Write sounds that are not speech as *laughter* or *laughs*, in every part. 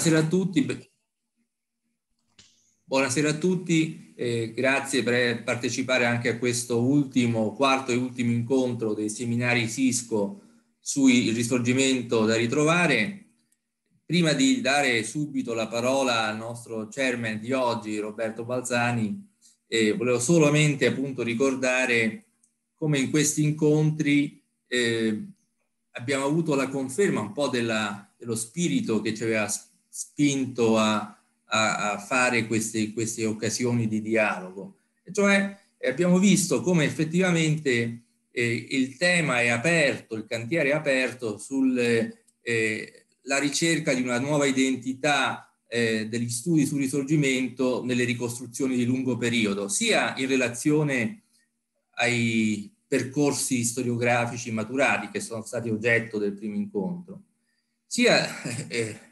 Buonasera a tutti. Buonasera a tutti, eh, grazie per partecipare anche a questo ultimo, quarto e ultimo incontro dei seminari Cisco sul risorgimento da ritrovare. Prima di dare subito la parola al nostro chairman di oggi, Roberto Balzani, eh, volevo solamente appunto ricordare come in questi incontri eh, abbiamo avuto la conferma un po' della, dello spirito che ci aveva spinto a, a, a fare queste, queste, occasioni di dialogo. E cioè abbiamo visto come effettivamente eh, il tema è aperto, il cantiere è aperto sulla eh, ricerca di una nuova identità eh, degli studi sul risorgimento nelle ricostruzioni di lungo periodo, sia in relazione ai percorsi storiografici maturati che sono stati oggetto del primo incontro, sia *laughs* eh,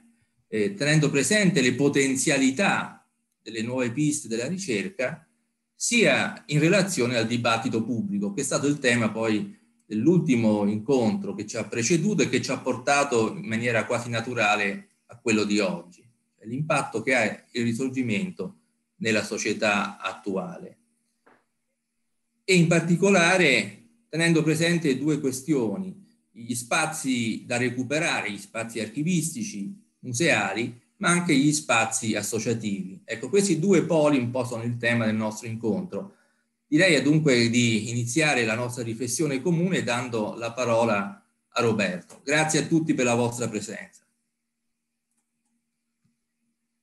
eh, tenendo presente le potenzialità delle nuove piste della ricerca, sia in relazione al dibattito pubblico, che è stato il tema poi dell'ultimo incontro che ci ha preceduto e che ci ha portato in maniera quasi naturale a quello di oggi, cioè l'impatto che ha il risorgimento nella società attuale. E in particolare tenendo presente due questioni, gli spazi da recuperare, gli spazi archivistici, museali, ma anche gli spazi associativi. Ecco, questi due poli un po' sono il tema del nostro incontro. Direi dunque di iniziare la nostra riflessione comune dando la parola a Roberto. Grazie a tutti per la vostra presenza.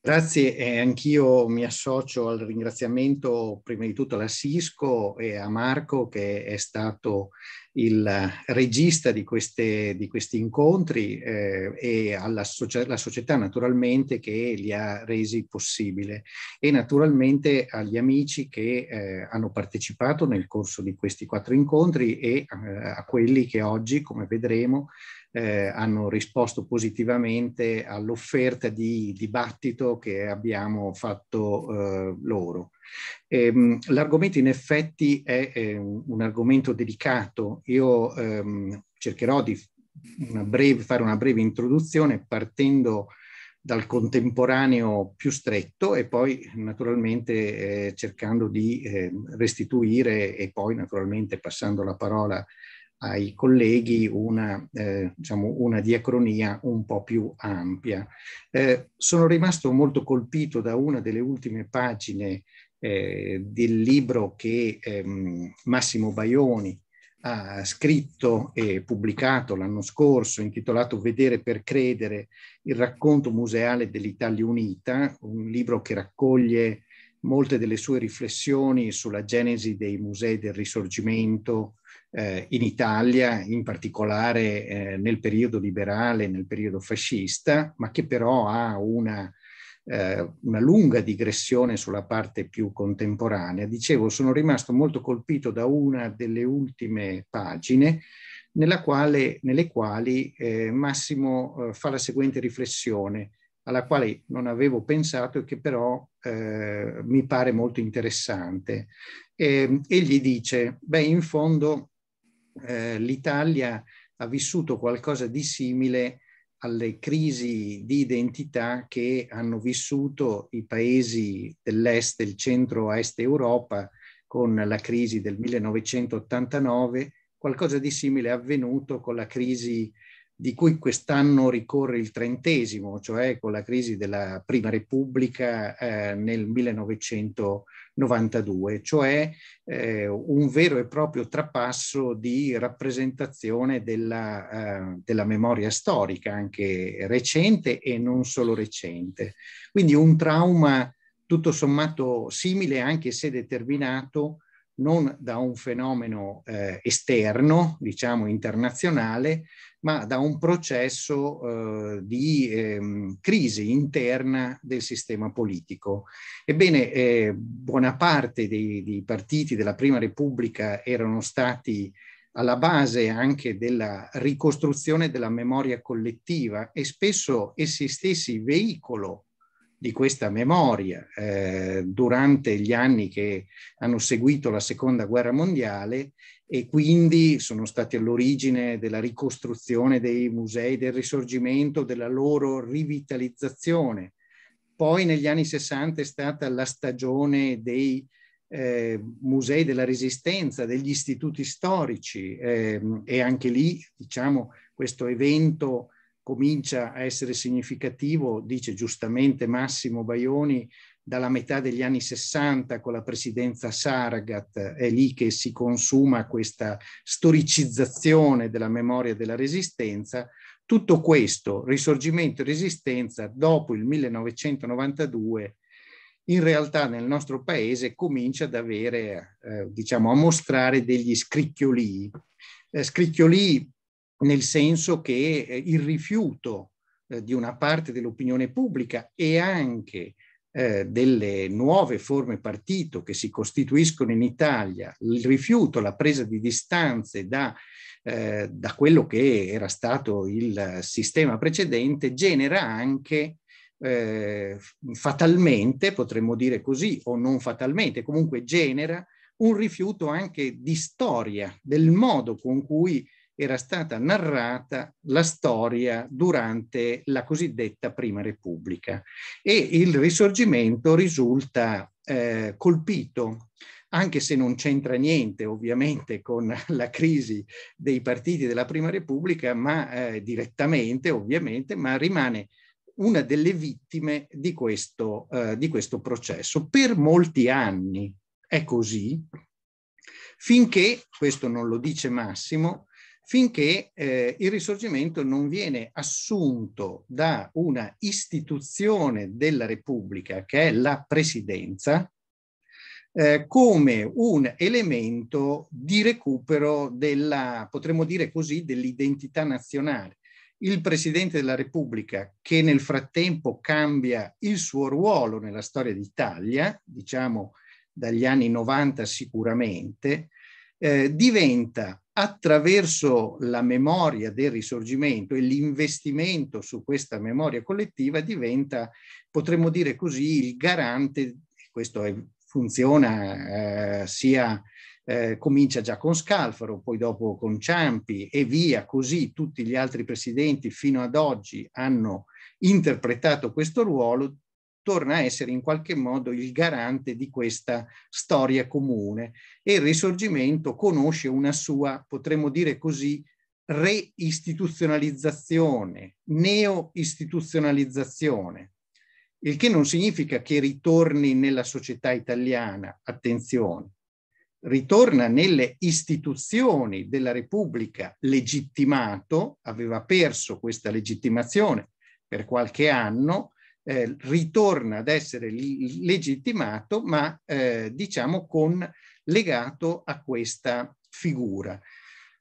Grazie e anch'io mi associo al ringraziamento prima di tutto alla Cisco e a Marco che è stato il regista di, queste, di questi incontri eh, e alla socia società naturalmente che li ha resi possibile e naturalmente agli amici che eh, hanno partecipato nel corso di questi quattro incontri e eh, a quelli che oggi, come vedremo, eh, hanno risposto positivamente all'offerta di dibattito che abbiamo fatto eh, loro. Ehm, l'argomento in effetti è, è un argomento delicato. Io ehm, cercherò di una breve, fare una breve introduzione partendo dal contemporaneo più stretto e poi naturalmente eh, cercando di eh, restituire e poi naturalmente passando la parola ai colleghi una, eh, diciamo una diacronia un po' più ampia. Eh, sono rimasto molto colpito da una delle ultime pagine eh, del libro che ehm, Massimo Baioni ha scritto e pubblicato l'anno scorso, intitolato Vedere per credere, il racconto museale dell'Italia Unita, un libro che raccoglie molte delle sue riflessioni sulla genesi dei musei del Risorgimento, eh, in Italia, in particolare eh, nel periodo liberale, nel periodo fascista, ma che però ha una, eh, una lunga digressione sulla parte più contemporanea. Dicevo, sono rimasto molto colpito da una delle ultime pagine quale, nelle quali eh, Massimo eh, fa la seguente riflessione alla quale non avevo pensato e che però eh, mi pare molto interessante. E, egli dice, beh, in fondo eh, l'Italia ha vissuto qualcosa di simile alle crisi di identità che hanno vissuto i paesi dell'est, del centro-est Europa con la crisi del 1989, qualcosa di simile è avvenuto con la crisi di cui quest'anno ricorre il trentesimo, cioè con la crisi della Prima Repubblica eh, nel 1992, cioè eh, un vero e proprio trapasso di rappresentazione della, eh, della memoria storica, anche recente e non solo recente. Quindi un trauma tutto sommato simile, anche se determinato non da un fenomeno eh, esterno, diciamo internazionale, ma da un processo eh, di eh, crisi interna del sistema politico. Ebbene, eh, buona parte dei, dei, partiti della Prima Repubblica erano stati alla base anche della ricostruzione della memoria collettiva e spesso essi stessi veicolo di questa memoria eh, durante gli anni che hanno seguito la seconda guerra mondiale e quindi sono stati all'origine della ricostruzione dei musei del risorgimento, della loro rivitalizzazione. Poi negli anni 60 è stata la stagione dei eh, musei della resistenza, degli istituti storici eh, e anche lì diciamo questo evento comincia a essere significativo, dice giustamente Massimo Baioni, dalla metà degli anni 60 con la presidenza Saragat, è lì che si consuma questa storicizzazione della memoria della resistenza. Tutto questo, risorgimento e resistenza, dopo il 1992, in realtà nel nostro paese comincia ad avere, eh, diciamo, a mostrare degli scricchiolii. Eh, scricchiolii nel senso che eh, il rifiuto eh, di una parte dell'opinione pubblica e anche eh, delle nuove forme partito che si costituiscono in Italia, il rifiuto, la presa di distanze da, eh, da quello che era stato il sistema precedente, genera anche eh, fatalmente, potremmo dire così, o non fatalmente, comunque genera un rifiuto anche di storia, del modo con cui era stata narrata la storia durante la cosiddetta Prima Repubblica e il risorgimento risulta eh, colpito anche se non c'entra niente ovviamente con *laughs* la crisi dei partiti della Prima Repubblica, ma eh, direttamente ovviamente, ma rimane una delle vittime di questo, eh, di questo processo. Per molti anni è così, finché, questo non lo dice Massimo, finché eh, il risorgimento non viene assunto da una istituzione della Repubblica, che è la presidenza, eh, come un elemento di recupero della, potremmo dire così, dell'identità nazionale. Il Presidente della Repubblica, che nel frattempo cambia il suo ruolo nella storia d'Italia, diciamo dagli anni 90 sicuramente, eh, diventa attraverso la memoria del risorgimento e l'investimento su questa memoria collettiva diventa, potremmo dire così, il garante, questo è, funziona eh, sia eh, comincia già con Scalfaro, poi dopo con Ciampi e via così tutti gli altri presidenti fino ad oggi hanno interpretato questo ruolo torna a essere in qualche modo il garante di questa storia comune. E il risorgimento conosce una sua, potremmo dire così, reistituzionalizzazione, neo-istituzionalizzazione, il che non significa che ritorni nella società italiana, attenzione, ritorna nelle istituzioni della Repubblica legittimato, aveva perso questa legittimazione per qualche anno, eh, ritorna ad essere legittimato, ma eh, diciamo con legato a questa figura.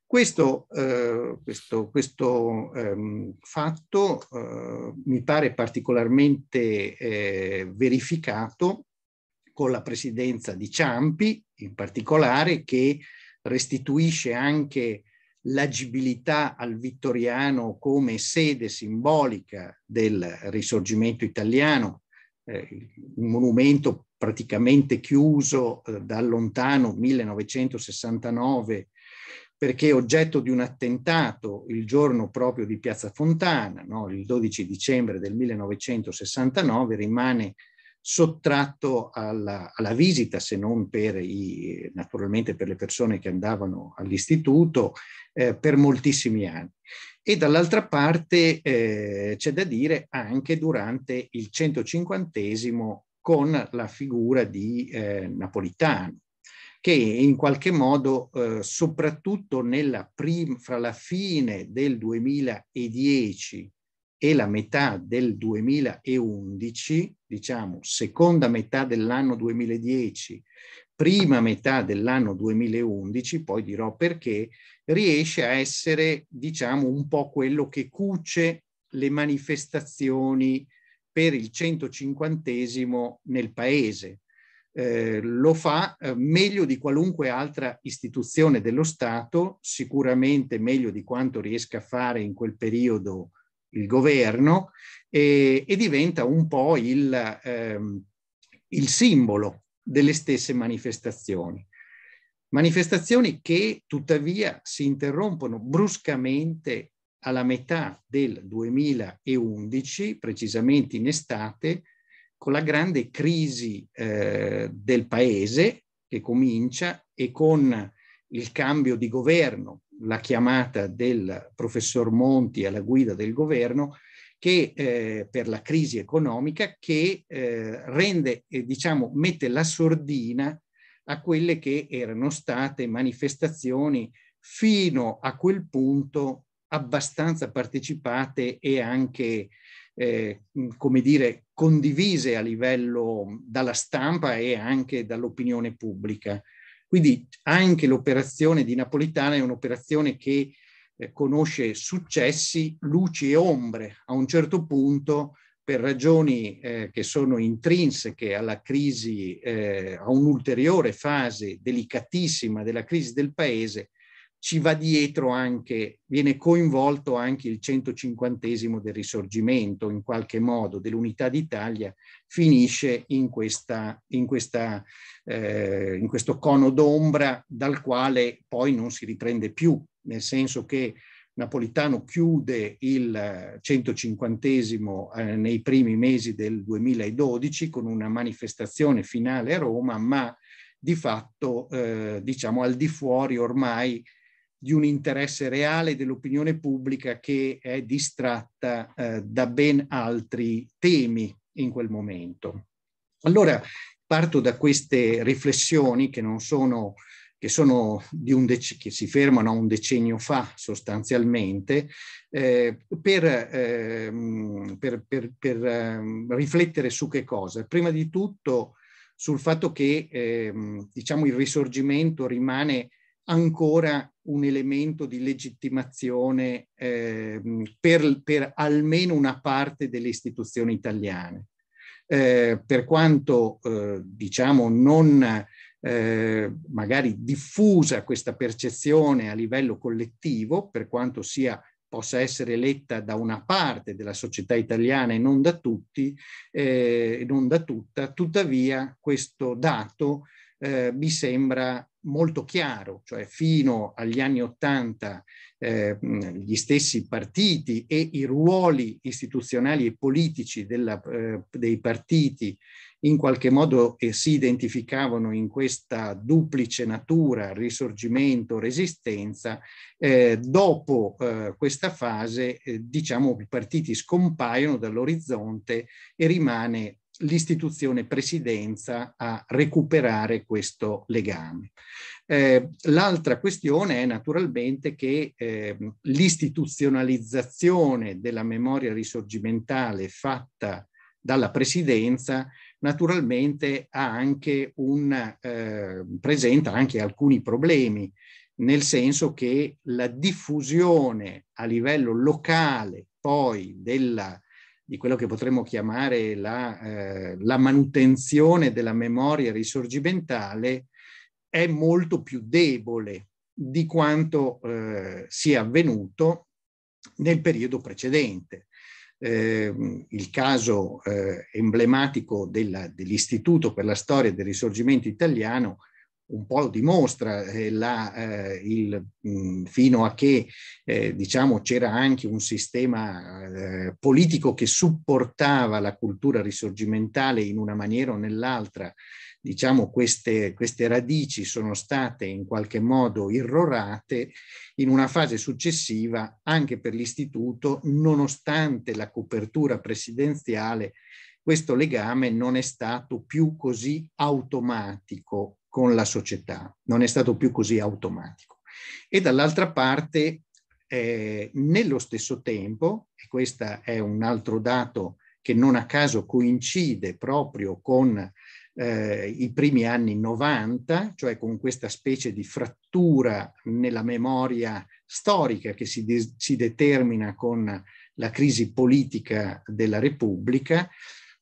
Questo, eh, questo, questo ehm, fatto eh, mi pare particolarmente eh, verificato con la presidenza di Ciampi, in particolare, che restituisce anche l'agibilità al vittoriano come sede simbolica del risorgimento italiano, eh, un monumento praticamente chiuso eh, dal lontano 1969 perché oggetto di un attentato il giorno proprio di Piazza Fontana, no? il 12 dicembre del 1969, rimane sottratto alla, alla, visita, se non per i, naturalmente per le persone che andavano all'istituto, eh, per moltissimi anni. E dall'altra parte eh, c'è da dire anche durante il 150 con la figura di eh, Napolitano, che in qualche modo, eh, soprattutto nella prim- fra la fine del 2010 e la metà del 2011, diciamo seconda metà dell'anno 2010, prima metà dell'anno 2011, poi dirò perché, riesce a essere, diciamo, un po' quello che cuce le manifestazioni per il 150 nel paese. Eh, lo fa eh, meglio di qualunque altra istituzione dello Stato, sicuramente meglio di quanto riesca a fare in quel periodo il governo e, e, diventa un po' il, ehm, il simbolo delle stesse manifestazioni. Manifestazioni che tuttavia si interrompono bruscamente alla metà del 2011, precisamente in estate, con la grande crisi eh, del paese che comincia e con il cambio di governo, la chiamata del professor Monti alla guida del governo, che eh, per la crisi economica che eh, rende, eh, diciamo, mette la sordina a quelle che erano state manifestazioni fino a quel punto abbastanza partecipate e anche, eh, come dire, condivise a livello dalla stampa e anche dall'opinione pubblica. Quindi anche l'operazione di Napolitana è un'operazione che eh, conosce successi, luci e ombre. A un certo punto, per ragioni eh, che sono intrinseche alla crisi, eh, a un'ulteriore fase delicatissima della crisi del paese, ci va dietro anche, viene coinvolto anche il 150 del risorgimento in qualche modo dell'unità d'Italia, finisce in, questa, in, questa, eh, in questo cono d'ombra dal quale poi non si riprende più, nel senso che Napolitano chiude il 150 eh, nei primi mesi del 2012 con una manifestazione finale a Roma, ma di fatto, eh, diciamo, al di fuori ormai di un interesse reale dell'opinione pubblica che è distratta eh, da ben altri temi in quel momento. Allora parto da queste riflessioni che non sono che, sono di un che si fermano a un decennio fa sostanzialmente, eh, per, eh, per, per, per eh, riflettere su che cosa? Prima di tutto sul fatto che ehm, diciamo, il risorgimento rimane ancora un elemento di legittimazione eh, per, per, almeno una parte delle istituzioni italiane. Eh, per quanto eh, diciamo non eh, magari diffusa questa percezione a livello collettivo, per quanto sia possa essere letta da una parte della società italiana e non da tutti, eh, non da tutta, tuttavia questo dato eh, mi sembra molto chiaro, cioè fino agli anni Ottanta eh, gli stessi partiti e i ruoli istituzionali e politici della, eh, dei partiti in qualche modo eh, si identificavano in questa duplice natura, risorgimento, resistenza, eh, dopo eh, questa fase eh, diciamo i partiti scompaiono dall'orizzonte e rimane l'istituzione presidenza a recuperare questo legame. Eh, l'altra questione è naturalmente che eh, l'istituzionalizzazione della memoria risorgimentale fatta dalla presidenza naturalmente ha anche un, eh, presenta anche alcuni problemi, nel senso che la diffusione a livello locale poi della di quello che potremmo chiamare la, eh, la manutenzione della memoria risorgimentale è molto più debole di quanto eh, sia avvenuto nel periodo precedente. Eh, il caso eh, emblematico dell'Istituto per la storia del risorgimento italiano un po' dimostra eh, la, eh, il, mh, mm, fino a che eh, diciamo c'era anche un sistema eh, politico che supportava la cultura risorgimentale in una maniera o nell'altra, diciamo queste, queste radici sono state in qualche modo irrorate in una fase successiva anche per l'istituto, nonostante la copertura presidenziale, questo legame non è stato più così automatico con la società, non è stato più così automatico. E dall'altra parte, eh, nello stesso tempo, e questo è un altro dato che non a caso coincide proprio con eh, i primi anni 90, cioè con questa specie di frattura nella memoria storica che si, de si determina con la crisi politica della Repubblica,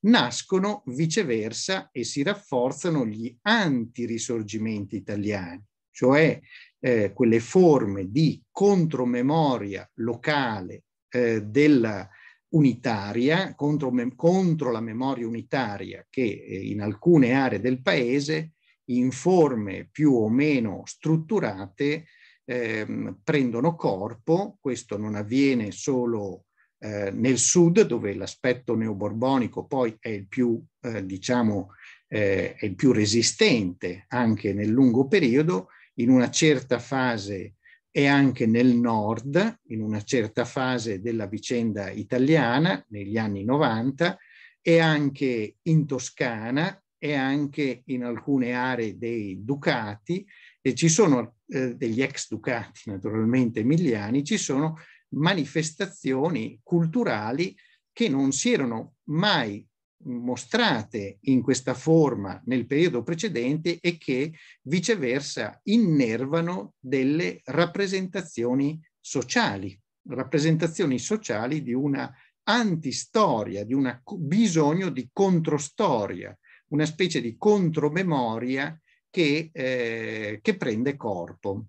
nascono viceversa e si rafforzano gli antirisorgimenti italiani, cioè eh, quelle forme di contromemoria locale eh, della, unitaria, contro, contro, la memoria unitaria che eh, in alcune aree del paese, in forme più o meno strutturate, eh, prendono corpo. Questo non avviene solo eh, nel sud, dove l'aspetto neoborbonico poi è il più, eh, diciamo, eh, è il più resistente anche nel lungo periodo, in una certa fase e anche nel nord, in una certa fase della vicenda italiana, negli anni 90, e anche in Toscana e anche in alcune aree dei ducati, e ci sono eh, degli ex ducati naturalmente emiliani, ci sono manifestazioni culturali che non si erano mai mostrate in questa forma nel periodo precedente e che viceversa innervano delle rappresentazioni sociali, rappresentazioni sociali di una antistoria, di un bisogno di controstoria, una specie di contromemoria che, eh, che prende corpo,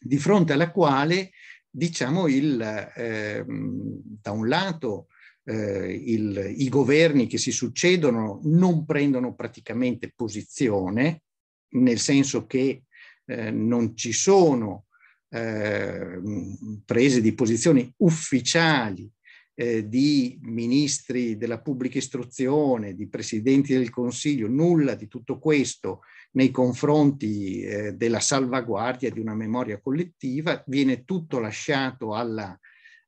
di fronte alla quale diciamo il, eh, da un lato eh, il, i governi che si succedono non prendono praticamente posizione, nel senso che eh, non ci sono eh, prese di posizioni ufficiali eh, di ministri della pubblica istruzione, di presidenti del Consiglio, nulla di tutto questo nei confronti eh, della salvaguardia di una memoria collettiva, viene tutto lasciato alla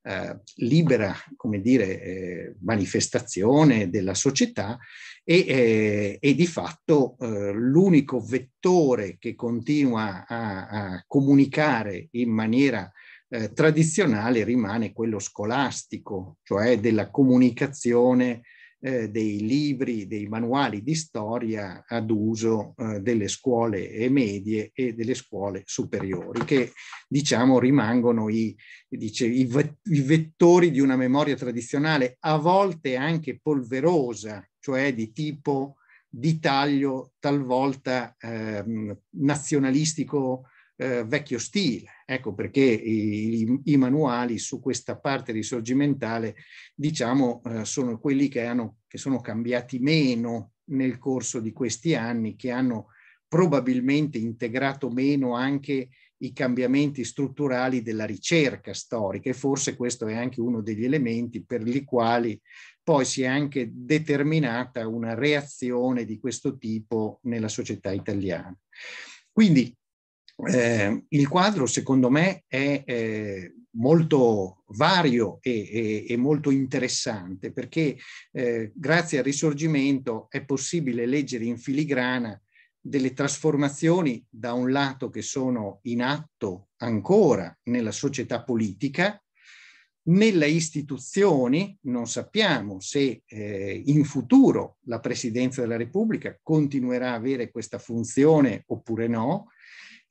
eh, libera, come dire, eh, manifestazione della società e, eh, e di fatto eh, l'unico vettore che continua a, a comunicare in maniera eh, tradizionale rimane quello scolastico, cioè della comunicazione eh, dei libri, dei manuali di storia ad uso eh, delle scuole medie e delle scuole superiori, che diciamo rimangono i, dice, i, i vettori di una memoria tradizionale, a volte anche polverosa, cioè di tipo di taglio talvolta eh, nazionalistico eh, vecchio stile. Ecco perché i, i, manuali su questa parte risorgimentale, diciamo, eh, sono quelli che, hanno, che sono cambiati meno nel corso di questi anni, che hanno probabilmente integrato meno anche i cambiamenti strutturali della ricerca storica e forse questo è anche uno degli elementi per i quali poi si è anche determinata una reazione di questo tipo nella società italiana. Quindi eh, il quadro secondo me è eh, molto vario e, e, e, molto interessante perché eh, grazie al risorgimento è possibile leggere in filigrana delle trasformazioni da un lato che sono in atto ancora nella società politica, nelle istituzioni non sappiamo se eh, in futuro la Presidenza della Repubblica continuerà a avere questa funzione oppure no,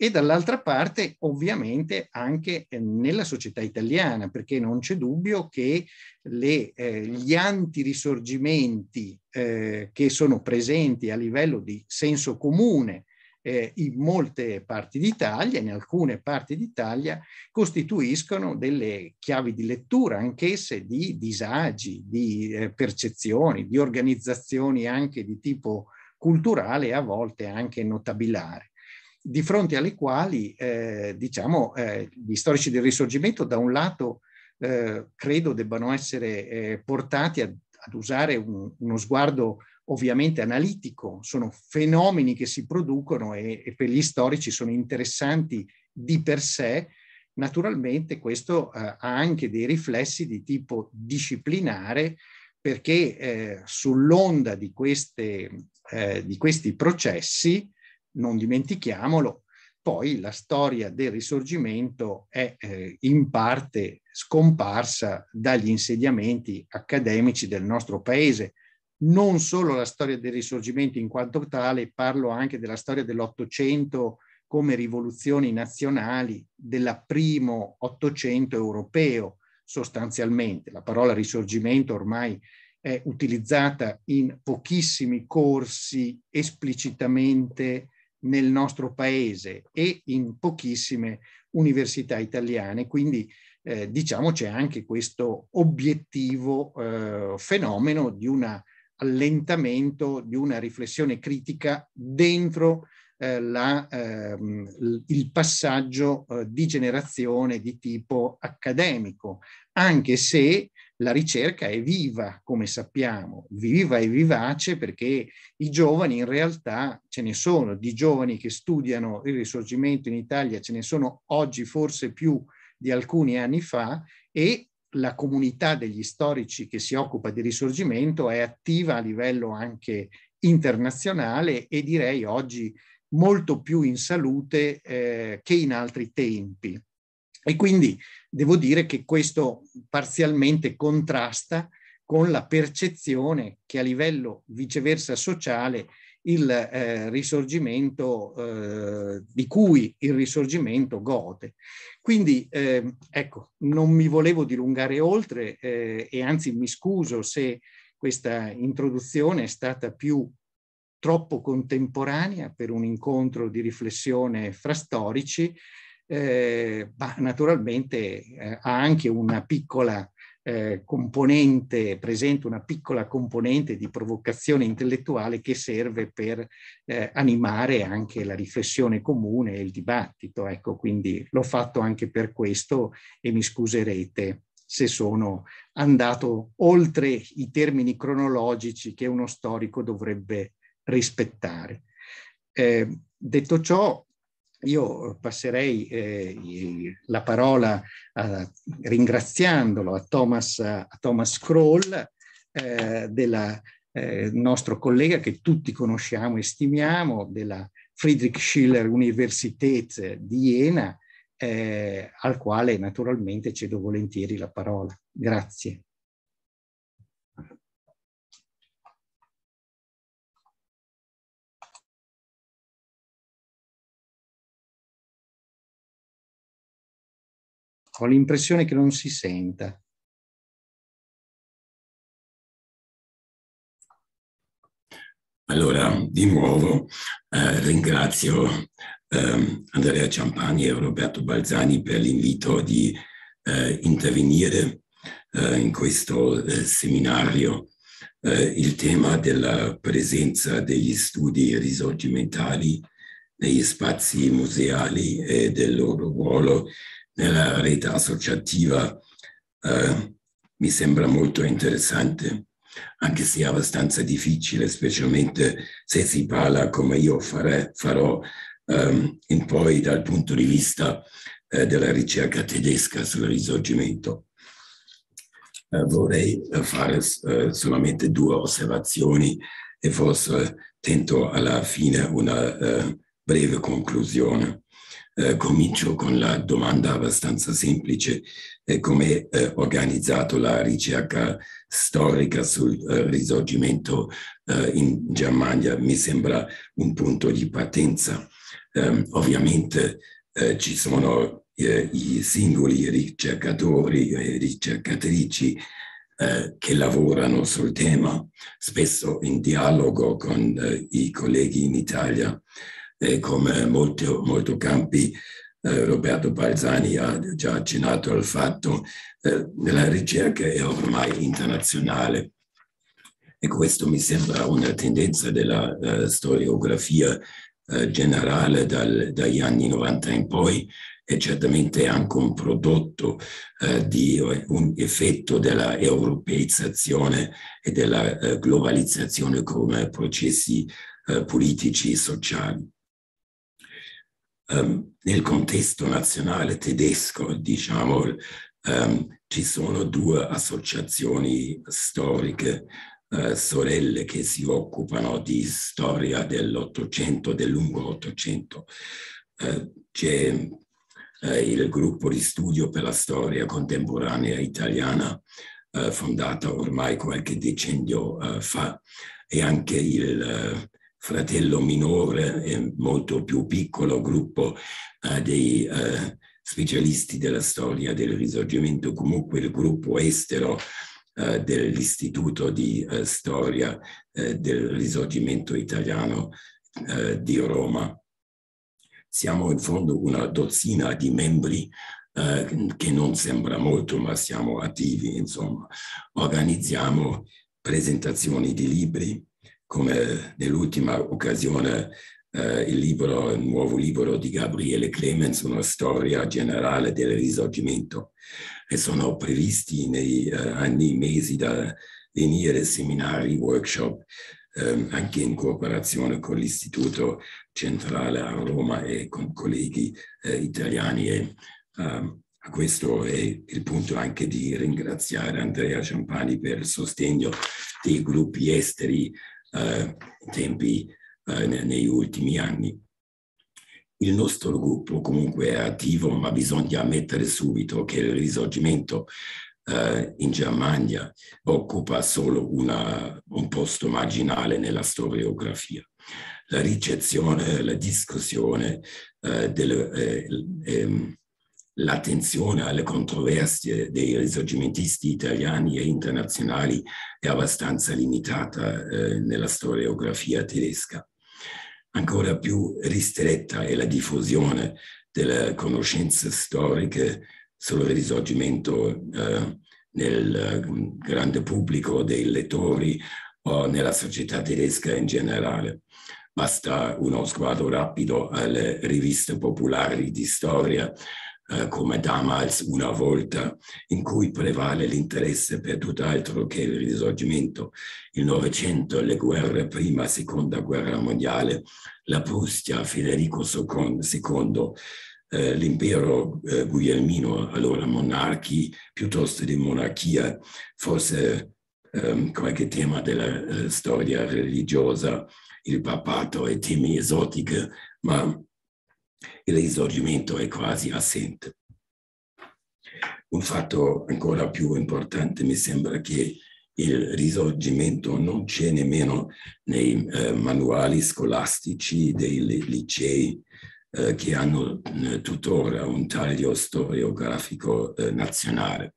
e dall'altra parte ovviamente anche eh, nella società italiana, perché non c'è dubbio che le, eh, gli antirisorgimenti eh, che sono presenti a livello di senso comune eh, in molte parti d'Italia, in alcune parti d'Italia, costituiscono delle chiavi di lettura, anch'esse di disagi, di eh, percezioni, di organizzazioni anche di tipo culturale e a volte anche notabilare di fronte alle quali, eh, diciamo, eh, gli storici del risorgimento da un lato eh, credo debbano essere eh, portati ad, ad usare un, uno sguardo ovviamente analitico, sono fenomeni che si producono e, e, per gli storici sono interessanti di per sé, naturalmente questo eh, ha anche dei riflessi di tipo disciplinare perché eh, sull'onda di, eh, di questi processi non dimentichiamolo, poi la storia del risorgimento è eh, in parte scomparsa dagli insediamenti accademici del nostro paese. Non solo la storia del risorgimento in quanto tale, parlo anche della storia dell'Ottocento come rivoluzioni nazionali, del primo Ottocento europeo sostanzialmente. La parola risorgimento ormai è utilizzata in pochissimi corsi esplicitamente nel nostro paese e in pochissime università italiane, quindi eh, diciamo c'è anche questo obiettivo eh, fenomeno di un allentamento, di una riflessione critica dentro eh, la, ehm, il passaggio eh, di generazione di tipo accademico, anche se la ricerca è viva, come sappiamo, viva e vivace perché i giovani in realtà ce ne sono, di giovani che studiano il risorgimento in Italia ce ne sono oggi forse più di alcuni anni fa e la comunità degli storici che si occupa di risorgimento è attiva a livello anche internazionale e direi oggi molto più in salute eh, che in altri tempi. E quindi devo dire che questo parzialmente contrasta con la percezione che a livello viceversa sociale il eh, risorgimento eh, di cui il risorgimento gode. Quindi eh, ecco, non mi volevo dilungare oltre eh, e anzi mi scuso se questa introduzione è stata più troppo contemporanea per un incontro di riflessione fra storici, eh, ma naturalmente eh, ha anche una piccola eh, componente, presente una piccola componente di provocazione intellettuale che serve per eh, animare anche la riflessione comune e il dibattito. Ecco, quindi l'ho fatto anche per questo e mi scuserete se sono andato oltre i termini cronologici che uno storico dovrebbe rispettare. Eh, detto ciò, io passerei eh, la parola a, ringraziandolo a Thomas, a Thomas Kroll, eh, del eh, nostro collega che tutti conosciamo e stimiamo, della Friedrich Schiller Universität di Jena, eh, al quale naturalmente cedo volentieri la parola. Grazie. Ho l'impressione che non si senta. Allora, di nuovo eh, ringrazio eh, Andrea Ciampani e Roberto Balzani per l'invito di eh, intervenire eh, in questo eh, seminario. Eh, il tema della presenza degli studi risorgimentali negli spazi museali e del loro ruolo nella rete associativa eh, mi sembra molto interessante, anche se è abbastanza difficile, specialmente se si parla come io fare, farò um, in poi dal punto di vista eh, della ricerca tedesca sul risorgimento. Eh, vorrei fare eh, solamente due osservazioni e forse tento alla fine una eh, breve conclusione. Eh, comincio con la domanda abbastanza semplice, eh, come è organizzato la ricerca storica sul eh, risorgimento eh, in Germania? Mi sembra un punto di partenza. Ehm, ovviamente eh, ci sono eh, i singoli ricercatori e ricercatrici che lavorano sul tema, spesso in dialogo con i colleghi in Italia e come molto, molto campi eh, Roberto Balzani ha già accennato al fatto eh, la ricerca è ormai internazionale. E questo mi sembra una tendenza della uh, storiografia uh, generale dal, dagli anni 90 in poi è certamente anche un prodotto uh, di un effetto della europeizzazione e della globalizzazione come processi politici e sociali um, nel contesto nazionale tedesco, diciamo, um, ci sono due associazioni storiche uh, sorelle che si occupano di storia dell'Ottocento, del lungo Ottocento. Uh, c'è uh, il gruppo di studio per la storia contemporanea italiana, fondata ormai qualche decennio fa, e anche il fratello minore e molto più piccolo gruppo eh, dei eh, specialisti della storia del risorgimento, comunque il gruppo estero eh, dell'Istituto di eh, Storia eh, del Risorgimento Italiano eh, di Roma. Siamo in fondo una dozzina di membri che non sembra molto, ma siamo attivi, insomma. Organizziamo presentazioni di libri, come nell'ultima occasione eh, il, libro, il nuovo libro di Gabriele Clemens, una storia generale del risorgimento. E sono previsti nei eh, anni, mesi da venire seminari, workshop, eh, anche in cooperazione con l'Istituto Centrale a Roma e con colleghi eh, italiani. E, um, questo è il punto anche di ringraziare Andrea Ciampani per il sostegno dei gruppi esteri eh, tempi eh, negli ultimi anni. Il nostro gruppo comunque è attivo, ma bisogna ammettere subito che il risorgimento eh, in Germania occupa solo una, un posto marginale nella storiografia. La ricezione, la discussione eh, del, eh, ehm, l'attenzione alle controversie dei risorgimentisti italiani e internazionali è abbastanza limitata eh, nella storiografia tedesca. Ancora più ristretta è la diffusione delle conoscenze storiche sul risorgimento eh, nel grande pubblico dei lettori o nella società tedesca in generale. Basta uno sguardo rapido alle riviste popolari di storia eh, come damals una volta, in cui prevale l'interesse per tutt'altro che il risorgimento, il Novecento, le guerre prima e seconda guerra mondiale, la Prussia, Federico II, eh, l'impero eh, guglielmino, allora monarchi, piuttosto di monarchia, forse ehm, qualche tema della eh, storia religiosa, il papato e temi esotici, ma il risorgimento è quasi assente. Un fatto ancora più importante mi sembra che il risorgimento non c'è nemmeno nei eh, manuali scolastici dei licei eh, che hanno eh, tuttora un taglio storiografico eh, nazionale.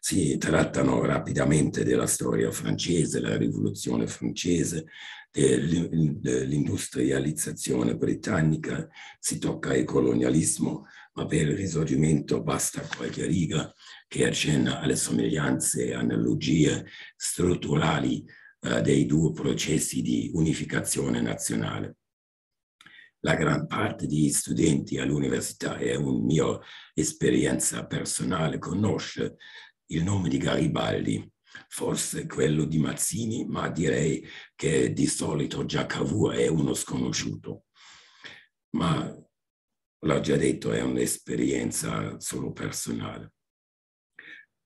Si trattano rapidamente della storia francese, la rivoluzione francese, dell'industrializzazione britannica, si tocca il colonialismo, ma per il risorgimento basta qualche riga che accenna alle somiglianze e analogie strutturali eh, dei due processi di unificazione nazionale. La gran parte degli studenti all'università, è una mia esperienza personale, conosce il nome di Garibaldi, forse quello di Mazzini, ma direi che di solito già Cavour è uno sconosciuto. Ma l'ho già detto, è un'esperienza solo personale.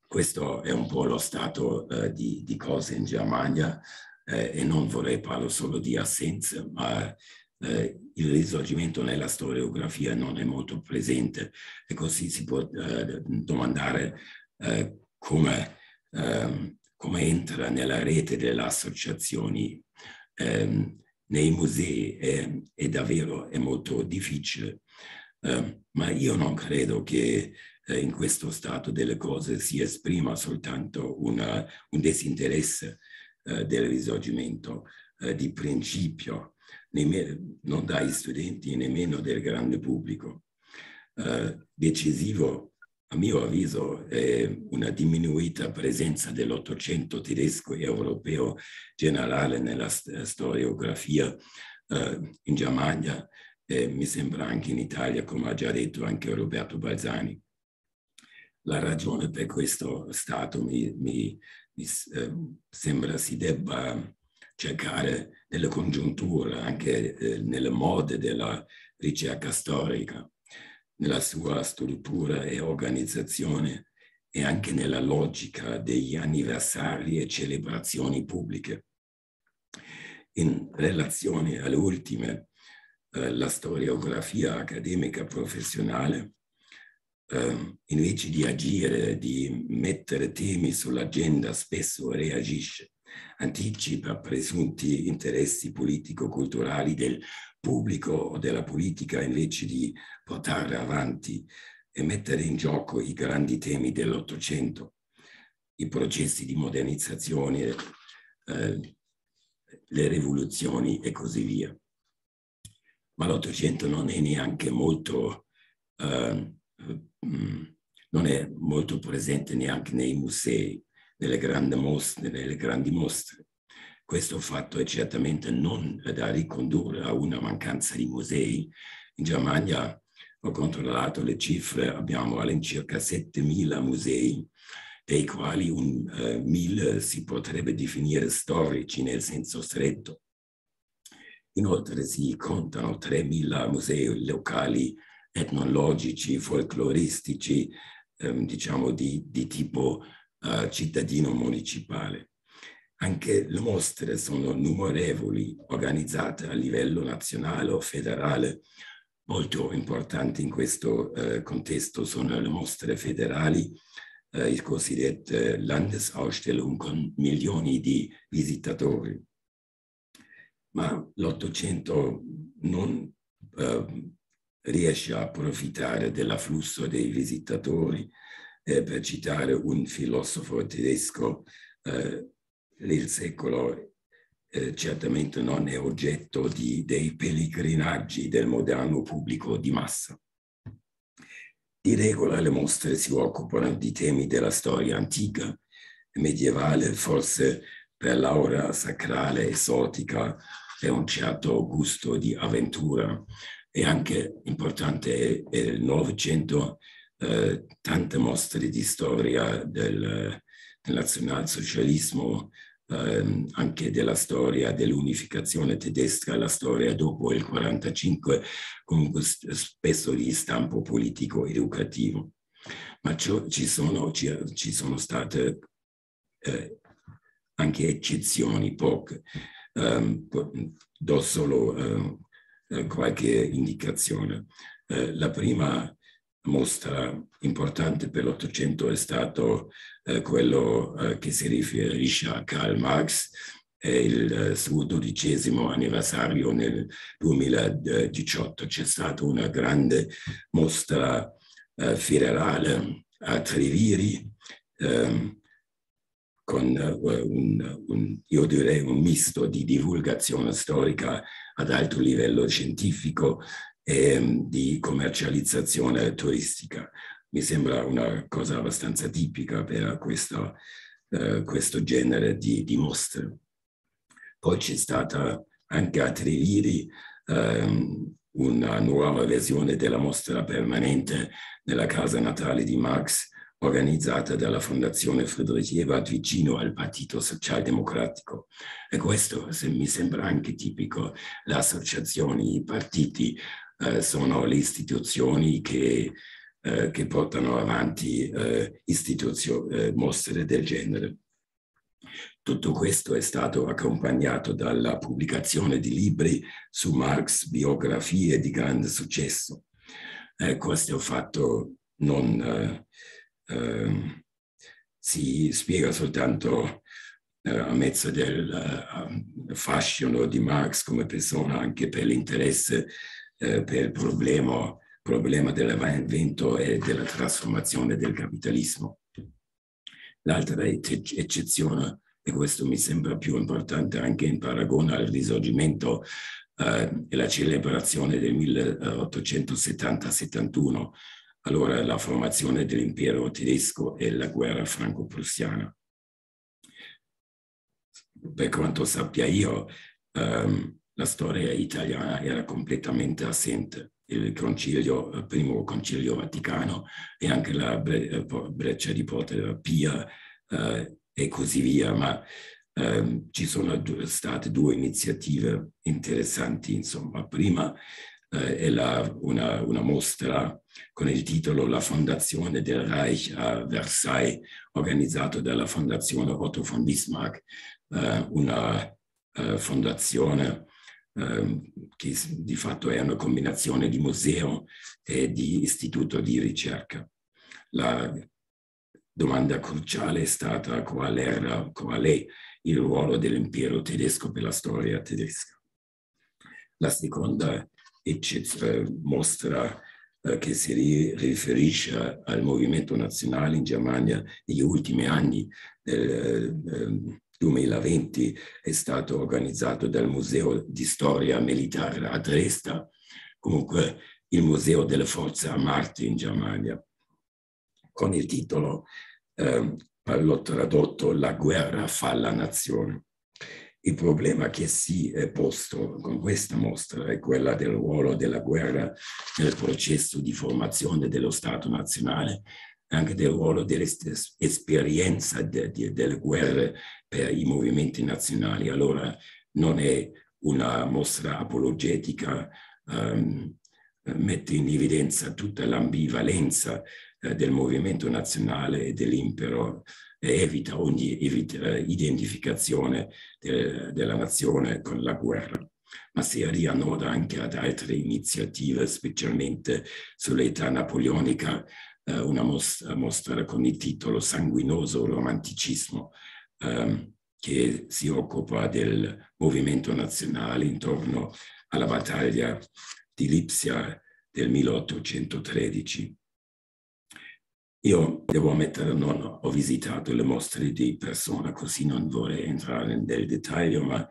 Questo è un po' lo stato eh, di, di, cose in Germania eh, e non vorrei parlare solo di assenze, ma eh, il risorgimento nella storiografia non è molto presente e così si può eh, domandare eh, come ehm, come entra nella rete delle associazioni ehm, nei musei è, è, davvero è molto difficile. Eh, ma io non credo che eh, in questo stato delle cose si esprima soltanto una, un disinteresse eh, del risorgimento eh, di principio, non dai studenti nemmeno del grande pubblico. Eh, decisivo a mio avviso, è una diminuita presenza dell'Ottocento tedesco e europeo generale nella storiografia eh, in Germania e mi sembra anche in Italia, come ha già detto anche Roberto Balzani. La ragione per questo stato mi, mi, mi eh, sembra si debba cercare nelle congiunture, anche eh, nelle mode della ricerca storica nella sua struttura e organizzazione e anche nella logica degli anniversari e celebrazioni pubbliche. In relazione alle ultime, eh, la storiografia accademica professionale, eh, invece di agire, di mettere temi sull'agenda, spesso reagisce, anticipa presunti interessi politico-culturali del pubblico o della politica invece di portare avanti e mettere in gioco i grandi temi dell'Ottocento, i processi di modernizzazione, eh, le rivoluzioni e così via. Ma l'Ottocento non è neanche molto eh, non è molto presente neanche nei musei, nelle grandi mostre. Nelle grandi mostre. Questo fatto è certamente non da ricondurre a una mancanza di musei. In Germania ho controllato le cifre, abbiamo all'incirca 7.000 musei, dei quali un uh, mille si potrebbe definire storici nel senso stretto. Inoltre si contano 3.000 musei locali etnologici, folcloristici, ehm, diciamo di, di tipo uh, cittadino municipale. Anche le mostre sono numerevoli, organizzate a livello nazionale o federale. Molto importanti in questo uh, contesto sono le mostre federali, uh, il cosiddetto Landesausstellung con milioni di visitatori. Ma l'Ottocento non uh, riesce a approfittare dell'afflusso dei visitatori. Eh, per citare un filosofo tedesco, eh, il secolo eh, certamente non è oggetto di, dei pellegrinaggi del moderno pubblico di massa. Di regola le mostre si occupano di temi della storia antica medievale, forse per l'aura sacrale esotica e un certo gusto di avventura, e anche importante è il Novecento, eh, tante mostre di storia del, del nazionalsocialismo, eh, anche della storia dell'unificazione tedesca, la storia dopo il 45, comunque spesso di stampo politico-educativo. Ma ci sono, ci, ci sono state eh, anche eccezioni, poche. Um, do solo uh, qualche indicazione. Eh, la prima mostra importante per l'Ottocento è stato eh, quello eh, che si riferisce a Karl Marx, è il eh, suo dodicesimo anniversario nel 2018. C'è stata una grande mostra federale a Treviri, ehm, con un, un, io direi un misto di divulgazione storica ad alto livello scientifico e mm, di commercializzazione turistica. Mi sembra una cosa abbastanza tipica per questo, uh, questo genere di, di, mostre. Poi c'è stata anche a Treviri um, una nuova versione della mostra permanente nella casa natale di Marx, organizzata dalla Fondazione Friedrich Ebert vicino al Partito Socialdemocratico. E questo se, mi sembra anche tipico. Le associazioni, i partiti eh, sono le istituzioni che, eh, che portano avanti eh, eh mostre del genere. Tutto questo è stato accompagnato dalla pubblicazione di libri su Marx, biografie di grande successo. Eh, questo fatto non eh, Ehm, si spiega soltanto eh, a mezzo del fascino di Marx come persona, anche per l'interesse per il problema, problema dell'evento e della trasformazione del capitalismo. L'altra eccezione, e questo mi sembra più importante anche in paragone al risorgimento eh, e la celebrazione del 1870-71, allora la formazione dell'impero tedesco e la guerra franco-prussiana. Per quanto sappia io, um, la storia italiana era completamente assente. Il concilio, il primo concilio vaticano e anche la bre breccia di Porta Pia uh, e così via, ma um, ci sono state due iniziative interessanti, insomma. Prima eh, è la, una, una, mostra con il titolo La fondazione del Reich a Versailles, organizzato dalla Fondazione Otto von Bismarck, eh, una eh, fondazione ehm, che di fatto è una combinazione di museo e di istituto di ricerca. La domanda cruciale è stata qual, era, qual è il ruolo dell'impero tedesco per la storia tedesca. La seconda eh, mostra eh, che si riferisce al movimento nazionale in Germania negli ultimi anni del 2020 eh, è stato organizzato dal Museo di Storia Militare a Dresda. Comunque il Museo delle Forze Armate in Germania, con il titolo, eh, l'ho tradotto, La guerra fa la nazione. Il problema che si è posto con questa mostra è quello del ruolo della guerra nel processo di formazione dello Stato nazionale, anche del ruolo dell'esperienza de, de, delle guerre per i movimenti nazionali. Allora non è una mostra apologetica, um, mette in evidenza tutta l'ambivalenza uh, del movimento nazionale e dell'impero e evita ogni evita, identificazione de, della nazione con la guerra ma si riannoda anche ad altre iniziative, specialmente sull'età napoleonica, eh, una mostra, mostra, con il titolo Sanguinoso romanticismo, ehm, che si occupa del movimento nazionale intorno alla battaglia di Lipsia del 1813. Io devo ammettere, non ho visitato le mostre di persona, così non vorrei entrare nel dettaglio, ma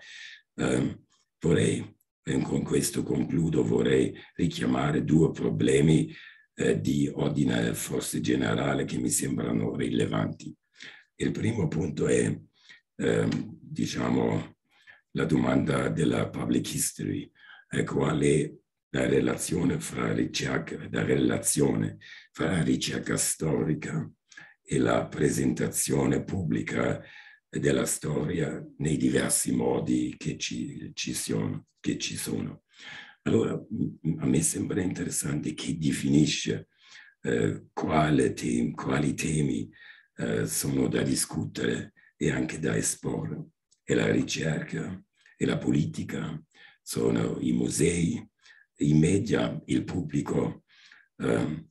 eh, vorrei, e con questo concludo, vorrei richiamare due problemi eh, di ordine forse generale che mi sembrano rilevanti. Il primo punto è eh, diciamo, la domanda della public history, eh, qual è la relazione fra ricerca, la relazione fra la ricerca storica e la presentazione pubblica della storia nei diversi modi che ci, ci, sono, che ci sono. Allora, a me sembra interessante chi definisce eh, temi, quali temi eh, sono da discutere e anche da esporre. E la ricerca, e la politica, sono i musei, i media, il pubblico. Eh,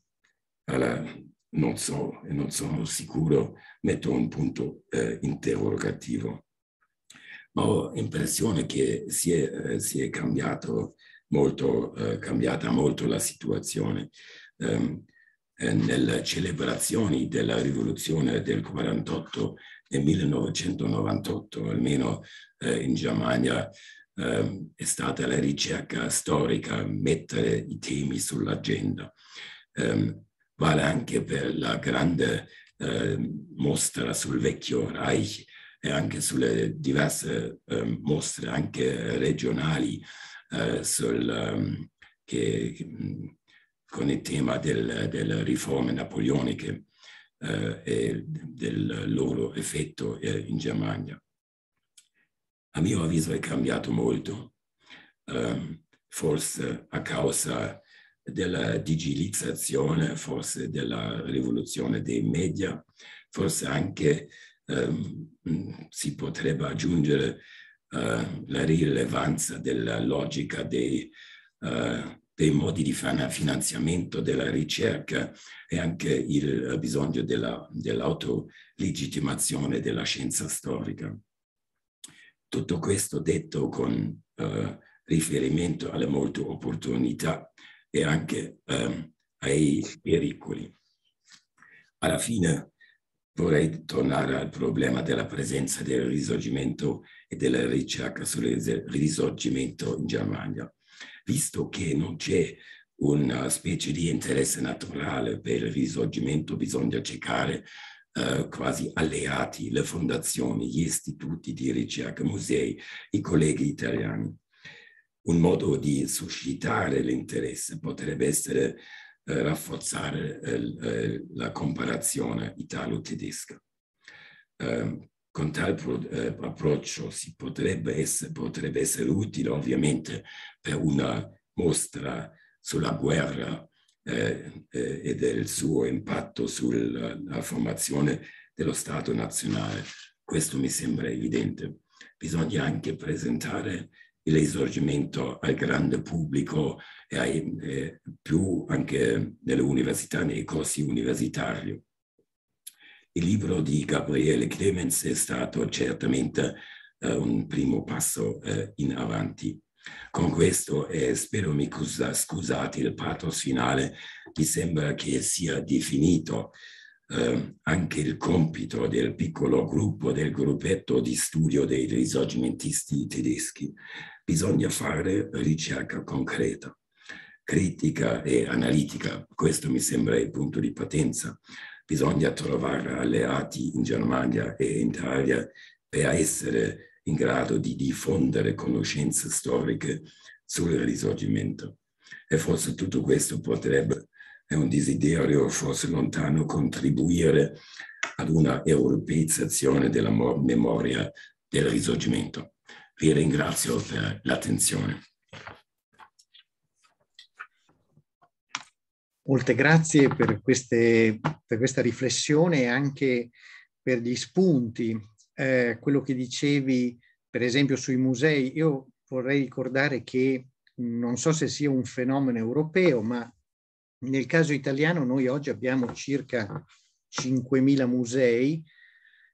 allora, non so non sono sicuro, metto un punto eh, interrogativo. Ma ho l'impressione che si è, eh, si è cambiato molto, eh, cambiata molto la situazione. Um, nelle celebrazioni della rivoluzione del 48 nel 1998, almeno eh, in Germania, eh, è stata la ricerca storica mettere i temi sull'agenda. Eh, vale anche per la grande ehm, mostra sul vecchio Reich e anche sulle diverse ehm, mostre anche regionali eh, sul, ehm, che, con il tema del, delle riforme napoleoniche eh, e del loro effetto eh, in Germania. A mio avviso è cambiato molto, eh, forse a causa della digitalizzazione, forse della rivoluzione dei media, forse anche ehm, si potrebbe aggiungere eh, la rilevanza della logica dei, eh, dei modi di finanziamento della ricerca e anche il bisogno della, dell'autolegittimazione della scienza storica. Tutto questo detto con uh, riferimento alle molte opportunità e anche um, ai pericoli. Alla fine vorrei tornare al problema della presenza del risorgimento e della ricerca sul risorgimento in Germania visto che non c'è una specie di interesse naturale per il risorgimento, bisogna cercare uh, quasi alleati, le fondazioni, gli istituti di ricerca, musei, i colleghi italiani. Un modo di suscitare l'interesse potrebbe essere uh, rafforzare uh, la comparazione italo-tedesca. Ehm, con tale eh, approccio si potrebbe essere, potrebbe essere utile ovviamente per una mostra sulla guerra eh, eh, e del suo impatto sulla formazione dello Stato nazionale. Questo mi sembra evidente. Bisogna anche presentare l'esorgimento al grande pubblico e ai, eh, più anche nelle università, nei corsi universitari. Il libro di Gabriele Clemens è stato certamente uh, un primo passo uh, in avanti. Con questo, e spero mi scusa, scusate il pathos finale, mi sembra che sia definito uh, anche il compito del piccolo gruppo, del gruppetto di studio dei risorgimentisti tedeschi. Bisogna fare ricerca concreta critica e analitica. Questo mi sembra il punto di partenza. Bisogna trovare alleati in Germania e in Italia per essere in grado di diffondere conoscenze storiche sul risorgimento. E forse tutto questo potrebbe, è un desiderio forse lontano, contribuire ad una europeizzazione della memoria del risorgimento. Vi ringrazio per l'attenzione. Molte grazie per, queste, per, questa riflessione e anche per gli spunti. Eh, quello che dicevi, per esempio, sui musei, io vorrei ricordare che non so se sia un fenomeno europeo, ma nel caso italiano noi oggi abbiamo circa 5.000 musei.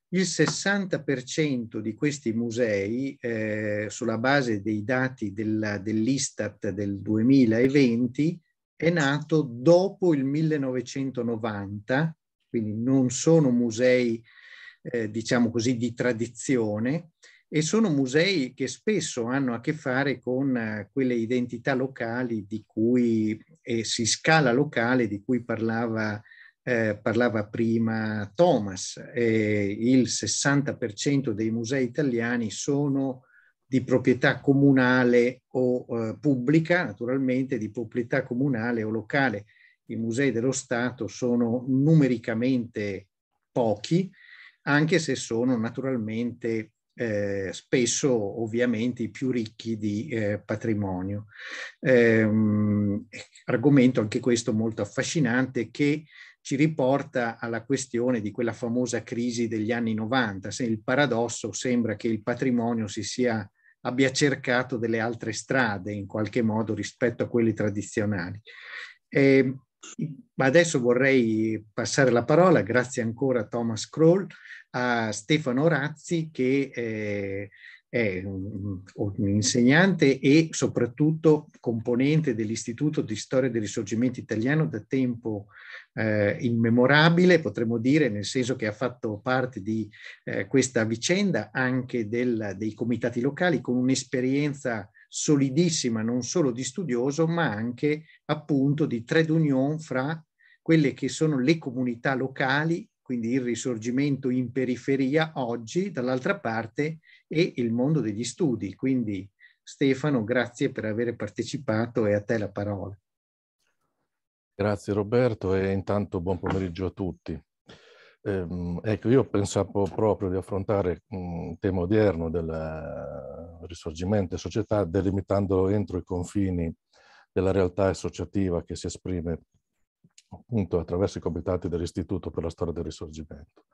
Il 60% di questi musei, eh, sulla base dei dati del, dell'Istat del 2020, è nato dopo il 1990, quindi non sono musei, eh, diciamo così, di tradizione, e sono musei che spesso hanno a che fare con eh, quelle identità locali di cui e si scala locale di cui parlava, eh, parlava prima Thomas. Eh, il 60% dei musei italiani sono di proprietà comunale o eh, pubblica, naturalmente di proprietà comunale o locale. I musei dello Stato sono numericamente pochi, anche se sono naturalmente eh, spesso ovviamente i più ricchi di eh, patrimonio. Eh, argomento anche questo molto affascinante che ci riporta alla questione di quella famosa crisi degli anni 90. Se il paradosso sembra che il patrimonio si sia, abbia cercato delle altre strade in qualche modo rispetto a quelli tradizionali. Eh, adesso vorrei passare la parola, grazie ancora a Thomas Kroll, a Stefano Razzi che eh, è un, insegnante e soprattutto componente dell'Istituto di Storia del Risorgimento Italiano da tempo eh, immemorabile, potremmo dire, nel senso che ha fatto parte di eh, questa vicenda anche del, dei comitati locali con un'esperienza solidissima non solo di studioso ma anche appunto di trade union fra quelle che sono le comunità locali quindi il risorgimento in periferia oggi, dall'altra parte, e il mondo degli studi. Quindi Stefano, grazie per aver partecipato e a te la parola. Grazie Roberto e intanto buon pomeriggio a tutti. Eh, ecco, io pensavo proprio di affrontare un tema odierno del risorgimento e società delimitandolo entro i confini della realtà associativa che si esprime appunto attraverso i comitati dell'Istituto per la Storia del Risorgimento.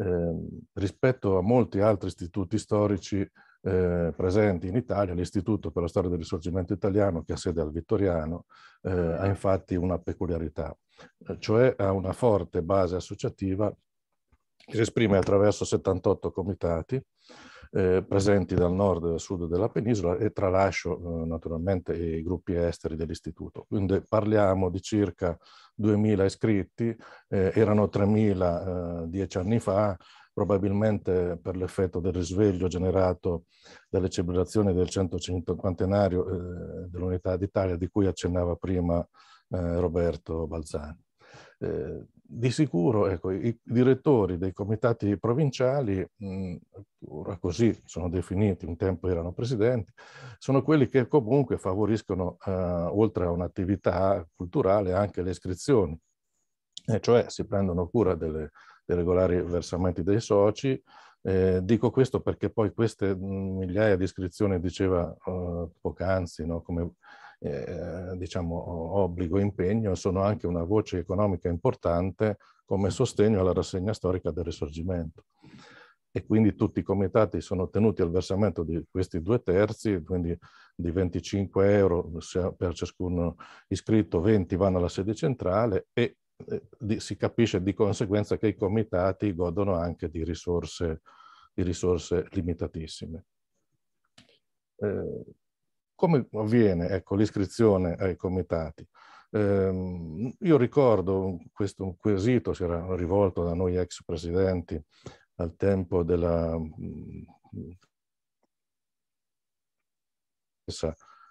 Eh, rispetto a molti altri istituti storici eh, presenti in Italia, l'Istituto per la Storia del Risorgimento Italiano, che ha sede al Vittoriano, eh, ha infatti una peculiarità, eh, cioè ha una forte base associativa che si esprime attraverso 78 comitati, eh, presenti dal nord e dal sud della penisola e tralascio eh, naturalmente i gruppi esteri dell'istituto. Quindi parliamo di circa 2.000 iscritti, eh, erano 3.000 eh, dieci anni fa, probabilmente per l'effetto del risveglio generato dalle celebrazioni del 150 eh, dell'Unità d'Italia di cui accennava prima eh, Roberto Balzani. Eh, di sicuro ecco, i direttori dei comitati provinciali, mh, ora così sono definiti, un tempo erano presidenti, sono quelli che comunque favoriscono, eh, oltre a un'attività culturale, anche le iscrizioni, e cioè si prendono cura delle, dei regolari versamenti dei soci. Eh, dico questo perché poi queste migliaia di iscrizioni, diceva uh, poc'anzi, no? come eh, diciamo, obbligo e impegno sono anche una voce economica importante come sostegno alla rassegna storica del risorgimento. E quindi tutti i comitati sono tenuti al versamento di questi due terzi, quindi di 25 euro per ciascun iscritto, 20 vanno alla sede centrale e eh, si capisce di conseguenza che i comitati godono anche di risorse, di risorse limitatissime. Eh, come avviene ecco, l'iscrizione ai comitati? Eh, io ricordo questo quesito si era rivolto da noi ex presidenti al tempo della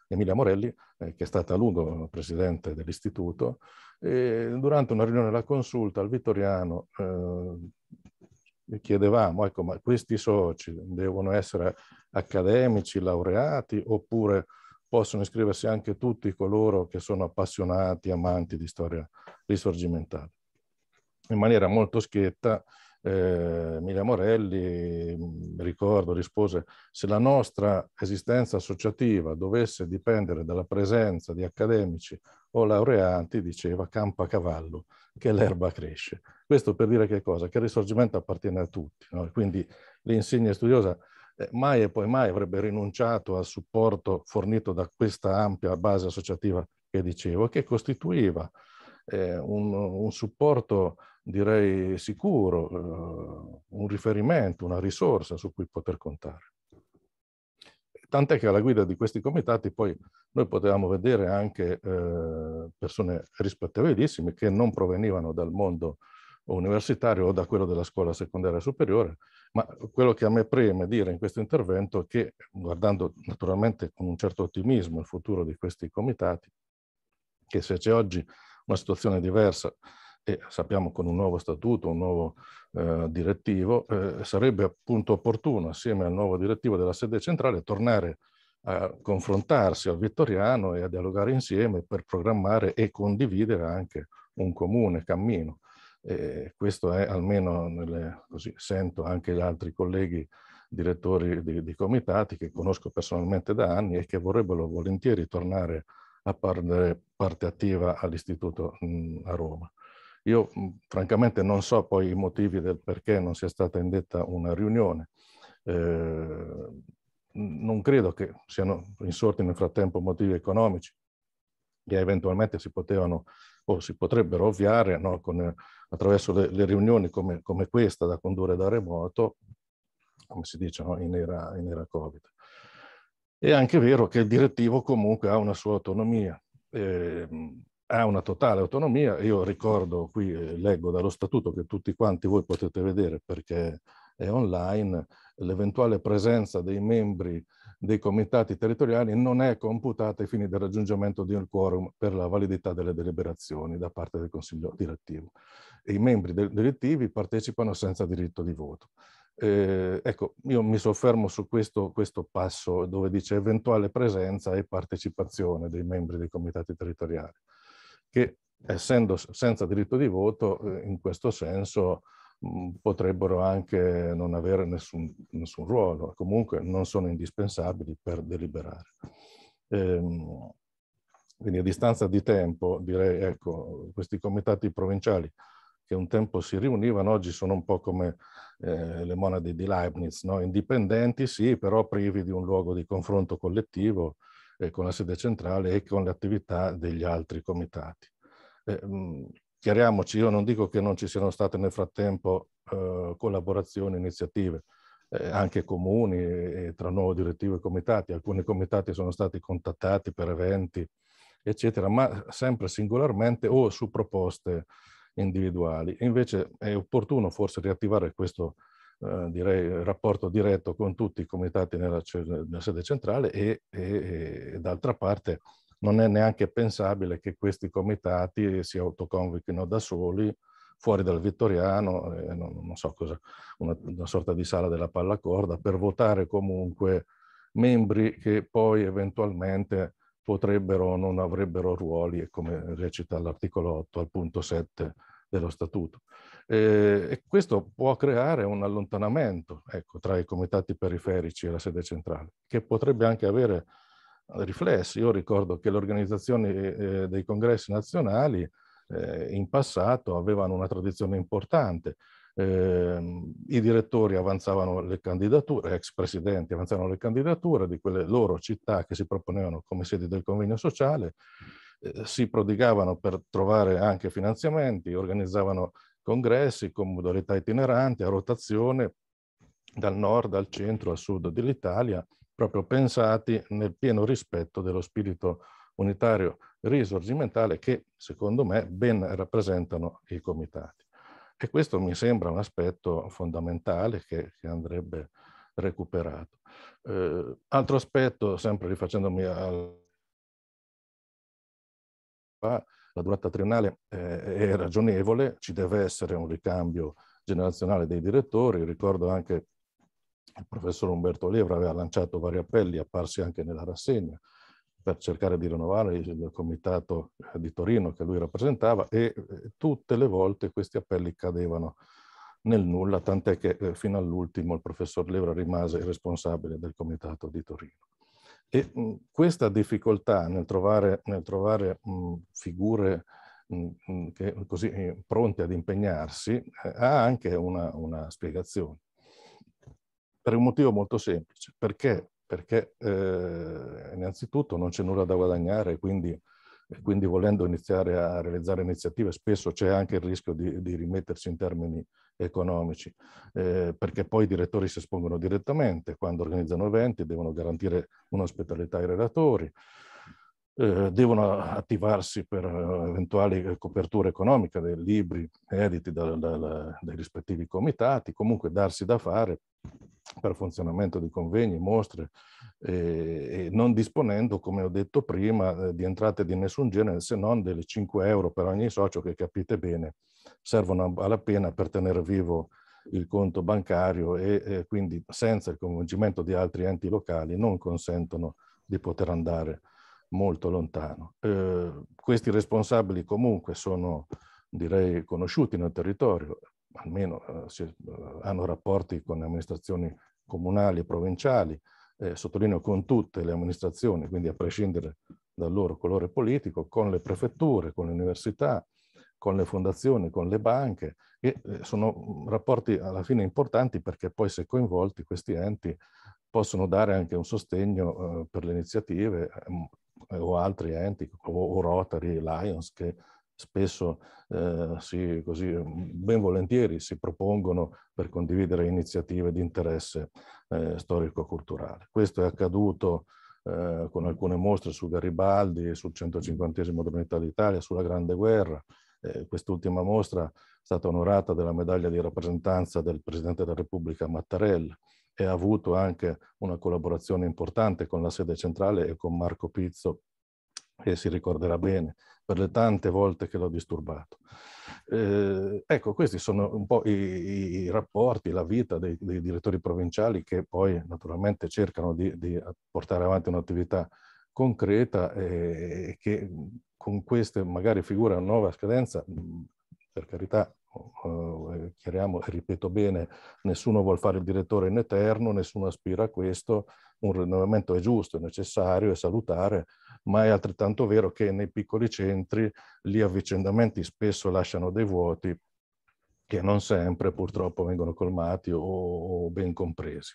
Emilia Morelli, eh, che è stata a lungo presidente dell'istituto, e durante una riunione della consulta al Vittoriano eh, chiedevamo, ecco, ma questi soci devono essere accademici, laureati, oppure possono iscriversi anche tutti coloro che sono appassionati, amanti di storia risorgimentale. In maniera molto schietta, eh, Emilia Morelli, ricordo, rispose se la nostra esistenza associativa dovesse dipendere dalla presenza di accademici o laureati, diceva, campa cavallo, che l'erba cresce. Questo per dire che cosa? Che il risorgimento appartiene a tutti, no? quindi l'insignia studiosa mai e poi mai avrebbe rinunciato al supporto fornito da questa ampia base associativa che dicevo, che costituiva eh, un, un, supporto, direi, sicuro, eh, un riferimento, una risorsa su cui poter contare. Tant'è che alla guida di questi comitati poi noi potevamo vedere anche eh, persone rispettabilissime che non provenivano dal mondo universitario o da quello della scuola secondaria superiore, ma quello che a me preme dire in questo intervento è che, guardando naturalmente con un certo ottimismo il futuro di questi comitati, che se c'è oggi una situazione diversa e sappiamo con un nuovo statuto, un nuovo eh, direttivo, eh, sarebbe appunto opportuno assieme al nuovo direttivo della sede centrale tornare a confrontarsi al Vittoriano e a dialogare insieme per programmare e condividere anche un comune cammino. E questo è almeno, nelle, così sento anche gli altri colleghi direttori di, di, comitati che conosco personalmente da anni e che vorrebbero volentieri tornare a prendere parte attiva all'istituto a Roma. Io francamente non so poi i motivi del perché non sia stata indetta una riunione. Eh, non credo che siano insorti nel frattempo motivi economici che eventualmente si potevano o si potrebbero ovviare no, con, attraverso le, le riunioni come, come, questa da condurre da remoto, come si dice no, in, era, in era Covid. È anche vero che il direttivo comunque ha una sua autonomia, eh, ha una totale autonomia. Io ricordo, qui eh, leggo dallo statuto che tutti quanti voi potete vedere perché è online, l'eventuale presenza dei membri dei comitati territoriali non è computata ai fini del raggiungimento di un quorum per la validità delle deliberazioni da parte del Consiglio direttivo. E I membri direttivi partecipano senza diritto di voto. Eh, ecco, io mi soffermo su questo, questo, passo dove dice eventuale presenza e partecipazione dei membri dei comitati territoriali, che essendo senza diritto di voto, eh, in questo senso potrebbero anche non avere nessun, nessun, ruolo, comunque non sono indispensabili per deliberare. Eh, quindi a distanza di tempo, direi, ecco, questi comitati provinciali che un tempo si riunivano, oggi sono un po' come eh, le monadi di Leibniz, no? indipendenti sì, però privi di un luogo di confronto collettivo eh, con la sede centrale e con le attività degli altri comitati. Eh, mh, chiariamoci, io non dico che non ci siano state nel frattempo eh, collaborazioni, iniziative, eh, anche comuni e, tra nuovo direttivo e comitati. Alcuni comitati sono stati contattati per eventi, eccetera, ma sempre singolarmente o su proposte individuali. invece è opportuno forse riattivare questo eh, direi, rapporto diretto con tutti i comitati nella, nella sede centrale e, e, e d'altra parte non è neanche pensabile che questi comitati si autoconvochino da soli fuori dal Vittoriano, eh, non, non, so cosa, una, una, sorta di sala della pallacorda, per votare comunque membri che poi eventualmente potrebbero o non avrebbero ruoli, come recita l'articolo 8 al punto 7 dello statuto. Eh, e questo può creare un allontanamento ecco, tra i comitati periferici e la sede centrale, che potrebbe anche avere riflessi. Io ricordo che le organizzazioni eh, dei congressi nazionali eh, in passato avevano una tradizione importante. Eh, I direttori avanzavano le candidature, ex presidenti avanzavano le candidature di quelle loro città che si proponevano come sedi del convegno sociale, eh, si prodigavano per trovare anche finanziamenti, organizzavano congressi con modalità itineranti, a rotazione, dal nord al centro, al sud dell'Italia, proprio pensati nel pieno rispetto dello spirito unitario risorgimentale che, secondo me, ben rappresentano i comitati. E questo mi sembra un aspetto fondamentale che, che andrebbe recuperato. Eh, altro aspetto, sempre rifacendomi al la durata triennale eh, è ragionevole, ci deve essere un ricambio generazionale dei direttori, ricordo anche il professor Umberto Levra aveva lanciato vari appelli apparsi anche nella rassegna per cercare di rinnovare il comitato di Torino che lui rappresentava e eh, tutte le volte questi appelli cadevano nel nulla, tant'è che eh, fino all'ultimo il professor Levra rimase il responsabile del comitato di Torino. E mh, questa difficoltà nel trovare, nel trovare mh, figure mh, che, così eh, pronte ad impegnarsi eh, ha anche una, una, spiegazione. Per un motivo molto semplice, perché, perché eh, innanzitutto non c'è nulla da guadagnare, quindi quindi volendo iniziare a realizzare iniziative spesso c'è anche il rischio di, di rimettersi in termini economici, eh, perché poi i direttori si espongono direttamente, quando organizzano eventi devono garantire un'ospitalità ai relatori, eh, devono attivarsi per eventuali coperture economiche dei libri editi da, da, da, dai rispettivi comitati, comunque darsi da fare per funzionamento di convegni, mostre, eh, non disponendo, come ho detto prima, eh, di entrate di nessun genere se non delle 5 euro per ogni socio che capite bene servono alla pena per tenere vivo il conto bancario e eh, quindi senza il coinvolgimento di altri enti locali non consentono di poter andare molto lontano. Eh, questi responsabili comunque sono, direi, conosciuti nel territorio, almeno eh, si, eh, hanno rapporti con le amministrazioni comunali e provinciali, eh, sottolineo con tutte le amministrazioni, quindi a prescindere dal loro colore politico, con le prefetture, con le università, con le fondazioni, con le banche, e eh, sono rapporti alla fine importanti perché poi se coinvolti questi enti possono dare anche un sostegno eh, per le iniziative eh, o altri enti, o, Rotary, Lions, che spesso eh, si, così, ben volentieri si propongono per condividere iniziative di interesse eh, storico-culturale. Questo è accaduto eh, con alcune mostre su Garibaldi, sul 150 dell'Unità d'Italia, sulla Grande Guerra. Eh, quest'ultima mostra è stata onorata della medaglia di rappresentanza del Presidente della Repubblica Mattarella e ha avuto anche una collaborazione importante con la sede centrale e con Marco Pizzo, che si ricorderà bene per le tante volte che l'ho disturbato. Eh, ecco, questi sono un po' i, i rapporti, la vita dei, dei, direttori provinciali che poi naturalmente cercano di, di portare avanti un'attività concreta e che con queste magari figure a nuova scadenza, per carità, uh, chiariamo e ripeto bene, nessuno vuole fare il direttore in eterno, nessuno aspira a questo, un rinnovamento è giusto, è necessario, è salutare, ma è altrettanto vero che nei piccoli centri gli avvicendamenti spesso lasciano dei vuoti che non sempre purtroppo vengono colmati o, o ben compresi.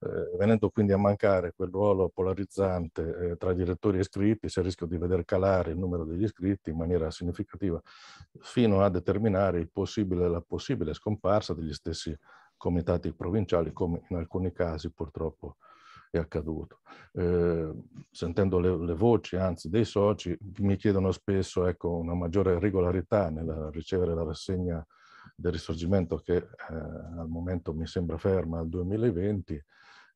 Eh, venendo quindi a mancare quel ruolo polarizzante eh, tra direttori iscritti, c'è il rischio di veder calare il numero degli iscritti in maniera significativa, fino a determinare possibile, la possibile scomparsa degli stessi comitati provinciali, come in alcuni casi purtroppo è accaduto. Eh, sentendo le, le, voci, anzi, dei soci, mi chiedono spesso ecco, una maggiore regolarità nel ricevere la rassegna del risorgimento che eh, al momento mi sembra ferma al 2020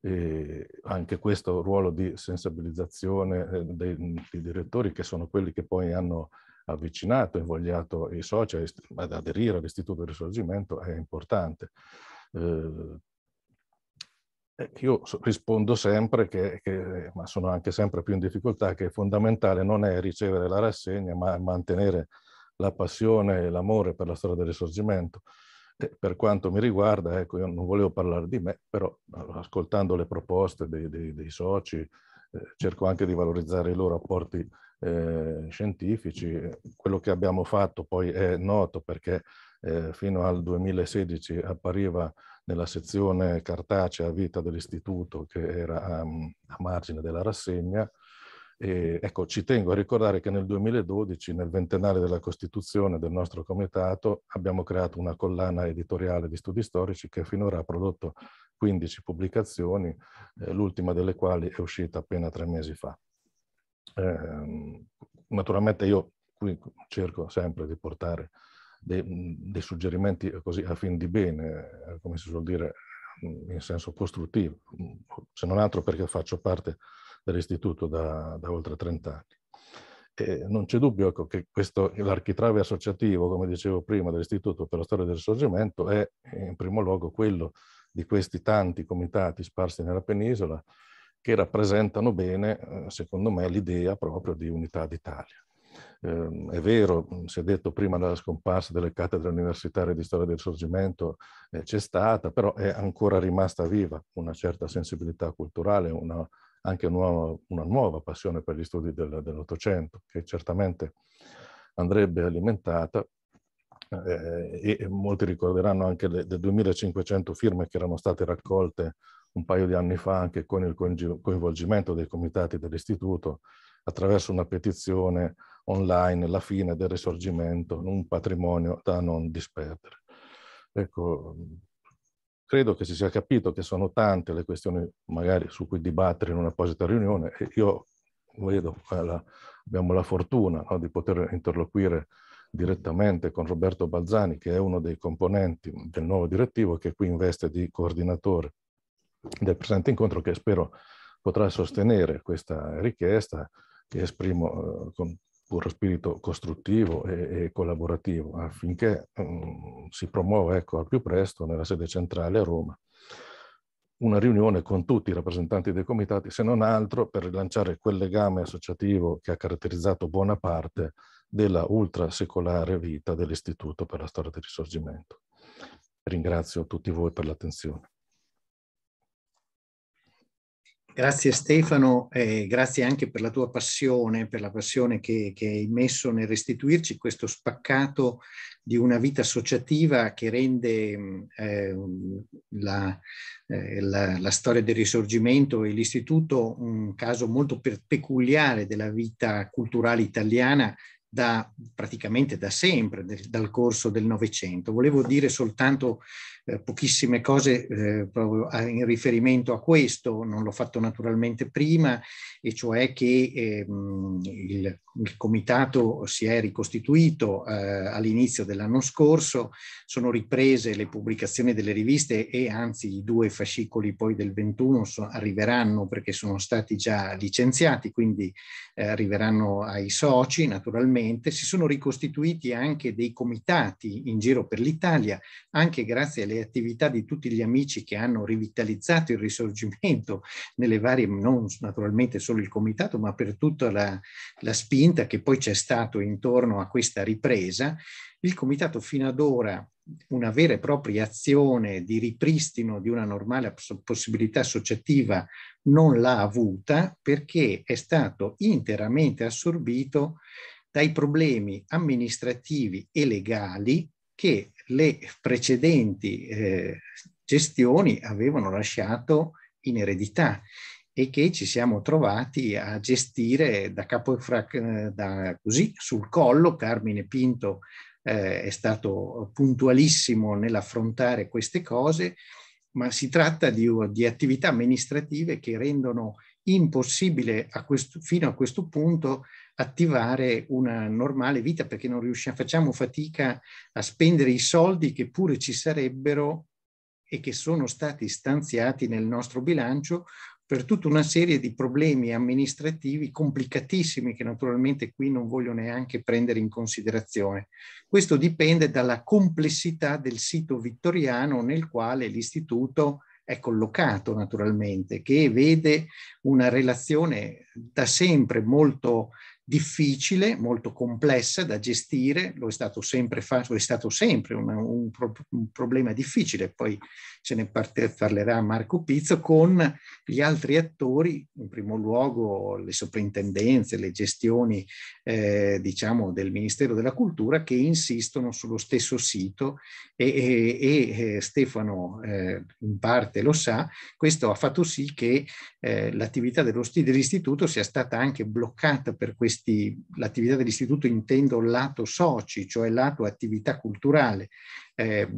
e anche questo ruolo di sensibilizzazione eh, dei, dei, direttori che sono quelli che poi hanno avvicinato invogliato i soci ad aderire all'Istituto del Risorgimento è importante. Eh, io rispondo sempre che, che, ma sono anche sempre più in difficoltà, che fondamentale non è ricevere la rassegna, ma mantenere la passione e l'amore per la storia del risorgimento. Per quanto mi riguarda, ecco, io non volevo parlare di me, però ascoltando le proposte dei, dei, dei soci, eh, cerco anche di valorizzare i loro apporti eh, scientifici. Quello che abbiamo fatto poi è noto perché eh, fino al 2016 appariva nella sezione cartacea vita dell'istituto che era a, a margine della rassegna. E, ecco, ci tengo a ricordare che nel 2012, nel ventennale della Costituzione del nostro comitato, abbiamo creato una collana editoriale di studi storici che finora ha prodotto 15 pubblicazioni, eh, l'ultima delle quali è uscita appena tre mesi fa. Eh, naturalmente io qui cerco sempre di portare dei, dei suggerimenti così a fin di bene, eh, come si suol dire, in senso costruttivo, se non altro perché faccio parte dell'istituto da, da oltre 30 anni. E non c'è dubbio ecco, che l'architrave associativo, come dicevo prima, dell'Istituto per la Storia del Risorgimento è in primo luogo quello di questi tanti comitati sparsi nella penisola che rappresentano bene, eh, secondo me, l'idea proprio di unità d'Italia. Eh, è vero, si è detto prima della scomparsa delle cattedre universitarie di storia del risorgimento, eh, c'è stata, però è ancora rimasta viva una certa sensibilità culturale, una, anche una, una, nuova passione per gli studi del, dell'Ottocento, che certamente andrebbe alimentata. Eh, e molti ricorderanno anche le, le 2500 firme che erano state raccolte un paio di anni fa anche con il coinvolgimento dei comitati dell'istituto attraverso una petizione online, la fine del risorgimento, un patrimonio da non disperdere. Ecco, credo che si sia capito che sono tante le questioni magari su cui dibattere in un'apposita riunione io vedo, la, abbiamo la fortuna no, di poter interloquire direttamente con Roberto Balzani, che è uno dei componenti del nuovo direttivo che qui investe di coordinatore del presente incontro, che spero potrà sostenere questa richiesta che esprimo eh, con puro spirito costruttivo e, e collaborativo affinché um, si promuova ecco, al più presto nella sede centrale a Roma una riunione con tutti i rappresentanti dei comitati, se non altro per rilanciare quel legame associativo che ha caratterizzato buona parte della ultrasecolare vita dell'Istituto per la Storia del Risorgimento. Ringrazio tutti voi per l'attenzione. Grazie Stefano, eh, grazie anche per la tua passione, per la passione che, che, hai messo nel restituirci questo spaccato di una vita associativa che rende eh, la, eh, la, la, storia del risorgimento e l'istituto un caso molto peculiare della vita culturale italiana da praticamente da sempre, del, dal corso del Novecento. Volevo dire soltanto eh, pochissime cose eh, proprio in riferimento a questo, non l'ho fatto naturalmente prima, e cioè che eh, il, il, comitato si è ricostituito eh, all'inizio dell'anno scorso, sono riprese le pubblicazioni delle riviste e anzi i due fascicoli poi del 21 so, arriveranno perché sono stati già licenziati, quindi eh, arriveranno ai soci naturalmente, si sono ricostituiti anche dei comitati in giro per l'Italia, anche grazie alle attività di tutti gli amici che hanno rivitalizzato il risorgimento nelle varie, non naturalmente solo il comitato, ma per tutta la, la spinta che poi c'è stato intorno a questa ripresa, il comitato fino ad ora una vera e propria azione di ripristino di una normale possibilità associativa non l'ha avuta perché è stato interamente assorbito dai problemi amministrativi e legali che le precedenti eh, gestioni avevano lasciato in eredità e che ci siamo trovati a gestire da capo da così sul collo. Carmine Pinto eh, è stato puntualissimo nell'affrontare queste cose, ma si tratta di, di attività amministrative che rendono impossibile a questo, fino a questo punto attivare una normale vita perché non riusciamo, facciamo fatica a spendere i soldi che pure ci sarebbero e che sono stati stanziati nel nostro bilancio per tutta una serie di problemi amministrativi complicatissimi che naturalmente qui non voglio neanche prendere in considerazione. Questo dipende dalla complessità del sito vittoriano nel quale l'istituto è collocato naturalmente, che vede una relazione da sempre molto difficile, molto complessa da gestire, lo è stato sempre, lo è stato sempre una, un, pro, un, problema difficile, poi ce ne parte, parlerà Marco Pizzo, con gli altri attori, in primo luogo le soprintendenze, le gestioni eh, diciamo del Ministero della Cultura che insistono sullo stesso sito e, e, e eh, Stefano eh, in parte lo sa, questo ha fatto sì che eh, l'attività dell'istituto sia stata anche bloccata per questi questi, l'attività dell'istituto intendo lato soci, cioè lato attività culturale. Eh,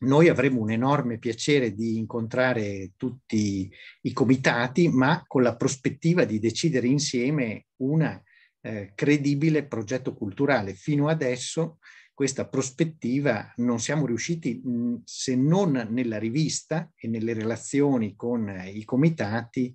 noi avremo un enorme piacere di incontrare tutti i comitati, ma con la prospettiva di decidere insieme un eh, credibile progetto culturale. Fino adesso questa prospettiva non siamo riusciti, se non nella rivista e nelle relazioni con i comitati,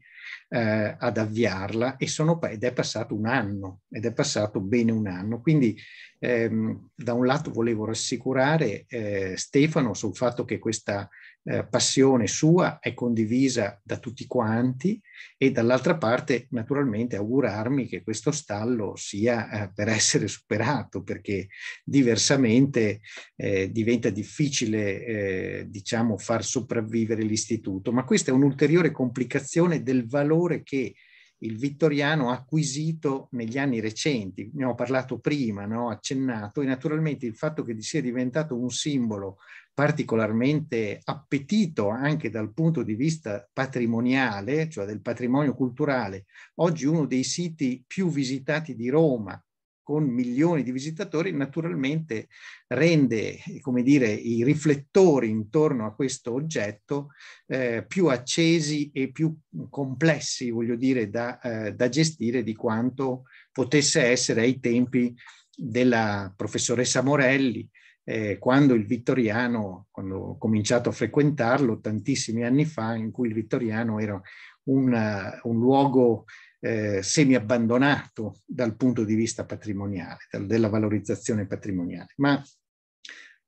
eh, ad avviarla e sono, ed è passato un anno, ed è passato bene un anno. Quindi ehm, da un lato volevo rassicurare eh, Stefano sul fatto che questa eh, passione sua è condivisa da tutti quanti e dall'altra parte naturalmente augurarmi che questo stallo sia eh, per essere superato perché diversamente eh, diventa difficile eh, diciamo far sopravvivere l'istituto. Ma questa è un'ulteriore complicazione del valore che il vittoriano acquisito negli anni recenti, ne ho parlato prima, no? accennato, e naturalmente il fatto che sia diventato un simbolo particolarmente appetito anche dal punto di vista patrimoniale, cioè del patrimonio culturale, oggi uno dei siti più visitati di Roma, con milioni di visitatori, naturalmente rende, come dire, i riflettori intorno a questo oggetto eh, più accesi e più complessi, voglio dire, da, eh, da gestire di quanto potesse essere ai tempi della professoressa Morelli, eh, quando il Vittoriano, quando ho cominciato a frequentarlo tantissimi anni fa, in cui il Vittoriano era un, un luogo eh, semi-abbandonato dal punto di vista patrimoniale, della valorizzazione patrimoniale. Ma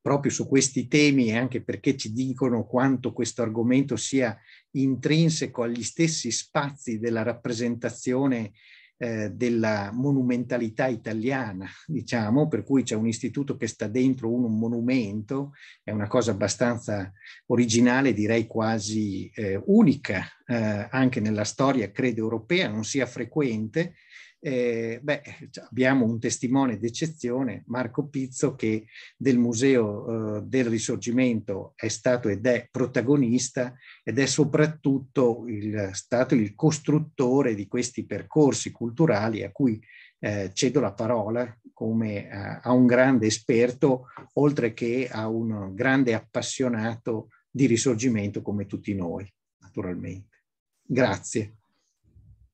proprio su questi temi e anche perché ci dicono quanto questo argomento sia intrinseco agli stessi spazi della rappresentazione eh, della monumentalità italiana, diciamo, per cui c'è un istituto che sta dentro un, monumento, è una cosa abbastanza originale, direi quasi eh, unica, eh, anche nella storia, credo, europea, non sia frequente, eh, beh, abbiamo un testimone d'eccezione, Marco Pizzo, che del Museo eh, del Risorgimento è stato ed è protagonista ed è soprattutto il, stato il costruttore di questi percorsi culturali a cui eh, cedo la parola come a un grande esperto, oltre che a un grande appassionato di risorgimento come tutti noi, naturalmente. Grazie.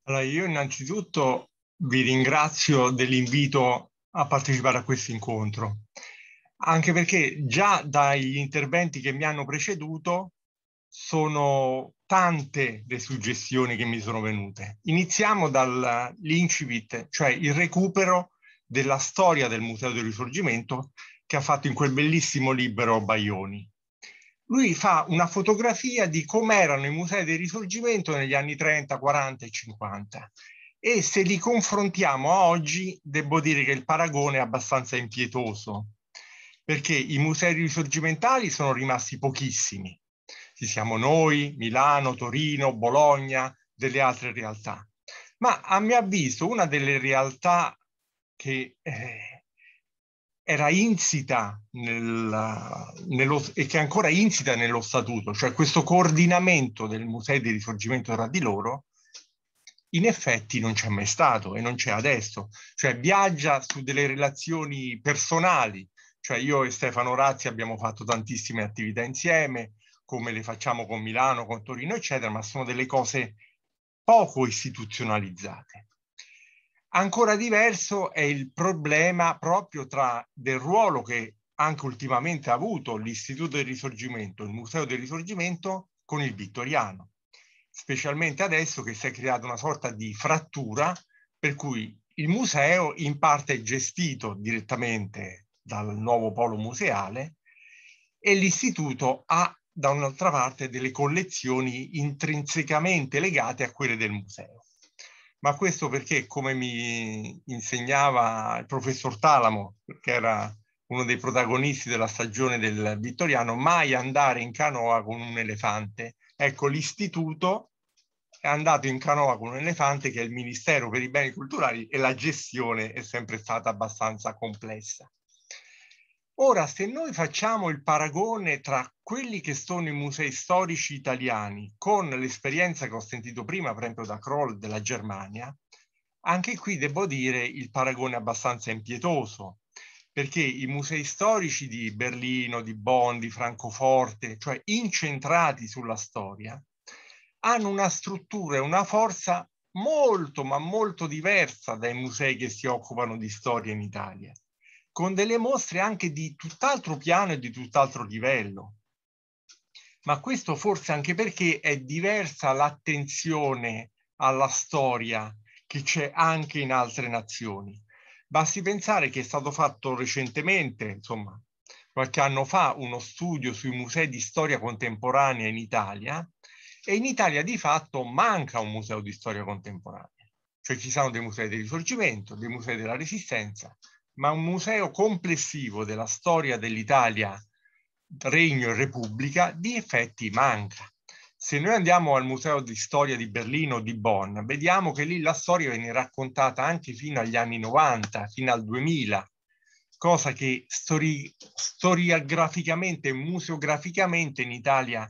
Allora, io innanzitutto vi ringrazio dell'invito a partecipare a questo incontro, anche perché già dagli interventi che mi hanno preceduto sono tante le suggestioni che mi sono venute. Iniziamo dall'incipit, cioè il recupero della storia del Museo del Risorgimento che ha fatto in quel bellissimo libro Baioni. Lui fa una fotografia di com'erano i musei del Risorgimento negli anni 30, 40 e 50 e se li confrontiamo a oggi, devo dire che il paragone è abbastanza impietoso, perché i musei risorgimentali sono rimasti pochissimi. Ci siamo noi, Milano, Torino, Bologna, delle altre realtà. Ma a mio avviso una delle realtà che eh, era insita nel, nello, e che è ancora insita nello statuto, cioè questo coordinamento del musei di risorgimento tra di loro, in effetti non c'è mai stato e non c'è adesso, cioè viaggia su delle relazioni personali, cioè io e Stefano Razzi abbiamo fatto tantissime attività insieme, come le facciamo con Milano, con Torino, eccetera, ma sono delle cose poco istituzionalizzate. Ancora diverso è il problema proprio tra del ruolo che anche ultimamente ha avuto l'Istituto del Risorgimento, il Museo del Risorgimento con il Vittoriano specialmente adesso che si è creata una sorta di frattura per cui il museo in parte è gestito direttamente dal nuovo polo museale e l'istituto ha da un'altra parte delle collezioni intrinsecamente legate a quelle del museo. Ma questo perché, come mi insegnava il professor Talamo, che era uno dei protagonisti della stagione del Vittoriano, mai andare in canoa con un elefante Ecco, l'istituto è andato in canoa con un elefante che è il Ministero per i beni culturali e la gestione è sempre stata abbastanza complessa. Ora, se noi facciamo il paragone tra quelli che sono i musei storici italiani con l'esperienza che ho sentito prima, per esempio da Kroll della Germania, anche qui devo dire il paragone è abbastanza impietoso, perché i musei storici di Berlino, di Bonn, di Francoforte, cioè incentrati sulla storia, hanno una struttura e una forza molto, ma molto diversa dai musei che si occupano di storia in Italia. con delle mostre anche di tutt'altro piano e di tutt'altro livello. Ma questo forse anche perché è diversa l'attenzione alla storia che c'è anche in altre nazioni. Basti pensare che è stato fatto recentemente, insomma, qualche anno fa, uno studio sui musei di storia contemporanea in Italia e in Italia di fatto manca un museo di storia contemporanea. Cioè ci sono dei musei del risorgimento, dei musei della resistenza, ma un museo complessivo della storia dell'Italia, regno e repubblica, di effetti manca. Se noi andiamo al Museo di Storia di Berlino o di Bonn, vediamo che lì la storia viene raccontata anche fino agli anni 90, fino al 2000, cosa che stori storiograficamente e museograficamente in Italia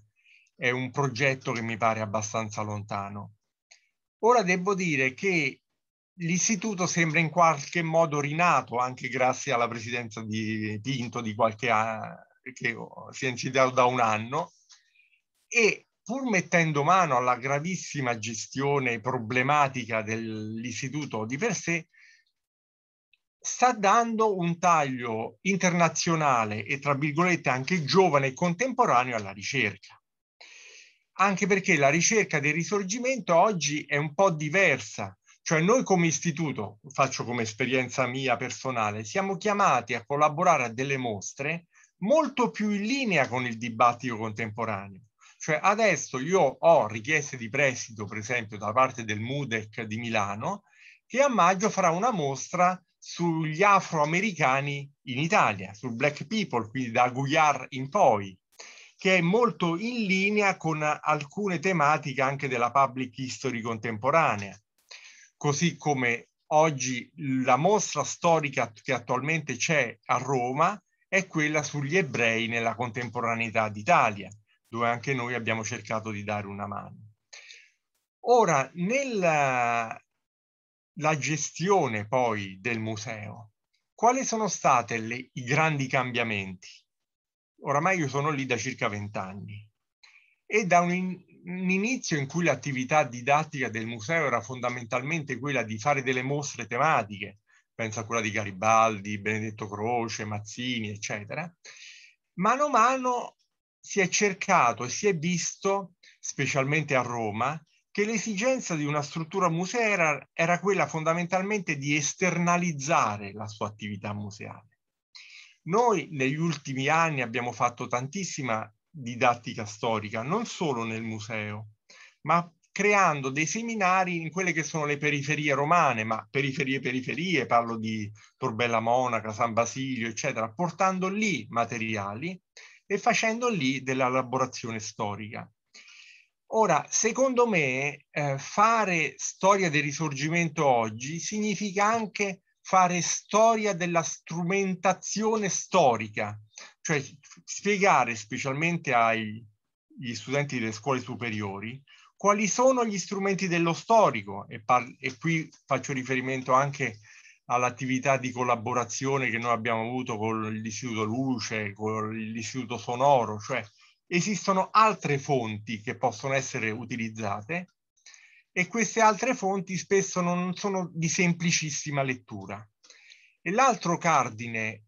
è un progetto che mi pare abbastanza lontano. Ora devo dire che l'istituto sembra in qualche modo rinato anche grazie alla presidenza di Pinto di qualche anno, che si è insediato da un anno e pur mettendo mano alla gravissima gestione problematica dell'istituto di per sé, sta dando un taglio internazionale e tra virgolette anche giovane e contemporaneo alla ricerca. Anche perché la ricerca del risorgimento oggi è un po' diversa, cioè noi come istituto, faccio come esperienza mia personale, siamo chiamati a collaborare a delle mostre molto più in linea con il dibattito contemporaneo cioè adesso io ho richieste di prestito, per esempio, da parte del MUDEC di Milano, che a maggio farà una mostra sugli afroamericani in Italia, sul Black People, quindi da Guyard in poi, che è molto in linea con alcune tematiche anche della public history contemporanea. Così come oggi la mostra storica che attualmente c'è a Roma è quella sugli ebrei nella contemporaneità d'Italia dove anche noi abbiamo cercato di dare una mano. Ora, nella la gestione poi del museo, quali sono stati i grandi cambiamenti? Oramai io sono lì da circa vent'anni e da un, in, un inizio in cui l'attività didattica del museo era fondamentalmente quella di fare delle mostre tematiche, penso a quella di Garibaldi, Benedetto Croce, Mazzini, eccetera, mano a mano si è cercato e si è visto, specialmente a Roma, che l'esigenza di una struttura museera era quella fondamentalmente di esternalizzare la sua attività museale. Noi negli ultimi anni abbiamo fatto tantissima didattica storica, non solo nel museo, ma creando dei seminari in quelle che sono le periferie romane, ma periferie periferie, parlo di Torbella Monaca, San Basilio, eccetera, portando lì materiali e facendo lì della elaborazione storica. Ora, secondo me, eh, fare storia del risorgimento oggi significa anche fare storia della strumentazione storica, cioè spiegare specialmente agli studenti delle scuole superiori quali sono gli strumenti dello storico e, e qui faccio riferimento anche all'attività di collaborazione che noi abbiamo avuto con l'Istituto Luce, con l'Istituto Sonoro, cioè esistono altre fonti che possono essere utilizzate e queste altre fonti spesso non sono di semplicissima lettura. E l'altro cardine,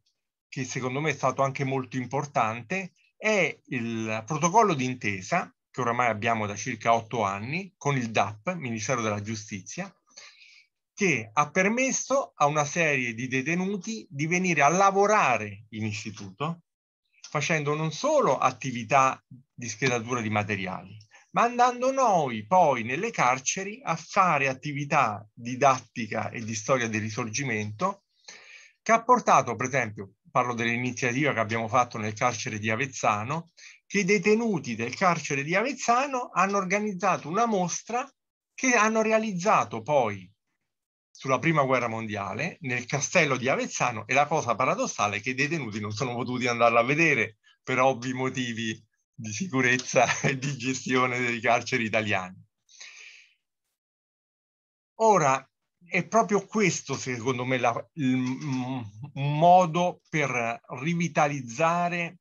che secondo me è stato anche molto importante, è il protocollo d'intesa, che oramai abbiamo da circa otto anni, con il DAP, Ministero della Giustizia, che ha permesso a una serie di detenuti di venire a lavorare in istituto facendo non solo attività di schedatura di materiali, ma andando noi poi nelle carceri a fare attività didattica e di storia del risorgimento che ha portato, per esempio, parlo dell'iniziativa che abbiamo fatto nel carcere di Avezzano, che i detenuti del carcere di Avezzano hanno organizzato una mostra che hanno realizzato poi sulla prima guerra mondiale nel castello di Avezzano e la cosa paradossale è che i detenuti non sono potuti andarla a vedere per ovvi motivi di sicurezza *laughs* e di gestione dei carceri italiani. Ora, è proprio questo, secondo me, la, il, un modo per rivitalizzare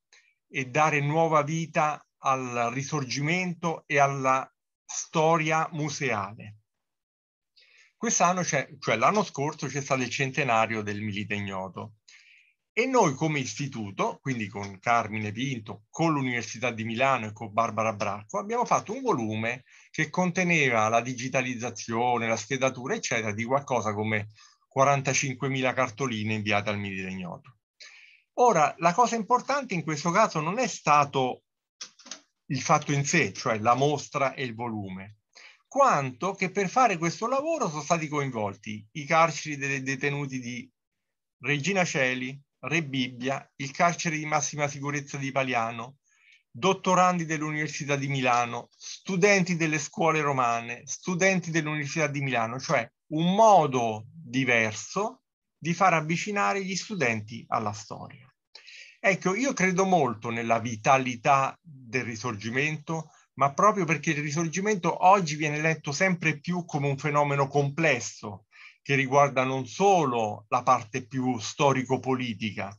e dare nuova vita al risorgimento e alla storia museale. Quest'anno, cioè l'anno scorso, c'è stato il centenario del Milite Ignoto E noi come istituto, quindi con Carmine Pinto, con l'Università di Milano e con Barbara Bracco, abbiamo fatto un volume che conteneva la digitalizzazione, la schedatura, eccetera, di qualcosa come 45.000 cartoline inviate al Milite Ignoto. Ora, la cosa importante in questo caso non è stato il fatto in sé, cioè la mostra e il volume, quanto che per fare questo lavoro sono stati coinvolti i carceri dei detenuti di Regina Celi, Re Bibbia, il carcere di massima sicurezza di Paliano, dottorandi dell'Università di Milano, studenti delle scuole romane, studenti dell'Università di Milano, cioè un modo diverso di far avvicinare gli studenti alla storia. Ecco, io credo molto nella vitalità del risorgimento, ma proprio perché il risorgimento oggi viene letto sempre più come un fenomeno complesso, che riguarda non solo la parte più storico-politica,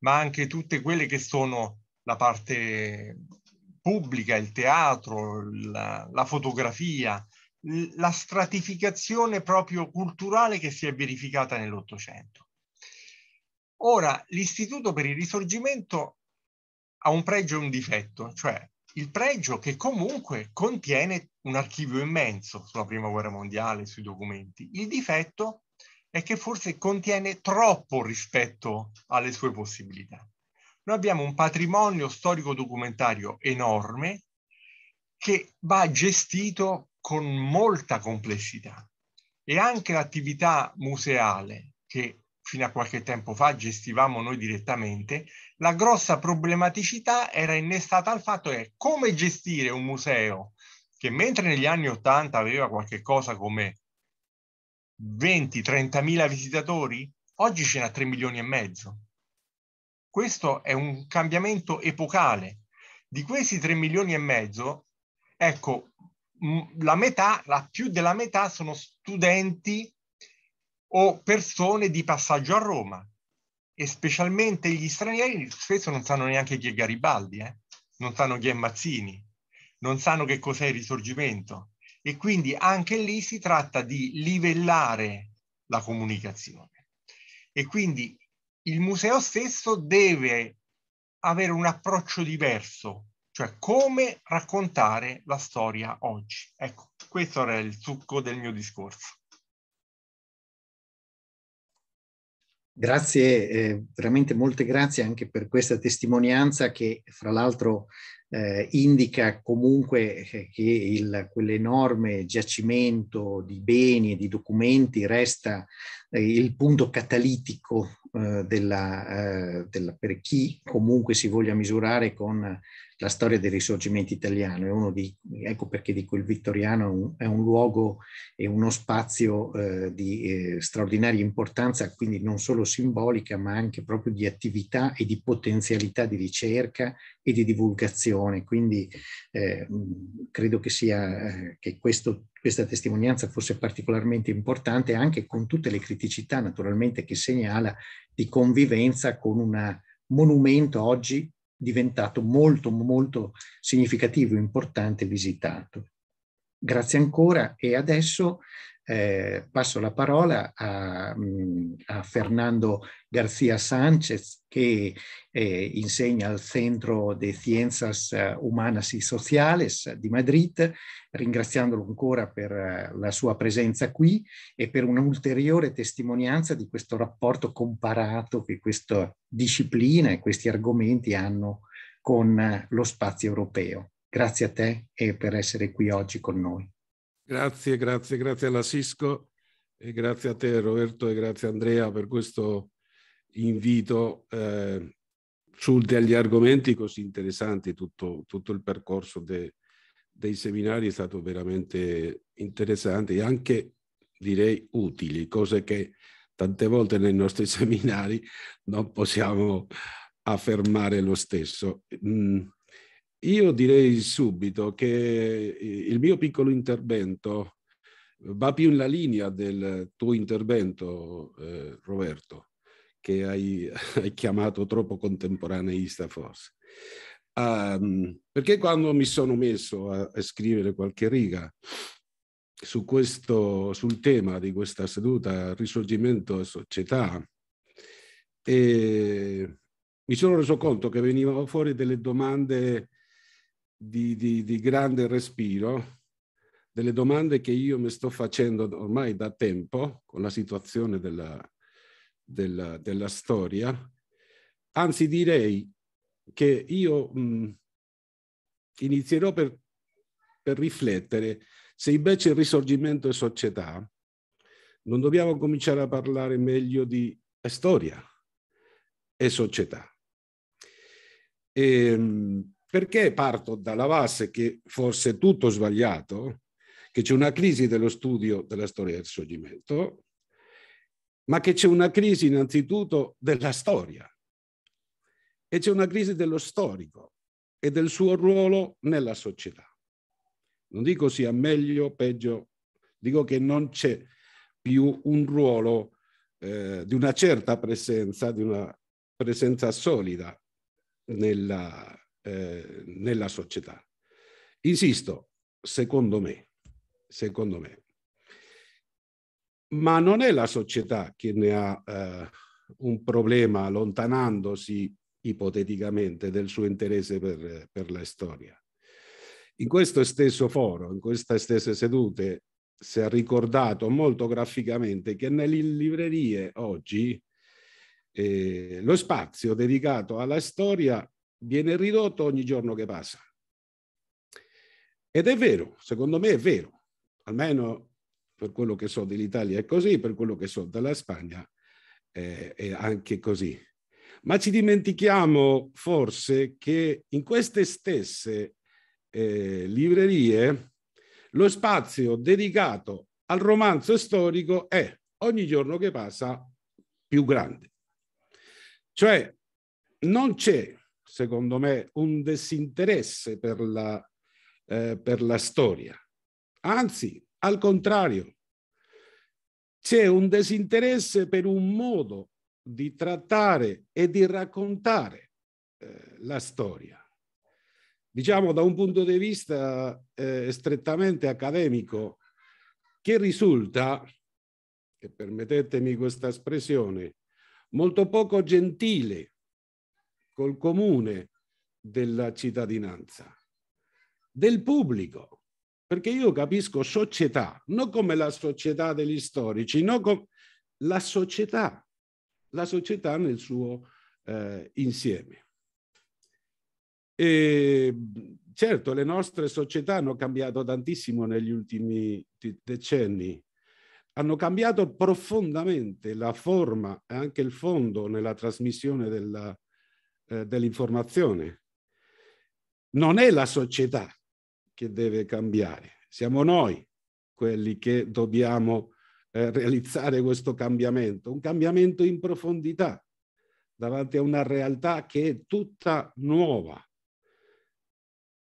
ma anche tutte quelle che sono la parte pubblica, il teatro, la, la fotografia, la stratificazione proprio culturale che si è verificata nell'Ottocento. Ora, l'Istituto per il Risorgimento ha un pregio e un difetto, cioè il pregio che comunque contiene un archivio immenso sulla prima guerra mondiale, sui documenti. Il difetto è che forse contiene troppo rispetto alle sue possibilità. Noi abbiamo un patrimonio storico-documentario enorme che va gestito con molta complessità e anche l'attività museale che fino a qualche tempo fa gestivamo noi direttamente, la grossa problematicità era innestata al fatto che come gestire un museo che mentre negli anni 80 aveva qualche cosa come 20-30 mila visitatori, oggi ce n'ha 3 milioni e mezzo. Questo è un cambiamento epocale. Di questi 3 milioni e mezzo, ecco, la metà, la più della metà sono studenti o persone di passaggio a Roma e specialmente gli stranieri spesso non sanno neanche chi è Garibaldi, eh? non sanno chi è Mazzini, non sanno che cos'è il risorgimento e quindi anche lì si tratta di livellare la comunicazione e quindi il museo stesso deve avere un approccio diverso, cioè come raccontare la storia oggi. Ecco, questo era il succo del mio discorso. Grazie, eh, veramente molte grazie anche per questa testimonianza che fra l'altro eh, indica comunque eh, che il, quell'enorme giacimento di beni e di documenti resta eh, il punto catalitico eh, della, eh, della, per chi comunque si voglia misurare con la storia del risorgimento italiano. È uno di, ecco perché dico il vittoriano è un luogo e uno spazio eh, di eh, straordinaria importanza, quindi non solo simbolica, ma anche proprio di attività e di potenzialità di ricerca e di divulgazione. Quindi eh, credo che sia eh, che questo questa testimonianza fosse particolarmente importante anche con tutte le criticità naturalmente che segnala di convivenza con un monumento oggi diventato molto molto significativo, importante, visitato. Grazie ancora e adesso eh, passo la parola a, mm, a, Fernando García Sánchez che eh, insegna al Centro de Ciencias Humanas y Sociales di Madrid, ringraziandolo ancora per eh, la sua presenza qui e per un'ulteriore testimonianza di questo rapporto comparato che questa disciplina e questi argomenti hanno con eh, lo spazio europeo. Grazie a te e per essere qui oggi con noi. Grazie, grazie, grazie alla Cisco e grazie a te Roberto e grazie Andrea per questo invito eh, su degli argomenti così interessanti. Tutto, tutto il percorso de, dei seminari è stato veramente interessante e anche direi utili, cose che tante volte nei nostri *laughs* seminari non possiamo affermare lo stesso. Mm, io direi subito che eh, il mio piccolo intervento va più in la linea del tuo intervento, eh, Roberto, che hai, *laughs* hai, chiamato troppo contemporaneista forse. Um, perché quando mi sono messo a, a scrivere qualche riga su questo, sul tema di questa seduta, risorgimento e società, E mi sono reso conto che venivano fuori delle domande di, di, di grande respiro, delle domande che io mi sto facendo ormai da tempo con la situazione della, della, della storia. Anzi, direi che io mh, inizierò per, per riflettere se invece il risorgimento è società, non dobbiamo cominciare a parlare meglio di storia e società. E, ehm, perché parto dalla base che forse è tutto sbagliato, che c'è una crisi dello studio della storia del sorgimento, ma che c'è una crisi innanzitutto della storia e c'è una crisi dello storico e del suo ruolo nella società. Non dico sia meglio o peggio, dico che non c'è più un ruolo eh, di una certa presenza, di una presenza solida nella, eh, nella società. Insisto, secondo me, secondo me, ma non è la società che ne ha eh, un problema allontanandosi ipoteticamente del suo interesse per, per la storia. In questo stesso foro, in queste stesse sedute, si è ricordato molto graficamente che nelle librerie oggi eh, lo spazio dedicato alla storia viene ridotto ogni giorno che passa. Ed è vero, secondo me è vero, almeno per quello che so dell'Italia è così, per quello che so della Spagna eh, è anche così. Ma ci dimentichiamo forse che in queste stesse eh, librerie lo spazio dedicato al romanzo storico è ogni giorno che passa più grande. Cioè non c'è, secondo me, un disinteresse per la, eh, per la storia. Anzi, al contrario, c'è un disinteresse per un modo di trattare e di raccontare eh, la storia. Diciamo da un punto di vista eh, strettamente accademico, che risulta, e permettetemi questa espressione, molto poco gentile col comune della cittadinanza, del pubblico, perché io capisco società, non come la società degli storici, non come la società, la società nel suo eh, insieme. E certo, le nostre società hanno cambiato tantissimo negli ultimi decenni, hanno cambiato profondamente la forma e anche il fondo nella trasmissione della, eh, dell'informazione. Non è la società che deve cambiare, siamo noi quelli che dobbiamo eh, realizzare questo cambiamento, un cambiamento in profondità davanti a una realtà che è tutta nuova.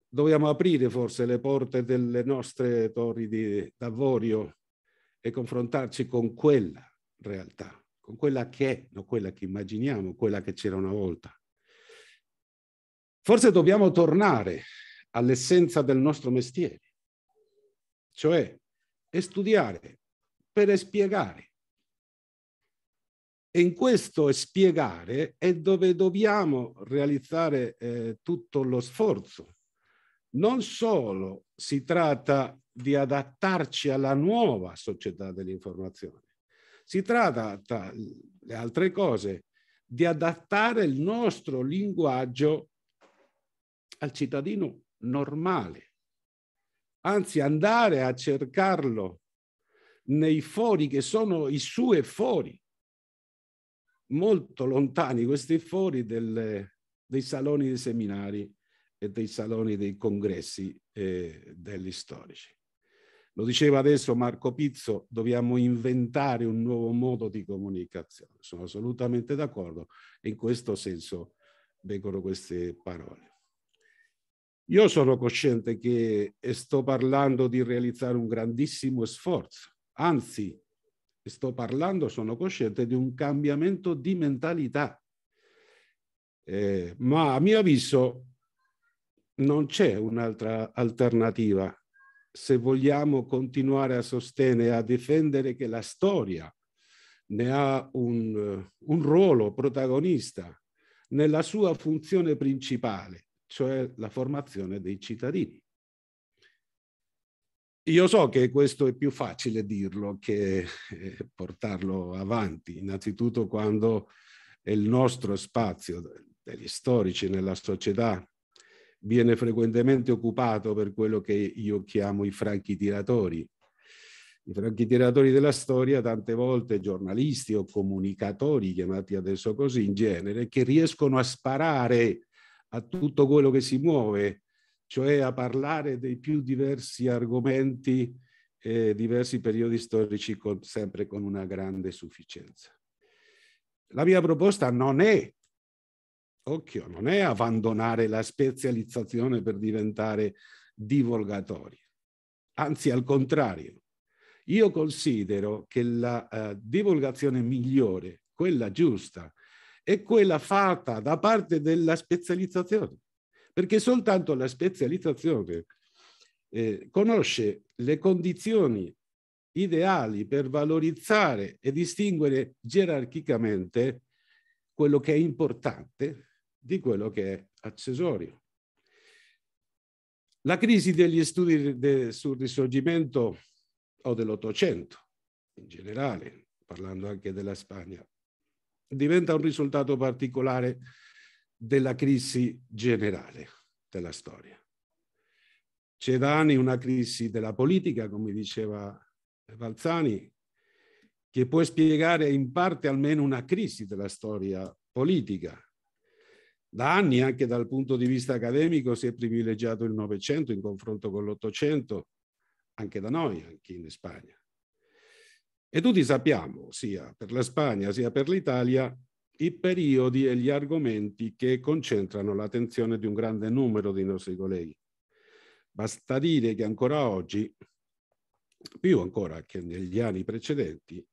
Dobbiamo aprire forse le porte delle nostre torri di d'avorio e confrontarci con quella realtà, con quella che è, non quella che immaginiamo, quella che c'era una volta. Forse dobbiamo tornare all'essenza del nostro mestiere, cioè studiare per spiegare. E in questo spiegare è dove dobbiamo realizzare eh, tutto lo sforzo. Non solo si tratta di adattarci alla nuova società dell'informazione. Si tratta, tra le altre cose, di adattare il nostro linguaggio al cittadino normale, anzi andare a cercarlo nei fori che sono i suoi fori, molto lontani questi fori delle, dei saloni dei seminari e dei saloni dei congressi eh, degli storici. Lo diceva adesso Marco Pizzo, dobbiamo inventare un nuovo modo di comunicazione. Sono assolutamente d'accordo e in questo senso vengono queste parole. Io sono cosciente che sto parlando di realizzare un grandissimo sforzo, anzi sto parlando, sono cosciente di un cambiamento di mentalità. Eh, ma a mio avviso non c'è un'altra alternativa se vogliamo continuare a sostenere, a difendere che la storia ne ha un, un ruolo protagonista nella sua funzione principale, cioè la formazione dei cittadini. Io so che questo è più facile dirlo che eh, portarlo avanti, innanzitutto quando il nostro spazio degli storici nella società viene frequentemente occupato per quello che io chiamo i franchi tiratori. I franchi tiratori della storia, tante volte giornalisti o comunicatori, chiamati adesso così in genere, che riescono a sparare a tutto quello che si muove cioè a parlare dei più diversi argomenti e diversi periodi storici con, sempre con una grande sufficienza. La mia proposta non è, occhio, non è abbandonare la specializzazione per diventare divulgatori, anzi al contrario. Io considero che la uh, divulgazione migliore, quella giusta, è quella fatta da parte della specializzazione perché soltanto la specializzazione eh, conosce le condizioni ideali per valorizzare e distinguere gerarchicamente quello che è importante di quello che è accessorio. La crisi degli studi de, sul risorgimento o dell'Ottocento, in generale, parlando anche della Spagna, diventa un risultato particolare della crisi generale della storia. C'è da anni una crisi della politica, come diceva Balzani, che può spiegare in parte almeno una crisi della storia politica. Da anni, anche dal punto di vista accademico, si è privilegiato il Novecento in confronto con l'Ottocento, anche da noi, anche in Spagna. E tutti sappiamo, sia per la Spagna sia per l'Italia, i periodi e gli argomenti che concentrano l'attenzione di un grande numero di nostri colleghi. Basta dire che ancora oggi, più ancora che negli anni precedenti,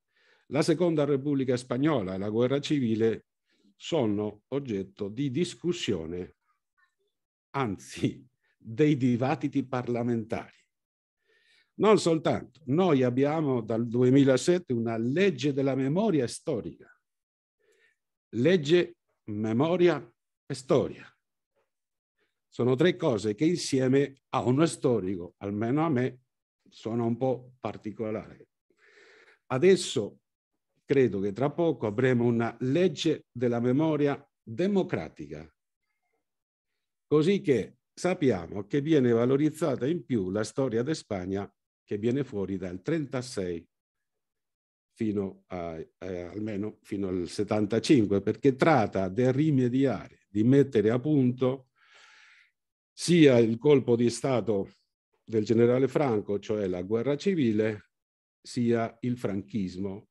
la Seconda Repubblica Spagnola e la guerra civile sono oggetto di discussione, anzi dei dibattiti parlamentari. Non soltanto, noi abbiamo dal 2007 una legge della memoria storica legge, memoria e storia. Sono tre cose che insieme a uno storico, almeno a me, sono un po' particolari. Adesso credo che tra poco avremo una legge della memoria democratica, così che sappiamo che viene valorizzata in più la storia di Spagna che viene fuori dal 36 fino a, eh, almeno fino al 75, perché tratta di rimediare, di mettere a punto sia il colpo di Stato del generale Franco, cioè la guerra civile, sia il franchismo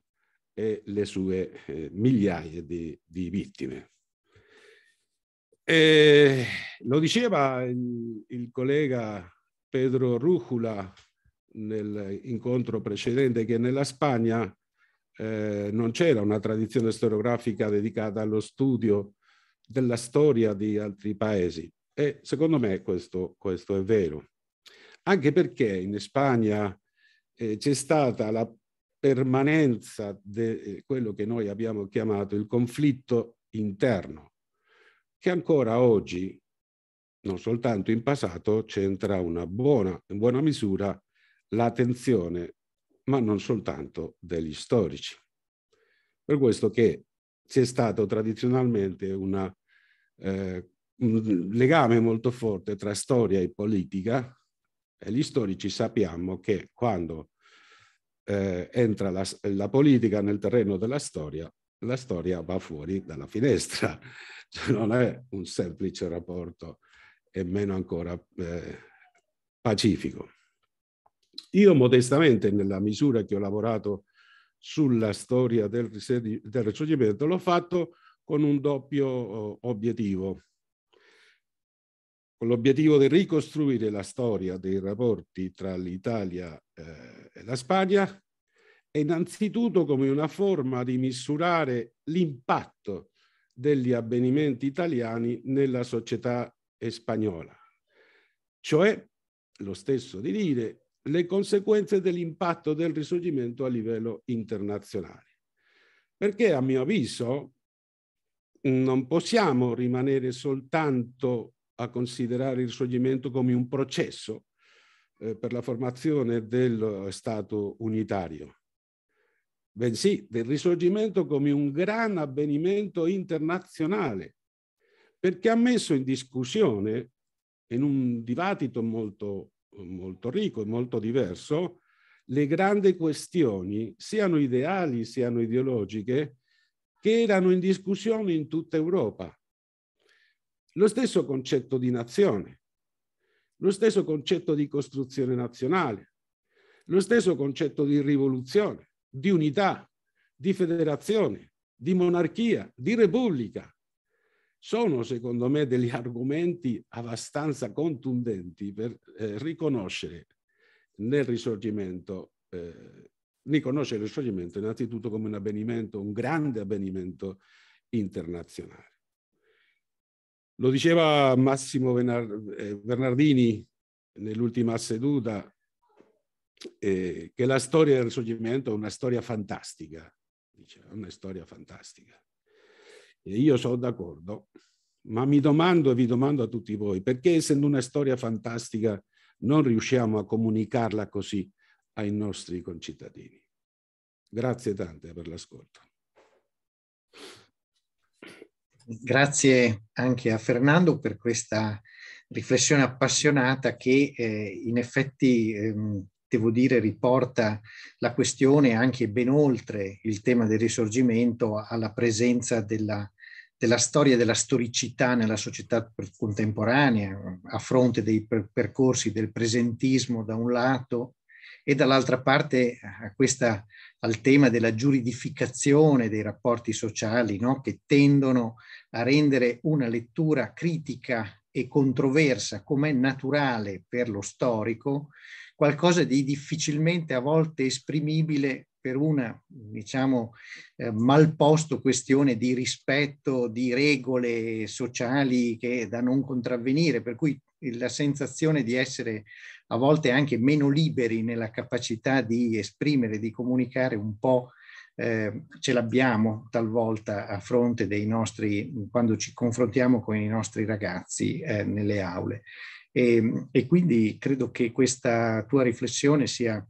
e le sue eh, migliaia di, di vittime. E lo diceva il, il collega Pedro Rújula nell'incontro precedente che nella Spagna eh, non c'era una tradizione storiografica dedicata allo studio della storia di altri paesi e secondo me questo, questo è vero. Anche perché in Spagna eh, c'è stata la permanenza di eh, quello che noi abbiamo chiamato il conflitto interno, che ancora oggi, non soltanto in passato, c'entra una buona, in buona misura l'attenzione ma non soltanto degli storici. Per questo che c'è stato tradizionalmente una, eh, un legame molto forte tra storia e politica e gli storici sappiamo che quando eh, entra la, la, politica nel terreno della storia, la storia va fuori dalla finestra, *laughs* cioè non è un semplice rapporto e meno ancora eh, pacifico. Io modestamente, nella misura che ho lavorato sulla storia del, del risorgimento, l'ho fatto con un doppio obiettivo. Con l'obiettivo di ricostruire la storia dei rapporti tra l'Italia eh, e la Spagna e innanzitutto come una forma di misurare l'impatto degli avvenimenti italiani nella società spagnola. Cioè, lo stesso di dire, le conseguenze dell'impatto del risorgimento a livello internazionale. perché a mio avviso non possiamo rimanere soltanto a considerare il risorgimento come un processo eh, per la formazione dello Stato unitario, bensì del risorgimento come un gran avvenimento internazionale, perché ha messo in discussione, in un dibattito molto, molto ricco e molto diverso, le grandi questioni, siano ideali, siano ideologiche, che erano in discussione in tutta Europa. Lo stesso concetto di nazione, lo stesso concetto di costruzione nazionale, lo stesso concetto di rivoluzione, di unità, di federazione, di monarchia, di repubblica. Sono, secondo me, degli argomenti abbastanza contundenti per eh, riconoscere nel risorgimento, eh, riconoscere il risorgimento innanzitutto come un avvenimento, un grande avvenimento internazionale. Lo diceva Massimo eh, Bernardini nell'ultima seduta, eh, che la storia del risorgimento è una storia fantastica, dice, è una storia fantastica. Io sono d'accordo, ma mi domando e vi domando a tutti voi, perché essendo una storia fantastica non riusciamo a comunicarla così ai nostri concittadini? Grazie tante per l'ascolto. Grazie anche a Fernando per questa riflessione appassionata che eh, in effetti, ehm, devo dire, riporta la questione anche ben oltre il tema del risorgimento alla presenza della, della storia della storicità nella società contemporanea, a fronte dei per percorsi del presentismo da un lato e dall'altra parte a questa, al tema della giuridificazione dei rapporti sociali no? che tendono a rendere una lettura critica e controversa, come è naturale per lo storico, qualcosa di difficilmente a volte esprimibile per una, diciamo, eh, malposto questione di rispetto di regole sociali che da non contravvenire, per cui la sensazione di essere a volte anche meno liberi nella capacità di esprimere, di comunicare un po' eh, ce l'abbiamo talvolta a fronte dei nostri, quando ci confrontiamo con i nostri ragazzi eh, nelle aule. E, e, quindi credo che questa tua riflessione sia,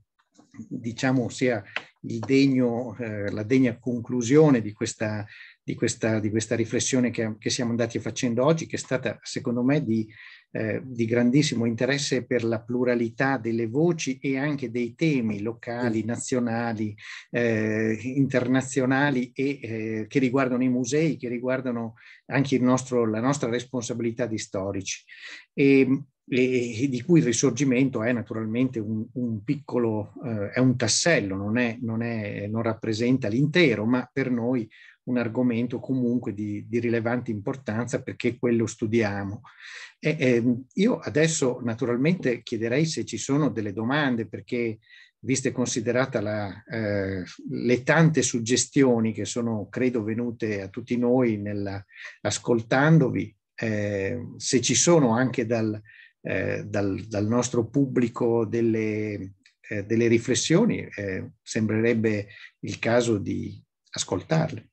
diciamo, sia degno, eh, la degna conclusione di questa, di questa, di questa riflessione che, che, siamo andati facendo oggi, che è stata secondo me di, eh, di grandissimo interesse per la pluralità delle voci e anche dei temi locali, nazionali, eh, internazionali e eh, che riguardano i musei, che riguardano anche nostro, la nostra responsabilità di storici. E, e, di cui il risorgimento è naturalmente un, un piccolo, eh, è un tassello, non, è, non, è, non rappresenta l'intero, ma per noi un argomento comunque di, di rilevante importanza perché quello studiamo. E, eh, io adesso naturalmente chiederei se ci sono delle domande perché viste considerata la, eh, le tante suggestioni che sono credo venute a tutti noi nella, ascoltandovi, eh, se ci sono anche dal, eh, dal, dal nostro pubblico delle, eh, delle riflessioni, eh, sembrerebbe il caso di ascoltarle.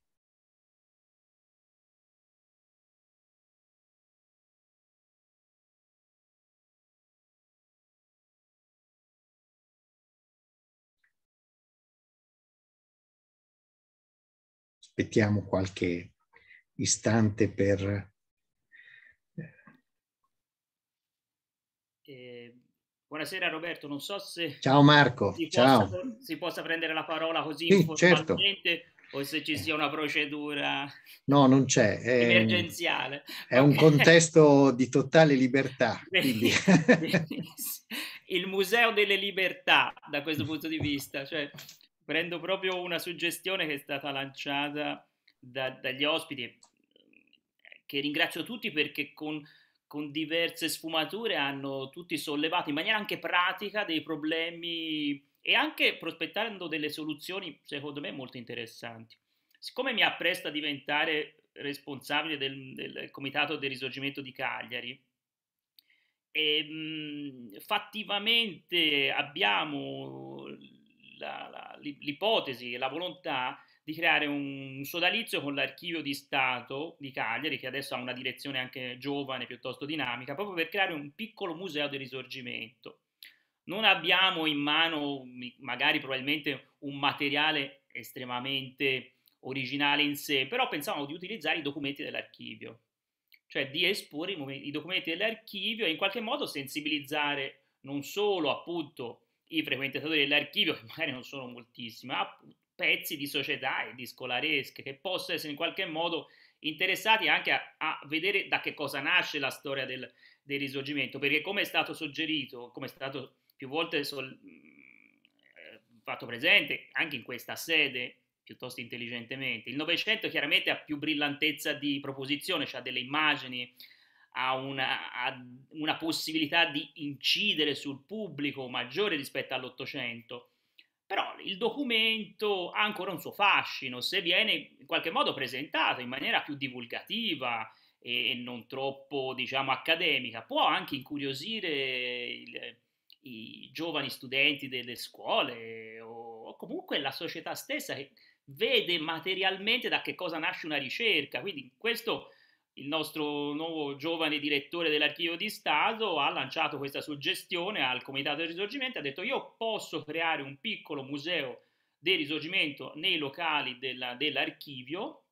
Aspettiamo qualche istante per... Eh, buonasera Roberto, non so se... Ciao Marco, si ciao. Possa, si possa prendere la parola così sì, certo. o se ci sia una procedura no, non c'è. È, emergenziale. È okay. un contesto di totale libertà. *laughs* Il Museo delle Libertà da questo punto di vista, cioè prendo proprio una suggestione che è stata lanciata da, dagli ospiti, che ringrazio tutti perché con, con diverse sfumature hanno tutti sollevato in maniera anche pratica dei problemi e anche prospettando delle soluzioni, secondo me, molto interessanti. Siccome mi appresto a diventare responsabile del, del Comitato del Risorgimento di Cagliari, e, ehm, mh, fattivamente abbiamo la, la, l'ipotesi e la volontà di creare un sodalizio con l'archivio di Stato di Cagliari, che adesso ha una direzione anche giovane, piuttosto dinamica, proprio per creare un piccolo museo del risorgimento. Non abbiamo in mano, magari probabilmente, un materiale estremamente originale in sé, però pensavamo di utilizzare i documenti dell'archivio, cioè di esporre i, documenti dell'archivio e in qualche modo sensibilizzare non solo appunto i frequentatori dell'archivio, *laughs* che magari non sono moltissimi, ma pezzi di società e di scolaresche che possono essere in qualche modo interessati anche a, a vedere da che cosa nasce la storia del, del, risorgimento, perché come è stato suggerito, come è stato più volte sol, eh, fatto presente anche in questa sede piuttosto intelligentemente, il Novecento chiaramente ha più brillantezza di proposizione, cioè delle immagini, ha una, ha una possibilità di incidere sul pubblico maggiore rispetto all'Ottocento però il documento ha ancora un suo fascino se viene in qualche modo presentato in maniera più divulgativa e non troppo, diciamo, accademica. Può anche incuriosire il, i giovani studenti delle scuole o, o comunque la società stessa che vede materialmente da che cosa nasce una ricerca. Quindi questo il nostro nuovo giovane direttore dell'archivio di Stato ha lanciato questa suggestione al Comitato del Risorgimento, ha detto io posso creare un piccolo museo del risorgimento nei locali della, dell'archivio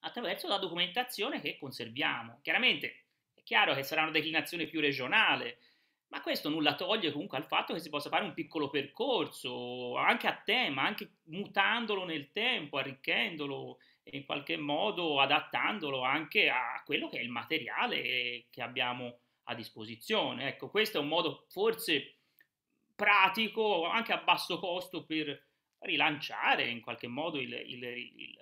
attraverso la documentazione che conserviamo. Chiaramente è chiaro che sarà una declinazione più regionale, ma questo nulla toglie comunque al fatto che si possa fare un piccolo percorso, anche a tema, anche mutandolo nel tempo, arricchendolo in qualche modo adattandolo anche a quello che è il materiale che abbiamo a disposizione. Ecco, questo è un modo forse pratico, anche a basso costo, per rilanciare in qualche modo il, il, il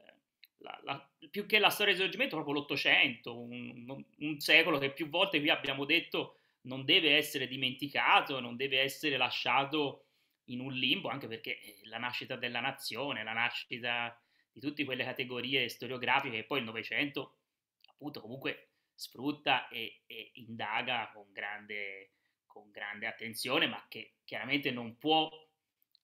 la, la, più che la storia del risorgimento, proprio l'Ottocento, un, un, secolo che più volte qui abbiamo detto non deve essere dimenticato, non deve essere lasciato in un limbo, anche perché la nascita della nazione, la nascita di tutte quelle categorie storiografiche che poi il Novecento appunto comunque sfrutta e, e indaga con grande, con grande attenzione, ma che chiaramente non può,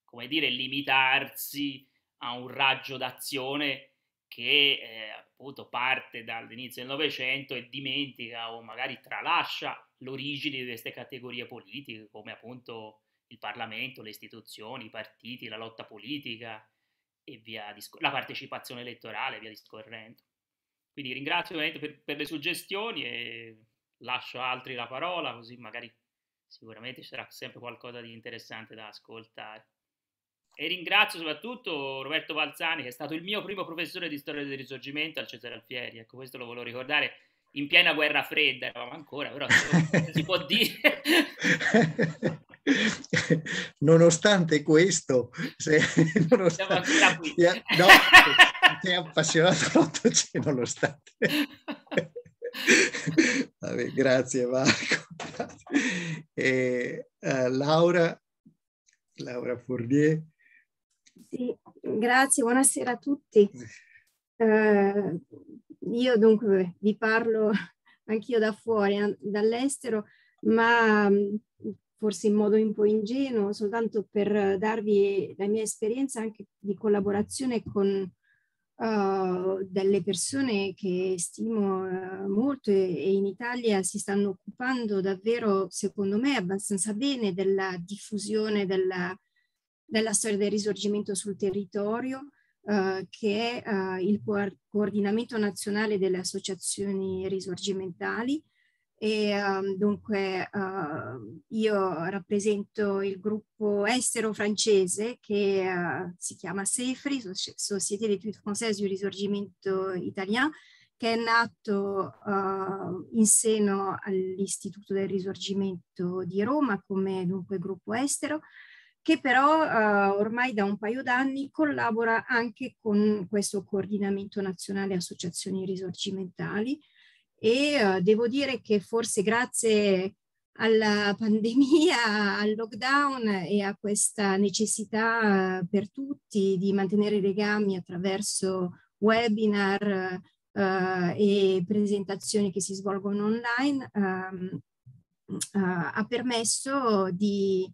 come dire, limitarsi a un raggio d'azione che eh, appunto parte dall'inizio del Novecento e dimentica o magari tralascia l'origine di queste categorie politiche come appunto il Parlamento, le istituzioni, i partiti, la lotta politica, e via discor- la partecipazione elettorale via discorrendo. Quindi ringrazio ovviamente per, per, le suggestioni e lascio altri la parola, così magari sicuramente ci sarà sempre qualcosa di interessante da ascoltare. E ringrazio soprattutto Roberto Balzani, che è stato il mio primo professore di storia del risorgimento al Cesare Alfieri. Ecco, questo lo volevo ricordare in piena guerra fredda, eravamo ancora, però si può dire. *laughs* *laughs* Nonostante questo, se, *laughs* nonostante, sei, no, sei appassionato all'Ottocento, nonostante. *laughs* Vabbè, grazie Marco. E, uh, Laura, Laura Fournier. Sì, grazie, buonasera a tutti. Uh, io dunque vi parlo anch'io da fuori, dall'estero, ma forse in modo un po' ingenuo, soltanto per darvi la mia esperienza anche di collaborazione con uh, delle persone che stimo uh, molto e, e, in Italia si stanno occupando davvero, secondo me, abbastanza bene della diffusione della, della storia del risorgimento sul territorio, uh, che è il coordinamento nazionale delle associazioni risorgimentali, e um, dunque uh, io rappresento il gruppo estero francese che uh, si chiama SEFRI, Société d'études françaises du risorgimento italien, che è nato uh, in seno all'Istituto del Risorgimento di Roma come dunque gruppo estero, che però ormai da un paio d'anni collabora anche con questo coordinamento nazionale associazioni risorgimentali, e uh, devo dire che forse grazie alla *laughs* pandemia, al lockdown e a questa necessità uh, per tutti di mantenere i legami attraverso webinar uh, e presentazioni che si svolgono online, um, ha permesso di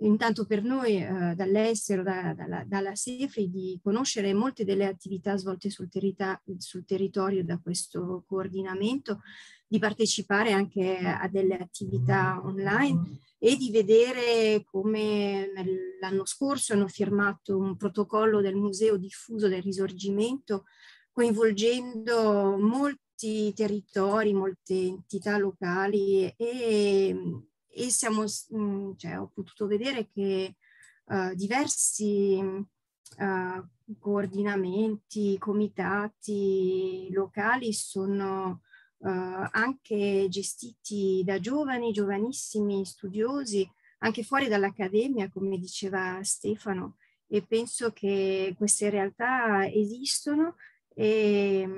intanto per noi eh, dall'estero, da, dalla, dalla SEFRI, di conoscere molte delle attività svolte sul, terita- sul territorio da questo coordinamento, di partecipare anche a delle attività online e di vedere come l'anno scorso hanno firmato un protocollo del Museo Diffuso del Risorgimento coinvolgendo molti territori, molte entità locali e, e siamo, mm, cioè, ho potuto vedere che uh, diversi uh, coordinamenti, comitati locali sono uh, anche gestiti da giovani, giovanissimi studiosi, anche fuori dall'accademia, come diceva Stefano, e penso che queste realtà esistono e,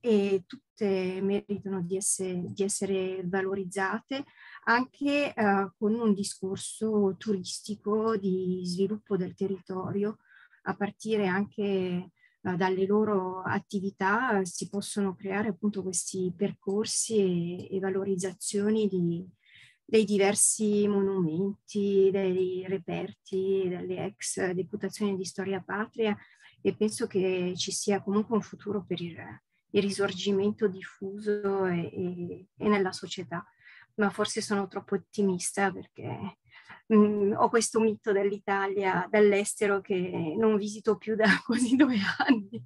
e tutte meritano di essere, di essere valorizzate anche uh, con un discorso turistico di sviluppo del territorio a partire anche uh, dalle loro attività si possono creare appunto questi percorsi e, e valorizzazioni di, dei diversi monumenti, dei reperti, delle ex deputazioni di storia patria e penso che ci sia comunque un futuro per il, il risorgimento diffuso e, e, e, nella società. Ma forse sono troppo ottimista perché mh, mm, ho questo mito dell'Italia dall'estero che non visito più da *laughs* quasi due anni.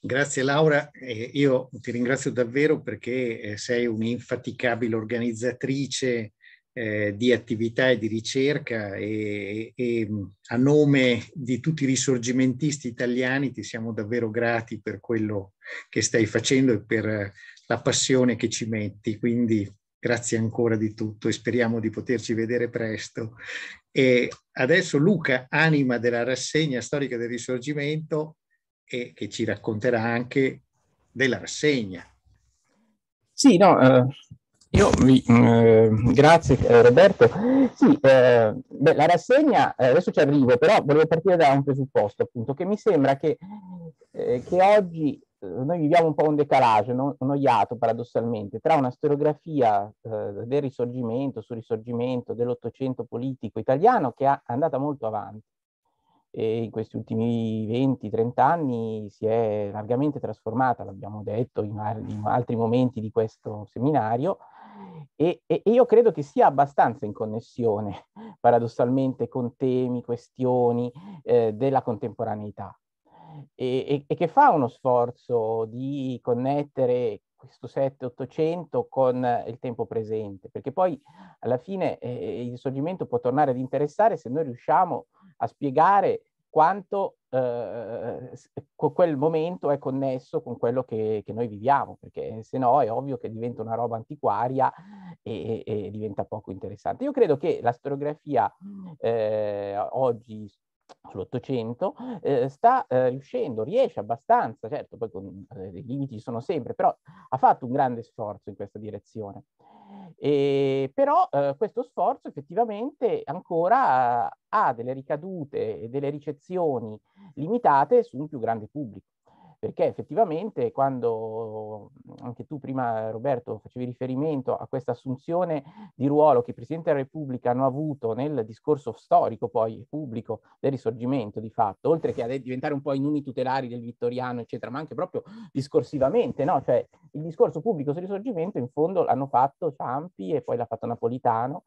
Grazie Laura, eh, io ti ringrazio davvero perché eh, sei un'infaticabile organizzatrice eh, di attività e di ricerca e, e, a nome di tutti i risorgimentisti italiani ti siamo davvero grati per quello che stai facendo e per la passione che ci metti. Quindi grazie ancora di tutto e speriamo di poterci vedere presto. E adesso Luca, anima della rassegna storica del risorgimento, e che ci racconterà anche della rassegna. Sì, no, eh, io vi, eh, grazie eh, Roberto. Sì, eh, beh, la rassegna, eh, adesso ci arrivo, però volevo partire da un presupposto, appunto, che mi sembra che, eh, che oggi noi viviamo un po' un decalage, no? un oiato paradossalmente, tra una storiografia del risorgimento, sul risorgimento dell'Ottocento politico italiano che è andata molto avanti e in questi ultimi 20-30 anni si è largamente trasformata, l'abbiamo detto in, in altri momenti di questo seminario, e, e, io credo che sia abbastanza in connessione paradossalmente con temi, questioni eh, della contemporaneità e, e, che fa uno sforzo di connettere questo 7-800 con il tempo presente, perché poi alla fine eh, il risorgimento può tornare ad interessare se noi riusciamo a spiegare quanto eh, quel momento è connesso con quello che, che, noi viviamo, perché se no è ovvio che diventa una roba antiquaria e, e diventa poco interessante. Io credo che la storiografia eh, oggi sull'Ottocento, eh, sta eh, riuscendo, riesce abbastanza, certo poi con, eh, i limiti ci sono sempre, però ha fatto un grande sforzo in questa direzione. E, però eh, questo sforzo effettivamente ancora ha delle ricadute e delle ricezioni limitate su un più grande pubblico perché effettivamente quando anche tu prima Roberto facevi riferimento a questa assunzione di ruolo che i Presidenti della Repubblica hanno avuto nel discorso storico poi pubblico del risorgimento di fatto, oltre che a diventare un po' i numi tutelari del vittoriano eccetera, ma anche proprio discorsivamente, no? cioè il discorso pubblico sul risorgimento in fondo l'hanno fatto Ciampi e poi l'ha fatto Napolitano,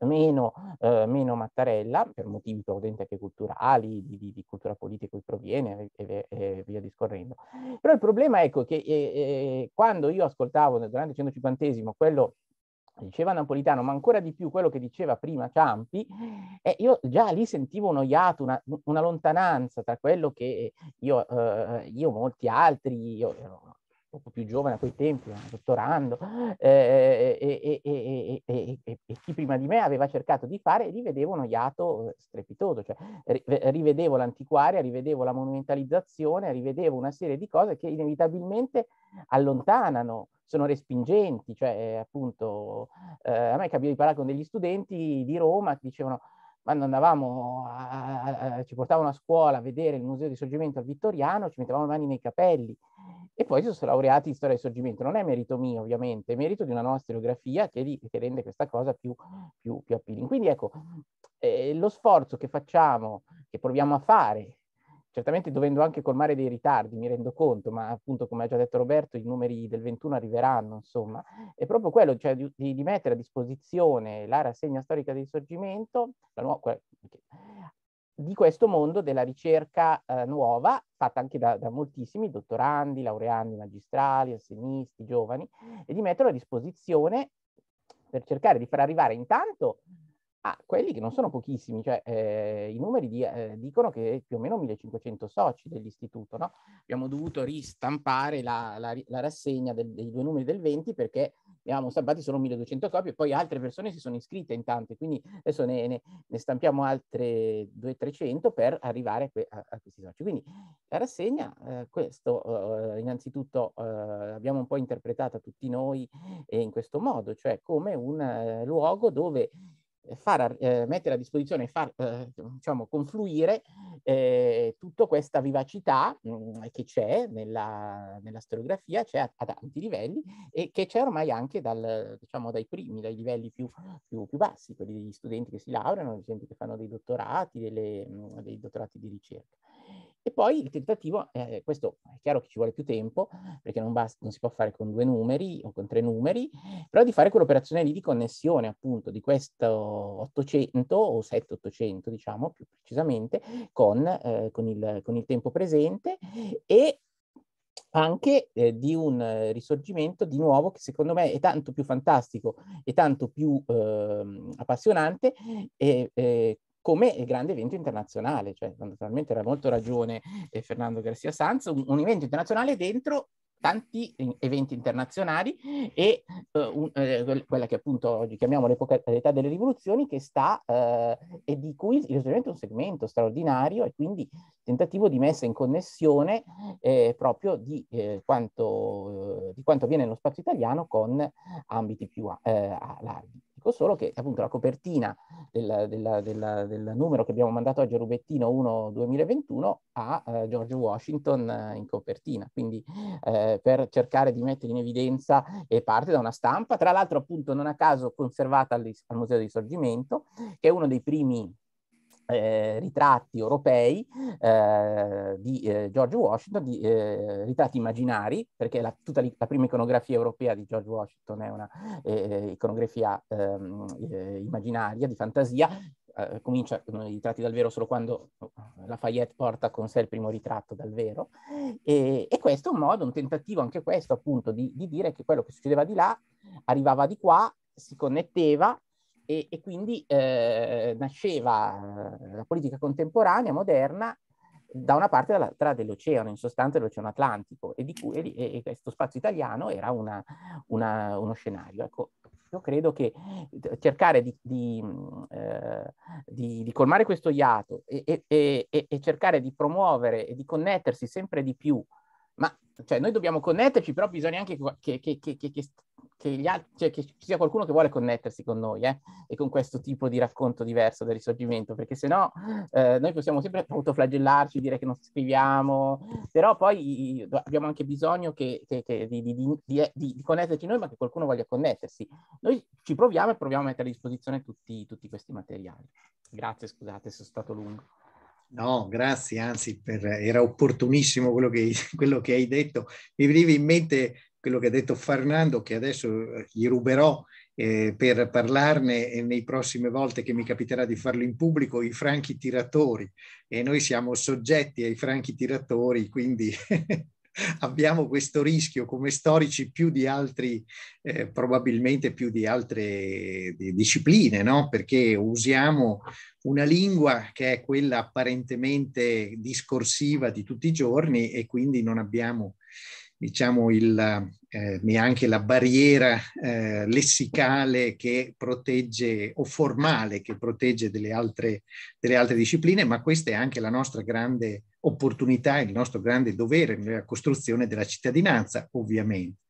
meno, eh, meno Mattarella per motivi probabilmente anche culturali, di, di, di cultura politica cui proviene e, e via discorrendo correndo. Però il problema ecco che eh, eh, quando io ascoltavo durante il 150 quello diceva Napolitano, ma ancora di più quello che diceva prima Ciampi, eh, io già lì sentivo un oiato, una, una lontananza tra quello che io, eh, io molti altri, io poco più giovane a quei tempi, dottorando, eh, e, e, e, e, chi prima di me aveva cercato di fare, rivedevo uno iato strepitoso, cioè rivedevo l'antiquaria, rivedevo la monumentalizzazione, rivedevo una serie di cose che inevitabilmente allontanano, sono respingenti, cioè appunto eh, a me capiva di parlare con degli studenti di Roma che dicevano quando andavamo, a, a, a, ci portavano a scuola a vedere il Museo di Risorgimento al Vittoriano, ci mettevamo le mani nei capelli e poi si sono laureati in storia del Risorgimento. Non è merito mio, ovviamente, è merito di una nuova storiografia che, che rende questa cosa più, più, più appealing. Quindi ecco, eh, lo sforzo che facciamo, che proviamo a fare certamente dovendo anche colmare dei ritardi, mi rendo conto, ma appunto come ha già detto Roberto, i numeri del 21 arriveranno, insomma, è proprio quello, cioè di, di mettere a disposizione la rassegna storica del risorgimento, di questo mondo della ricerca eh, nuova, fatta anche da, da, moltissimi dottorandi, laureandi, magistrali, assegnisti, giovani, e di metterlo a disposizione per cercare di far arrivare intanto Ah, quelli che non sono pochissimi, cioè eh, i numeri di, eh, dicono che più o meno 1500 soci dell'istituto, no? Abbiamo dovuto ristampare la, la, la rassegna del, dei due numeri del 20 perché ne avevamo stampati solo 1200 copie, poi altre persone si sono iscritte intanto, quindi adesso ne, ne, ne stampiamo altre 200-300 per arrivare a, a, questi soci. Quindi la rassegna, eh, questo eh, innanzitutto eh, abbiamo un po' interpretata tutti noi in questo modo, cioè come un eh, luogo dove far, eh, mettere a disposizione e far eh, diciamo, confluire eh, tutta questa vivacità mh, mm, che c'è nella, nella storiografia, c'è a, a, tanti livelli e che c'è ormai anche dal, diciamo, dai primi, dai livelli più, più, più, bassi, quelli degli studenti che si laureano, gli studenti che fanno dei dottorati, delle, mh, dei dottorati di ricerca. E poi il tentativo, eh, questo è chiaro che ci vuole più tempo, perché non, basta, non si può fare con due numeri o con tre numeri, però di fare quell'operazione lì di connessione appunto di questo 800 o 7-800 diciamo più precisamente con, eh, con, il, con il tempo presente e anche eh, di un risorgimento di nuovo che secondo me è tanto più fantastico e tanto più eh, appassionante e, eh, come grande evento internazionale, cioè naturalmente era molto ragione eh, Fernando Garcia Sanz, un, un evento internazionale dentro tanti eventi internazionali e uh, un, eh, quella che appunto oggi chiamiamo l'età delle rivoluzioni che sta eh, e di cui il risorgimento è un segmento straordinario e quindi tentativo di messa in connessione eh, proprio di, eh, quanto, di quanto avviene nello spazio italiano con ambiti più eh, larghi. Dico solo che appunto la copertina del, del, del, del numero che abbiamo mandato oggi a Rubettino 1 2021 ha eh, George Washington eh, in copertina, quindi eh, per cercare di mettere in evidenza e parte da una stampa, tra l'altro appunto non a caso conservata al, al Museo di Sorgimento, che è uno dei primi eh, ritratti europei eh, di eh, George Washington, di, eh, ritratti immaginari, perché la, tutta la prima iconografia europea di George Washington è una eh, iconografia ehm, eh, immaginaria, di fantasia, comincia con i ritratti dal vero solo quando Lafayette porta con sé il primo ritratto dal vero, e, e questo è un modo, un tentativo anche questo appunto di, di dire che quello che succedeva di là arrivava di qua, si connetteva e, e quindi eh, nasceva la politica contemporanea, moderna, da una parte e dall'altra dell'oceano, in sostanza l'oceano Atlantico, e, di cui, e, e questo spazio italiano era una, una, uno scenario. Ecco, io credo che cercare di, di, eh, di, di colmare questo iato e, e, cercare di promuovere e di connettersi sempre di più, ma cioè, noi dobbiamo connetterci, però bisogna anche che, che, che, che che, altri, cioè, che, ci sia qualcuno che vuole connettersi con noi eh, e con questo tipo di racconto diverso del risorgimento, perché se no eh, noi possiamo sempre autoflagellarci, dire che non scriviamo, però poi abbiamo anche bisogno che, che, di, di, di, di, connetterci noi, ma che qualcuno voglia connettersi. Noi ci proviamo e proviamo a mettere a disposizione tutti, tutti questi materiali. Grazie, scusate se sono stato lungo. No, grazie, anzi per, era opportunissimo quello che, quello che, hai detto. Mi veniva in mente quello che ha detto Fernando, che adesso eh, gli ruberò eh, per parlarne nei prossime volte che mi capiterà di farlo in pubblico, i franchi tiratori. E noi siamo soggetti ai franchi tiratori, quindi *laughs* abbiamo questo rischio come storici più di altri, eh, probabilmente più di altre di discipline, no? perché usiamo una lingua che è quella apparentemente discorsiva di tutti i giorni e quindi non abbiamo diciamo, il, eh, neanche la barriera eh, lessicale che protegge o formale che protegge delle altre, delle altre discipline, ma questa è anche la nostra grande opportunità, il nostro grande dovere nella costruzione della cittadinanza, ovviamente.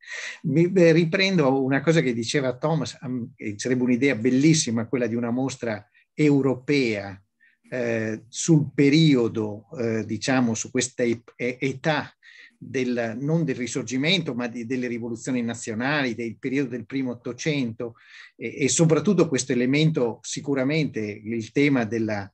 Mi, riprendo una cosa che diceva Thomas, sarebbe un'idea bellissima quella di una mostra europea eh, sul periodo, eh, diciamo, su questa età del, non del risorgimento, ma di, delle rivoluzioni nazionali, del periodo del primo Ottocento e, e, soprattutto questo elemento, sicuramente il tema della,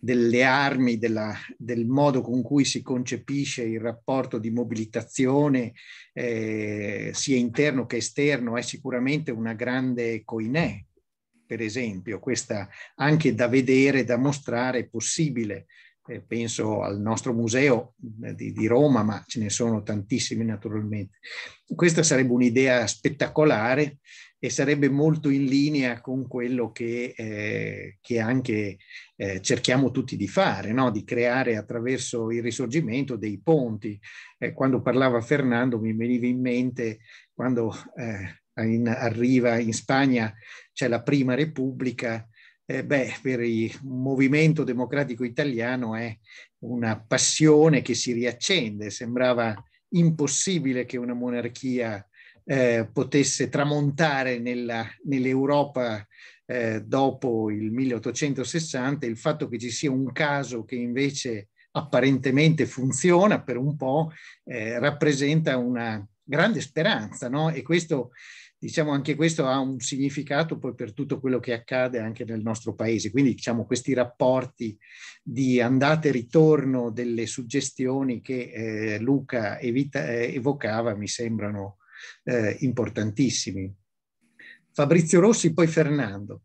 delle armi, della, del modo con cui si concepisce il rapporto di mobilitazione, eh, sia interno che esterno, è sicuramente una grande coinè, per esempio, questa anche da vedere, da mostrare, possibile. eh, penso al nostro museo eh, di, di, Roma, ma ce ne sono tantissimi naturalmente. Questa sarebbe un'idea spettacolare e sarebbe molto in linea con quello che, eh, che anche eh, cerchiamo tutti di fare, no? di creare attraverso il risorgimento dei ponti. Eh, quando parlava Fernando mi veniva in mente quando eh, in, arriva in Spagna c'è la prima repubblica eh, beh, per il movimento democratico italiano è una passione che si riaccende. Sembrava impossibile che una monarchia eh, potesse tramontare nella, nell'Europa eh, dopo il 1860. Il fatto che ci sia un caso che invece apparentemente funziona per un po' eh, rappresenta una grande speranza, no? E questo diciamo anche questo ha un significato poi per tutto quello che accade anche nel nostro paese. Quindi diciamo questi rapporti di andata e ritorno delle suggestioni che eh, Luca evita, eh, evocava mi sembrano eh, importantissimi. Fabrizio Rossi, poi Fernando.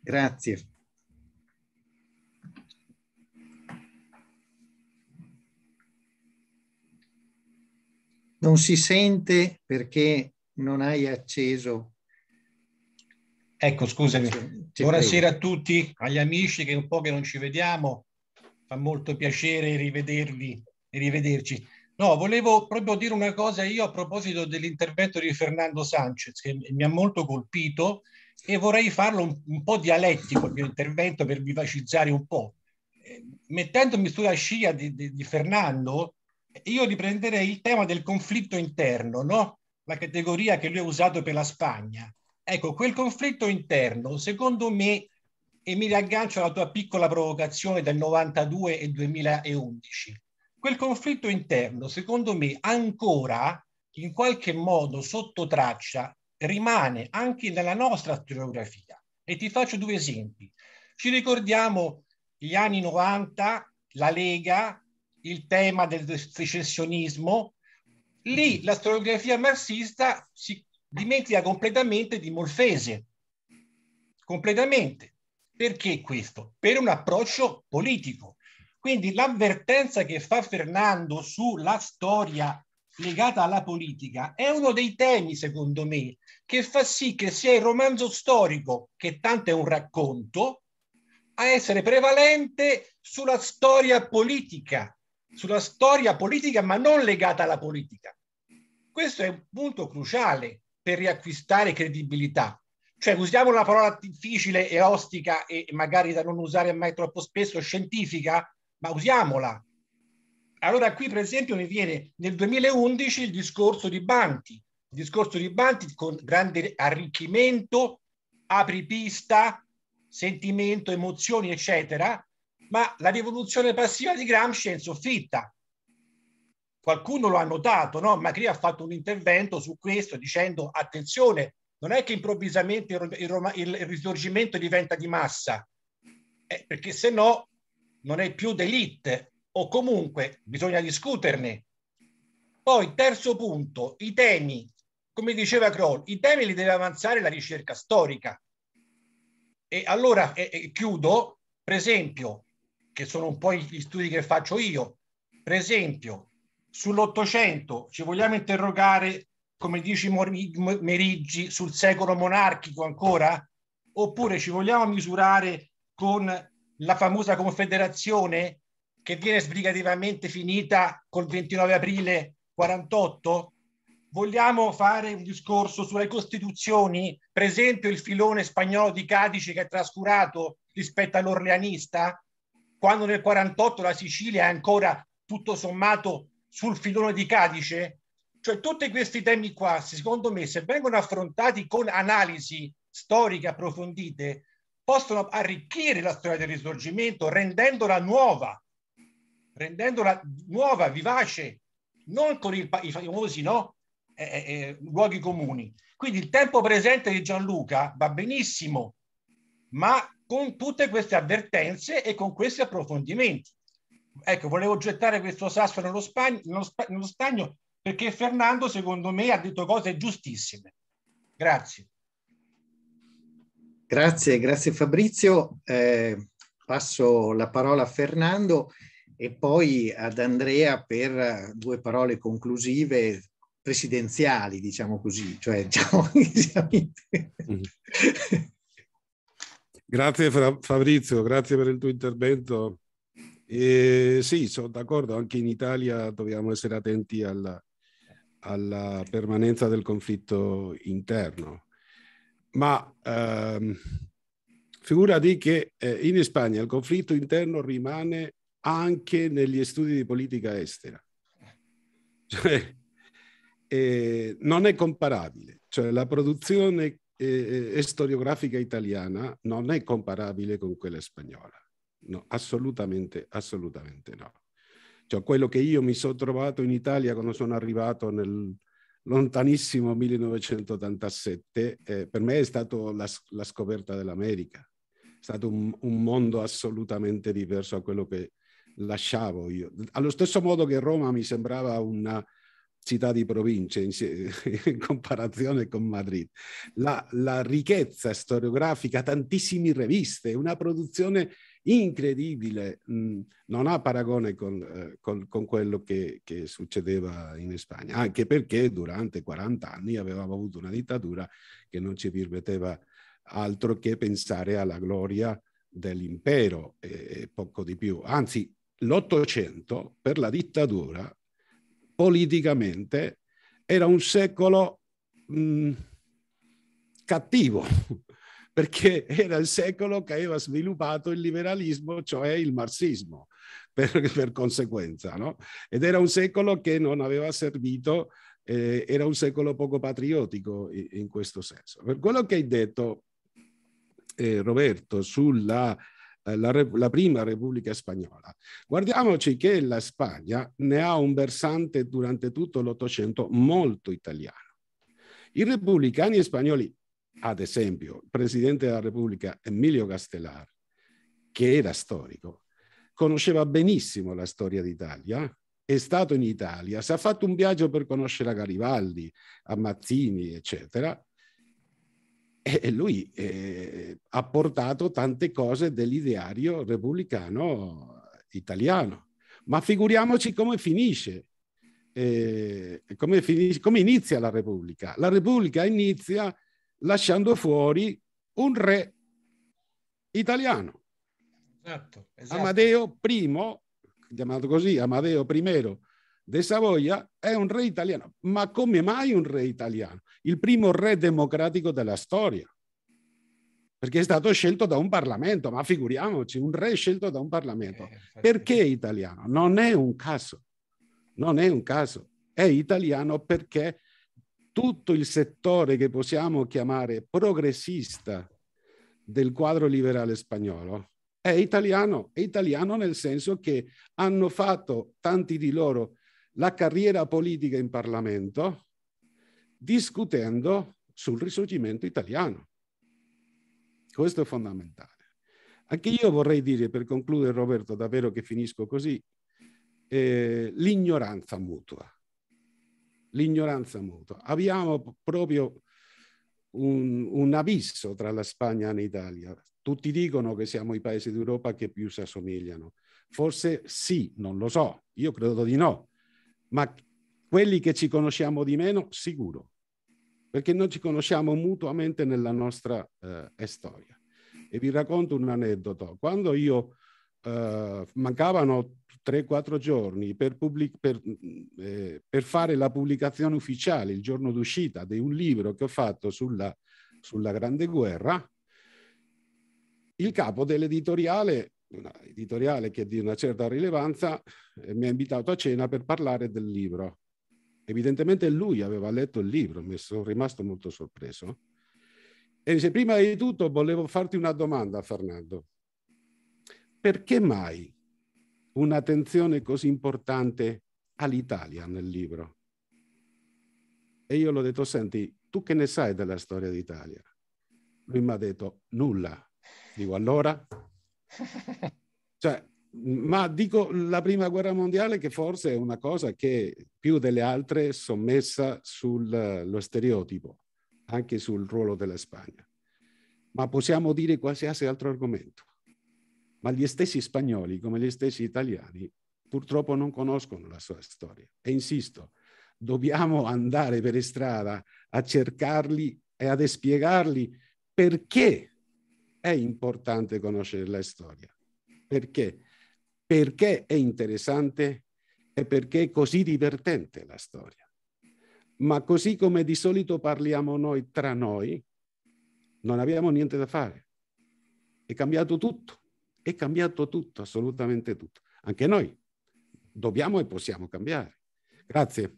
Grazie. Non si sente perché non hai acceso. Ecco, scusami. Ci Buonasera prego. a tutti, agli amici che un po' che non ci vediamo. Fa molto piacere rivedervi e rivederci. No, volevo proprio dire una cosa io a proposito dell'intervento di Fernando Sanchez, che mi ha molto colpito e vorrei farlo un, un po' dialettico il mio intervento per vivacizzare un po'. Eh, mettendomi sulla scia di, di, di Fernando, io riprenderei il tema del conflitto interno, no? La categoria che lui ha usato per la Spagna. Ecco, quel conflitto interno, secondo me, e mi riaggancio alla tua piccola provocazione del 92 e 2011, quel conflitto interno, secondo me, ancora in qualche modo sotto traccia rimane anche nella nostra storiografia. E ti faccio due esempi. Ci ricordiamo gli anni 90, la Lega, il tema del secessionismo, Lì la storiografia marxista si dimentica completamente di Molfese. Completamente. Perché questo? Per un approccio politico. Quindi l'avvertenza che fa Fernando sulla storia legata alla politica è uno dei temi, secondo me, che fa sì che sia il romanzo storico, che tanto è un racconto, a essere prevalente sulla storia politica, sulla storia politica ma non legata alla politica. Questo è un punto cruciale per riacquistare credibilità. Cioè usiamo una parola difficile e ostica e magari da non usare mai troppo spesso, scientifica, ma usiamola. Allora qui per esempio mi viene nel 2011 il discorso di Banti, il discorso di Banti con grande arricchimento, apripista, sentimento, emozioni, eccetera, ma la rivoluzione passiva di Gramsci è in soffitta. Qualcuno lo ha notato, no? Macri ha fatto un intervento su questo dicendo attenzione, non è che improvvisamente il, il, il risorgimento diventa di massa, eh, perché se no non è più d'elite o comunque bisogna discuterne. Poi, terzo punto, i temi, come diceva Kroll, i temi li deve avanzare la ricerca storica. E allora e chiudo, per esempio, che sono un po' gli studi che faccio io. Per esempio, sull'Ottocento ci vogliamo interrogare, come dice Meriggi, sul secolo monarchico ancora? Oppure ci vogliamo misurare con la famosa confederazione che viene sbrigativamente finita col 29 aprile 48? Vogliamo fare un discorso sulle costituzioni, per esempio il filone spagnolo di Cadice che è trascurato rispetto all'orleanista? Quando nel 48 la Sicilia è ancora tutto sommato sul filone di Cadice? Cioè tutti questi temi qua, secondo me, se vengono affrontati con analisi storiche approfondite, possono arricchire la storia del risorgimento rendendola nuova, rendendola nuova, vivace, non con il, i famosi no, eh, eh, eh, luoghi comuni. Quindi il tempo presente di Gianluca va benissimo, ma con tutte queste avvertenze e con questi approfondimenti. Ecco, volevo gettare questo sasso nello, spagno, nello, nello stagno perché Fernando, secondo me, ha detto cose giustissime. Grazie. Grazie, grazie Fabrizio. Eh, passo la parola a Fernando e poi ad Andrea per due parole conclusive presidenziali, diciamo così. Cioè, *laughs* diciamo, *laughs* grazie Fabrizio, grazie per il tuo intervento. E sì, sono d'accordo, anche in Italia dobbiamo essere attenti alla, alla permanenza del conflitto interno. Ma ehm, figurati che eh, in Spagna il conflitto interno rimane anche negli studi di politica estera. Cioè, eh, non è comparabile, cioè la produzione eh, storiografica italiana non è comparabile con quella spagnola. No, assolutamente, assolutamente no. Cioè, quello che io mi sono trovato in Italia quando sono arrivato nel lontanissimo 1987, eh, per me è stata la, la, scoperta dell'America. È stato un, un mondo assolutamente diverso a quello che lasciavo io. Allo stesso modo che Roma mi sembrava una città di provincia in, *laughs* in comparazione con Madrid. La, la, ricchezza storiografica, tantissime riviste, una produzione incredibile, mh, non ha paragone con, eh, con, con quello che, che, succedeva in Spagna, anche perché durante 40 anni avevamo avuto una dittatura che non ci permetteva altro che pensare alla gloria dell'impero e, e poco di più. Anzi, l'Ottocento per la dittatura politicamente era un secolo mh, cattivo, *laughs* perché era il secolo che aveva sviluppato il liberalismo, cioè il marxismo, *laughs* per, per conseguenza, no? Ed era un secolo che non aveva servito, eh, era un secolo poco patriottico in, in, questo senso. Per quello che hai detto, eh, Roberto, sulla la, la, prima Repubblica Spagnola. Guardiamoci che la Spagna ne ha un versante durante tutto l'Ottocento molto italiano. I repubblicani spagnoli, ad esempio, il presidente della Repubblica Emilio Castellar, che era storico, conosceva benissimo la storia d'Italia, è stato in Italia, si è fatto un viaggio per conoscere a Garibaldi, a Mazzini, eccetera, e lui eh, ha portato tante cose dell'ideario repubblicano italiano. Ma figuriamoci come finisce, eh, come, finisce, come inizia la Repubblica. La Repubblica inizia lasciando fuori un re italiano. Esatto, esatto. Amadeo I, chiamato così, Amadeo I de Savoia è un re italiano. Ma come mai un re italiano? Il primo re democratico della storia. Perché è stato scelto da un Parlamento, ma figuriamoci, un re scelto da un Parlamento. Eh, perché italiano? Non è un caso. Non è un caso. È italiano perché tutto il settore che possiamo chiamare progressista del quadro liberale spagnolo è italiano, è italiano nel senso che hanno fatto tanti di loro la carriera politica in Parlamento discutendo sul risorgimento italiano. Questo è fondamentale. Anche io vorrei dire, per concludere Roberto, davvero che finisco così, eh, l'ignoranza mutua. L'ignoranza mutua. Abbiamo proprio un, un, abisso tra la Spagna e l'Italia. Tutti dicono che siamo i paesi d'Europa che più si assomigliano. Forse sì, non lo so, io credo di no, ma quelli che ci conosciamo di meno, sicuro, perché non ci conosciamo mutuamente nella nostra eh, storia. E vi racconto un aneddoto. Quando io eh, mancavano 3-4 giorni per, pubblic- per, eh, per, fare la pubblicazione ufficiale, il giorno d'uscita di un libro che ho fatto sulla, sulla Grande Guerra, il capo dell'editoriale una editoriale che è di una certa rilevanza, eh, mi ha invitato a cena per parlare del libro. Evidentemente lui aveva letto il libro, mi sono rimasto molto sorpreso. E dice, prima di tutto volevo farti una domanda, Fernando. Perché mai un'attenzione così importante all'Italia nel libro? E io l'ho detto, senti, tu che ne sai della storia d'Italia? Lui mi ha detto, nulla. Dico, allora? *laughs* Cioè, ma dico la prima guerra mondiale che forse è una cosa che più delle altre sommessa sullo stereotipo, anche sul ruolo della Spagna. Ma possiamo dire qualsiasi altro argomento. Ma gli stessi spagnoli, come gli stessi italiani, purtroppo non conoscono la sua storia. E insisto, dobbiamo andare per strada a cercarli e a spiegarli perché è importante conoscere la storia. Perché? Perché è interessante e perché è così divertente la storia. Ma così come di solito parliamo noi tra noi, non abbiamo niente da fare. È cambiato tutto, è cambiato tutto, assolutamente tutto. Anche noi dobbiamo e possiamo cambiare. Grazie.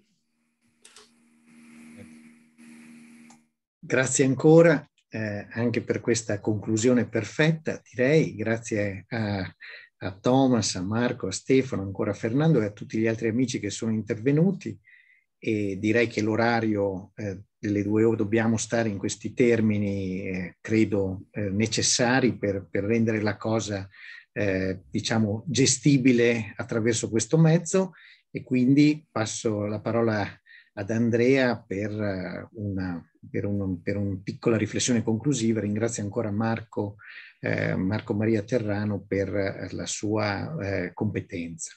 Grazie ancora eh, anche per questa conclusione perfetta, direi, grazie a a Thomas, a Marco, a Stefano, ancora a Fernando e a tutti gli altri amici che sono intervenuti e direi che l'orario eh, delle due ore dobbiamo stare in questi termini, eh, credo, eh, necessari per, per, rendere la cosa, eh, diciamo, gestibile attraverso questo mezzo e quindi passo la parola ad Andrea per eh, una, per, un, per una piccola riflessione conclusiva. Ringrazio ancora Marco eh, Marco Maria Terrano per eh, la sua eh, competenza.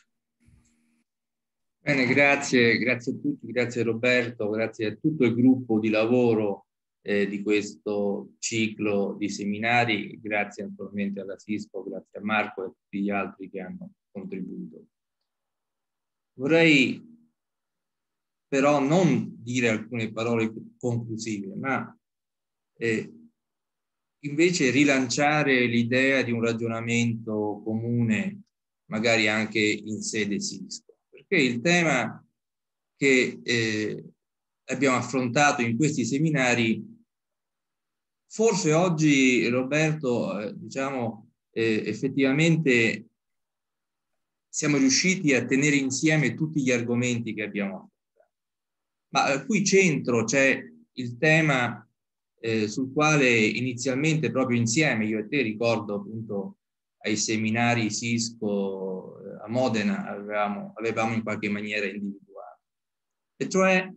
Bene, grazie, grazie a tutti, grazie Roberto, grazie a tutto il gruppo di lavoro eh, di questo ciclo di seminari, grazie naturalmente alla Sisco, grazie a Marco e a tutti gli altri che hanno contribuito. Vorrei però non dire alcune parole conclusive, ma eh, invece rilanciare l'idea di un ragionamento comune, magari anche in sede Cisco, perché il tema che eh, abbiamo affrontato in questi seminari, forse oggi Roberto, eh, diciamo, eh, effettivamente siamo riusciti a tenere insieme tutti gli argomenti che abbiamo affrontato. Ma qui centro c'è il tema eh, sul quale inizialmente proprio insieme, io e te ricordo appunto ai seminari Cisco eh, a Modena avevamo, avevamo in qualche maniera individuato, e cioè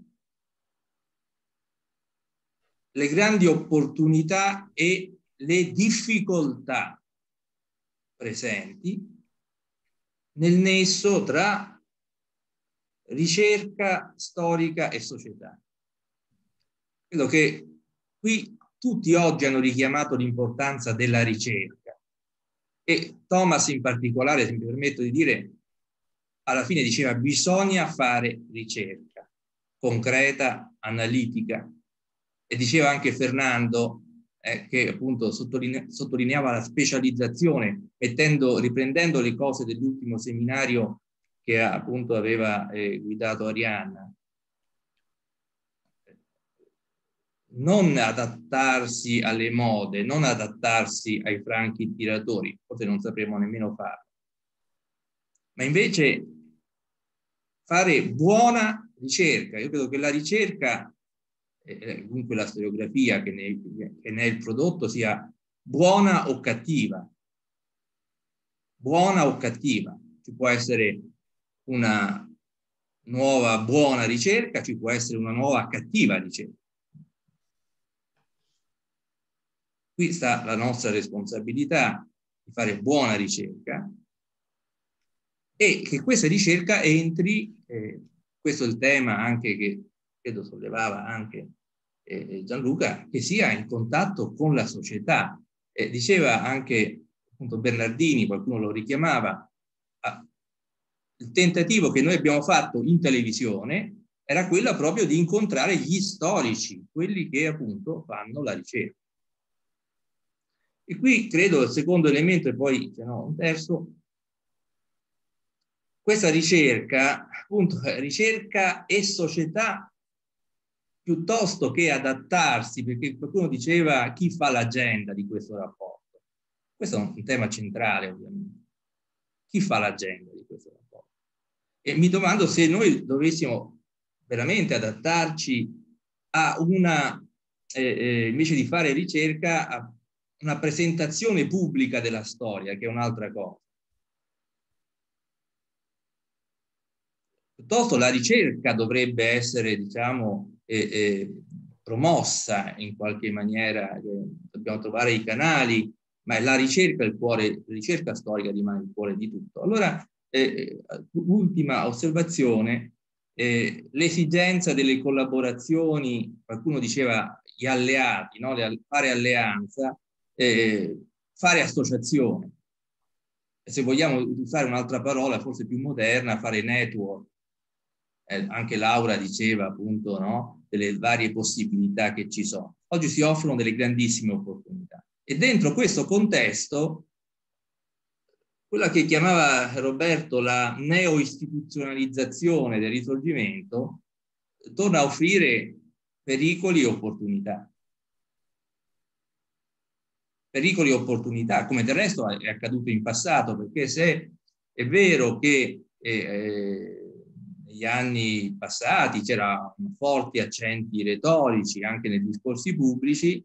le grandi opportunità e le difficoltà presenti nel nesso tra ricerca storica e società. Credo che Qui tutti oggi hanno richiamato l'importanza della ricerca. E Thomas in particolare, se mi permetto di dire, alla fine diceva bisogna fare ricerca concreta, analitica. E diceva anche Fernando eh, che appunto sottoline sottolineava la specializzazione mettendo, riprendendo le cose dell'ultimo seminario che appunto aveva eh, guidato Arianna non adattarsi alle mode, non adattarsi ai franchi tiratori, forse non sapremo nemmeno farlo, ma invece fare buona ricerca. Io credo che la ricerca, eh, dunque la storiografia che ne, che ne è il prodotto, sia buona o cattiva. Buona o cattiva. Ci può essere una nuova buona ricerca, ci può essere una nuova cattiva ricerca. Qui sta la nostra responsabilità di fare buona ricerca e che questa ricerca entri, eh, questo è il tema anche che credo sollevava anche eh, Gianluca, che sia in contatto con la società. Eh, diceva anche appunto Bernardini, qualcuno lo richiamava, il tentativo che noi abbiamo fatto in televisione era quello proprio di incontrare gli storici, quelli che appunto fanno la ricerca. E qui credo il secondo elemento, e poi se no, un terzo, questa ricerca, appunto, *laughs* ricerca e società piuttosto che adattarsi, perché qualcuno diceva chi fa l'agenda di questo rapporto. Questo è un tema centrale, ovviamente. Chi fa l'agenda di questo rapporto? E mi domando se noi dovessimo veramente adattarci a una, eh, eh, invece di fare ricerca, a una presentazione pubblica della storia, che è un'altra cosa. Piuttosto la ricerca dovrebbe essere, diciamo, eh, eh, promossa in qualche maniera, dobbiamo trovare i canali, ma è la ricerca il cuore, la ricerca storica rimane il cuore di tutto. Allora, eh, ultima osservazione, eh, l'esigenza delle collaborazioni, qualcuno diceva gli alleati, no? fare alleanza, eh, fare associazione. Se vogliamo usare un'altra parola, forse più moderna, fare network. Eh, anche Laura diceva appunto no? delle varie possibilità che ci sono. Oggi si offrono delle grandissime opportunità. E dentro questo contesto, quella che chiamava Roberto la neo-istituzionalizzazione del risorgimento torna a offrire pericoli e opportunità pericoli e opportunità, come del resto è accaduto in passato, perché se è vero che eh, eh negli anni passati c'erano forti accenti retorici anche nei discorsi pubblici,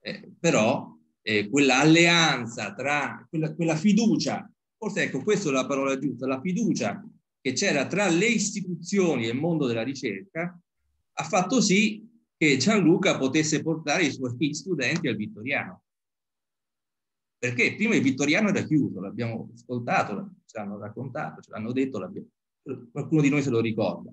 eh, però eh, quella alleanza tra, quella, quella fiducia, forse ecco questa è la parola giusta, la fiducia che c'era tra le istituzioni e il mondo della ricerca, ha fatto sì che Gianluca potesse portare i suoi *laughs* studenti al Vittoriano perché prima il vittoriano era chiuso, l'abbiamo ascoltato, ce l'hanno raccontato, ce l'hanno detto, qualcuno di noi se lo ricorda.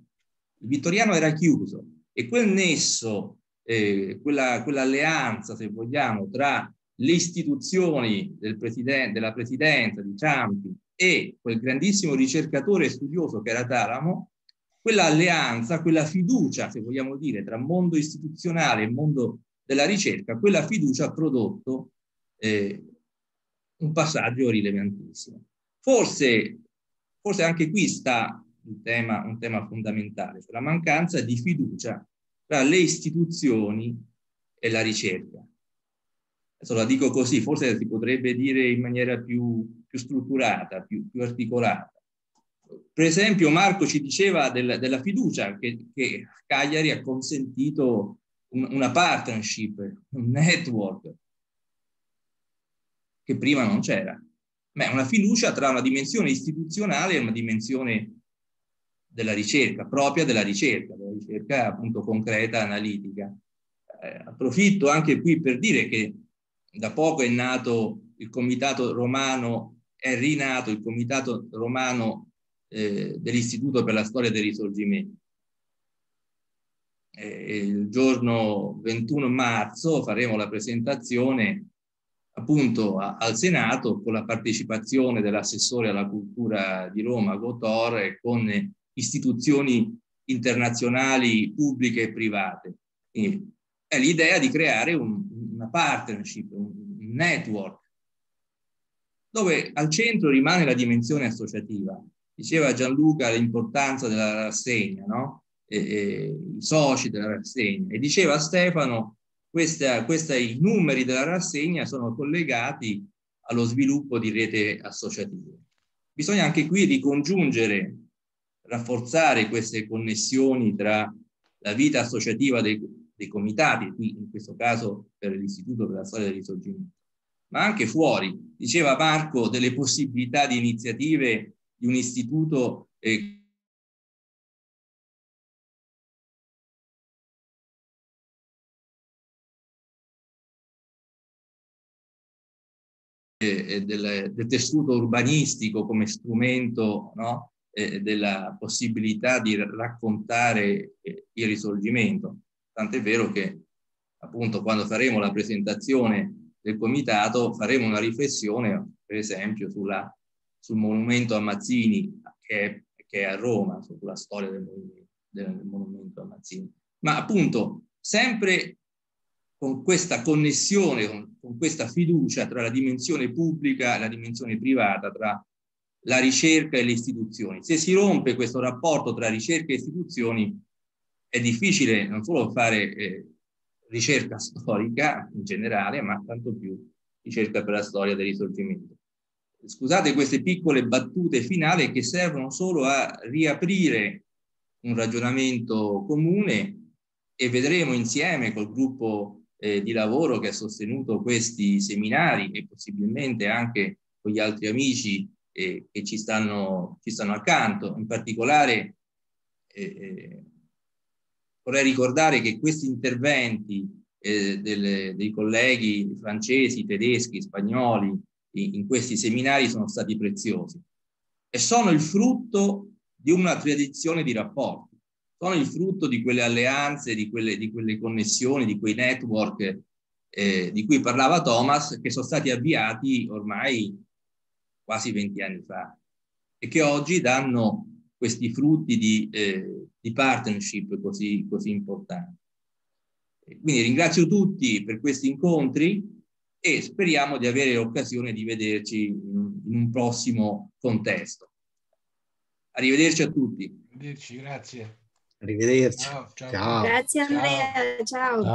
Il vittoriano era chiuso e quel nesso, eh, quella, quell'alleanza, se vogliamo, tra le istituzioni del presidente, della presidenza di Ciampi e quel grandissimo ricercatore e studioso che era Talamo, quell'alleanza, quella fiducia, se vogliamo dire, tra mondo istituzionale e mondo della ricerca, quella fiducia ha prodotto eh, un passaggio rilevantissimo. Forse, forse anche qui sta un tema, un tema fondamentale, cioè la mancanza di fiducia tra le istituzioni e la ricerca. Adesso la dico così, forse si potrebbe dire in maniera più, più strutturata, più, più, articolata. Per esempio Marco ci diceva del, della fiducia che, che Cagliari ha consentito un, una partnership, un network che prima non c'era. Ma è una fiducia tra una dimensione istituzionale e una dimensione della ricerca, propria della ricerca, della ricerca appunto concreta, analitica. Eh, approfitto anche qui per dire che da poco è nato il comitato romano, è rinato il comitato romano eh, dell'Istituto per la Storia del Risorgimento. Eh, il giorno 21 marzo faremo la presentazione appunto a, al Senato con la partecipazione dell'assessore alla cultura di Roma, Gotor, e con istituzioni internazionali pubbliche e private. E è l'idea di creare un, una partnership, un, network, dove al centro rimane la dimensione associativa. Diceva Gianluca l'importanza della rassegna, no? E, e, i soci della rassegna. E diceva Stefano questa, questa, I numeri della rassegna sono collegati allo sviluppo di rete associative. Bisogna anche qui ricongiungere, rafforzare queste connessioni tra la vita associativa dei, dei comitati, qui in questo caso per l'Istituto per la Storia del Risorgimento, ma anche fuori. Diceva Marco delle possibilità di iniziative di un istituto eh, del, del, tessuto urbanistico come strumento no? eh, della possibilità di raccontare il risorgimento. Tant'è vero che appunto quando faremo la presentazione del comitato faremo una riflessione per esempio sulla, sul monumento a Mazzini che è, che è a Roma, sulla storia del, del monumento a Mazzini. Ma appunto sempre con questa connessione, con, con, questa fiducia tra la dimensione pubblica e la dimensione privata, tra la ricerca e le istituzioni. Se si rompe questo rapporto tra ricerca e istituzioni, è difficile non solo fare eh, ricerca storica in generale, ma tanto più ricerca per la storia del risorgimento. Scusate queste piccole battute finali che servono solo a riaprire un ragionamento comune e vedremo insieme col gruppo eh, di lavoro che ha sostenuto questi seminari e possibilmente anche con gli altri amici eh, che ci stanno, ci stanno accanto. In particolare eh, eh vorrei ricordare che questi interventi eh, delle, dei colleghi francesi, tedeschi, spagnoli in, in questi seminari sono stati preziosi e sono il frutto di una tradizione di rapporti, sono il frutto di quelle alleanze, di quelle, di quelle connessioni, di quei network eh, di cui parlava Thomas, che sono stati avviati ormai quasi 20 anni fa e che oggi danno questi frutti di, eh, di partnership così, così importanti. Quindi ringrazio tutti per questi incontri e speriamo di avere l'occasione di vederci in, in un prossimo contesto. Arrivederci a tutti. Arrivederci, grazie. Arrivederci. Ciao. ciao. ciao. Grazie Andrea, ciao. ciao.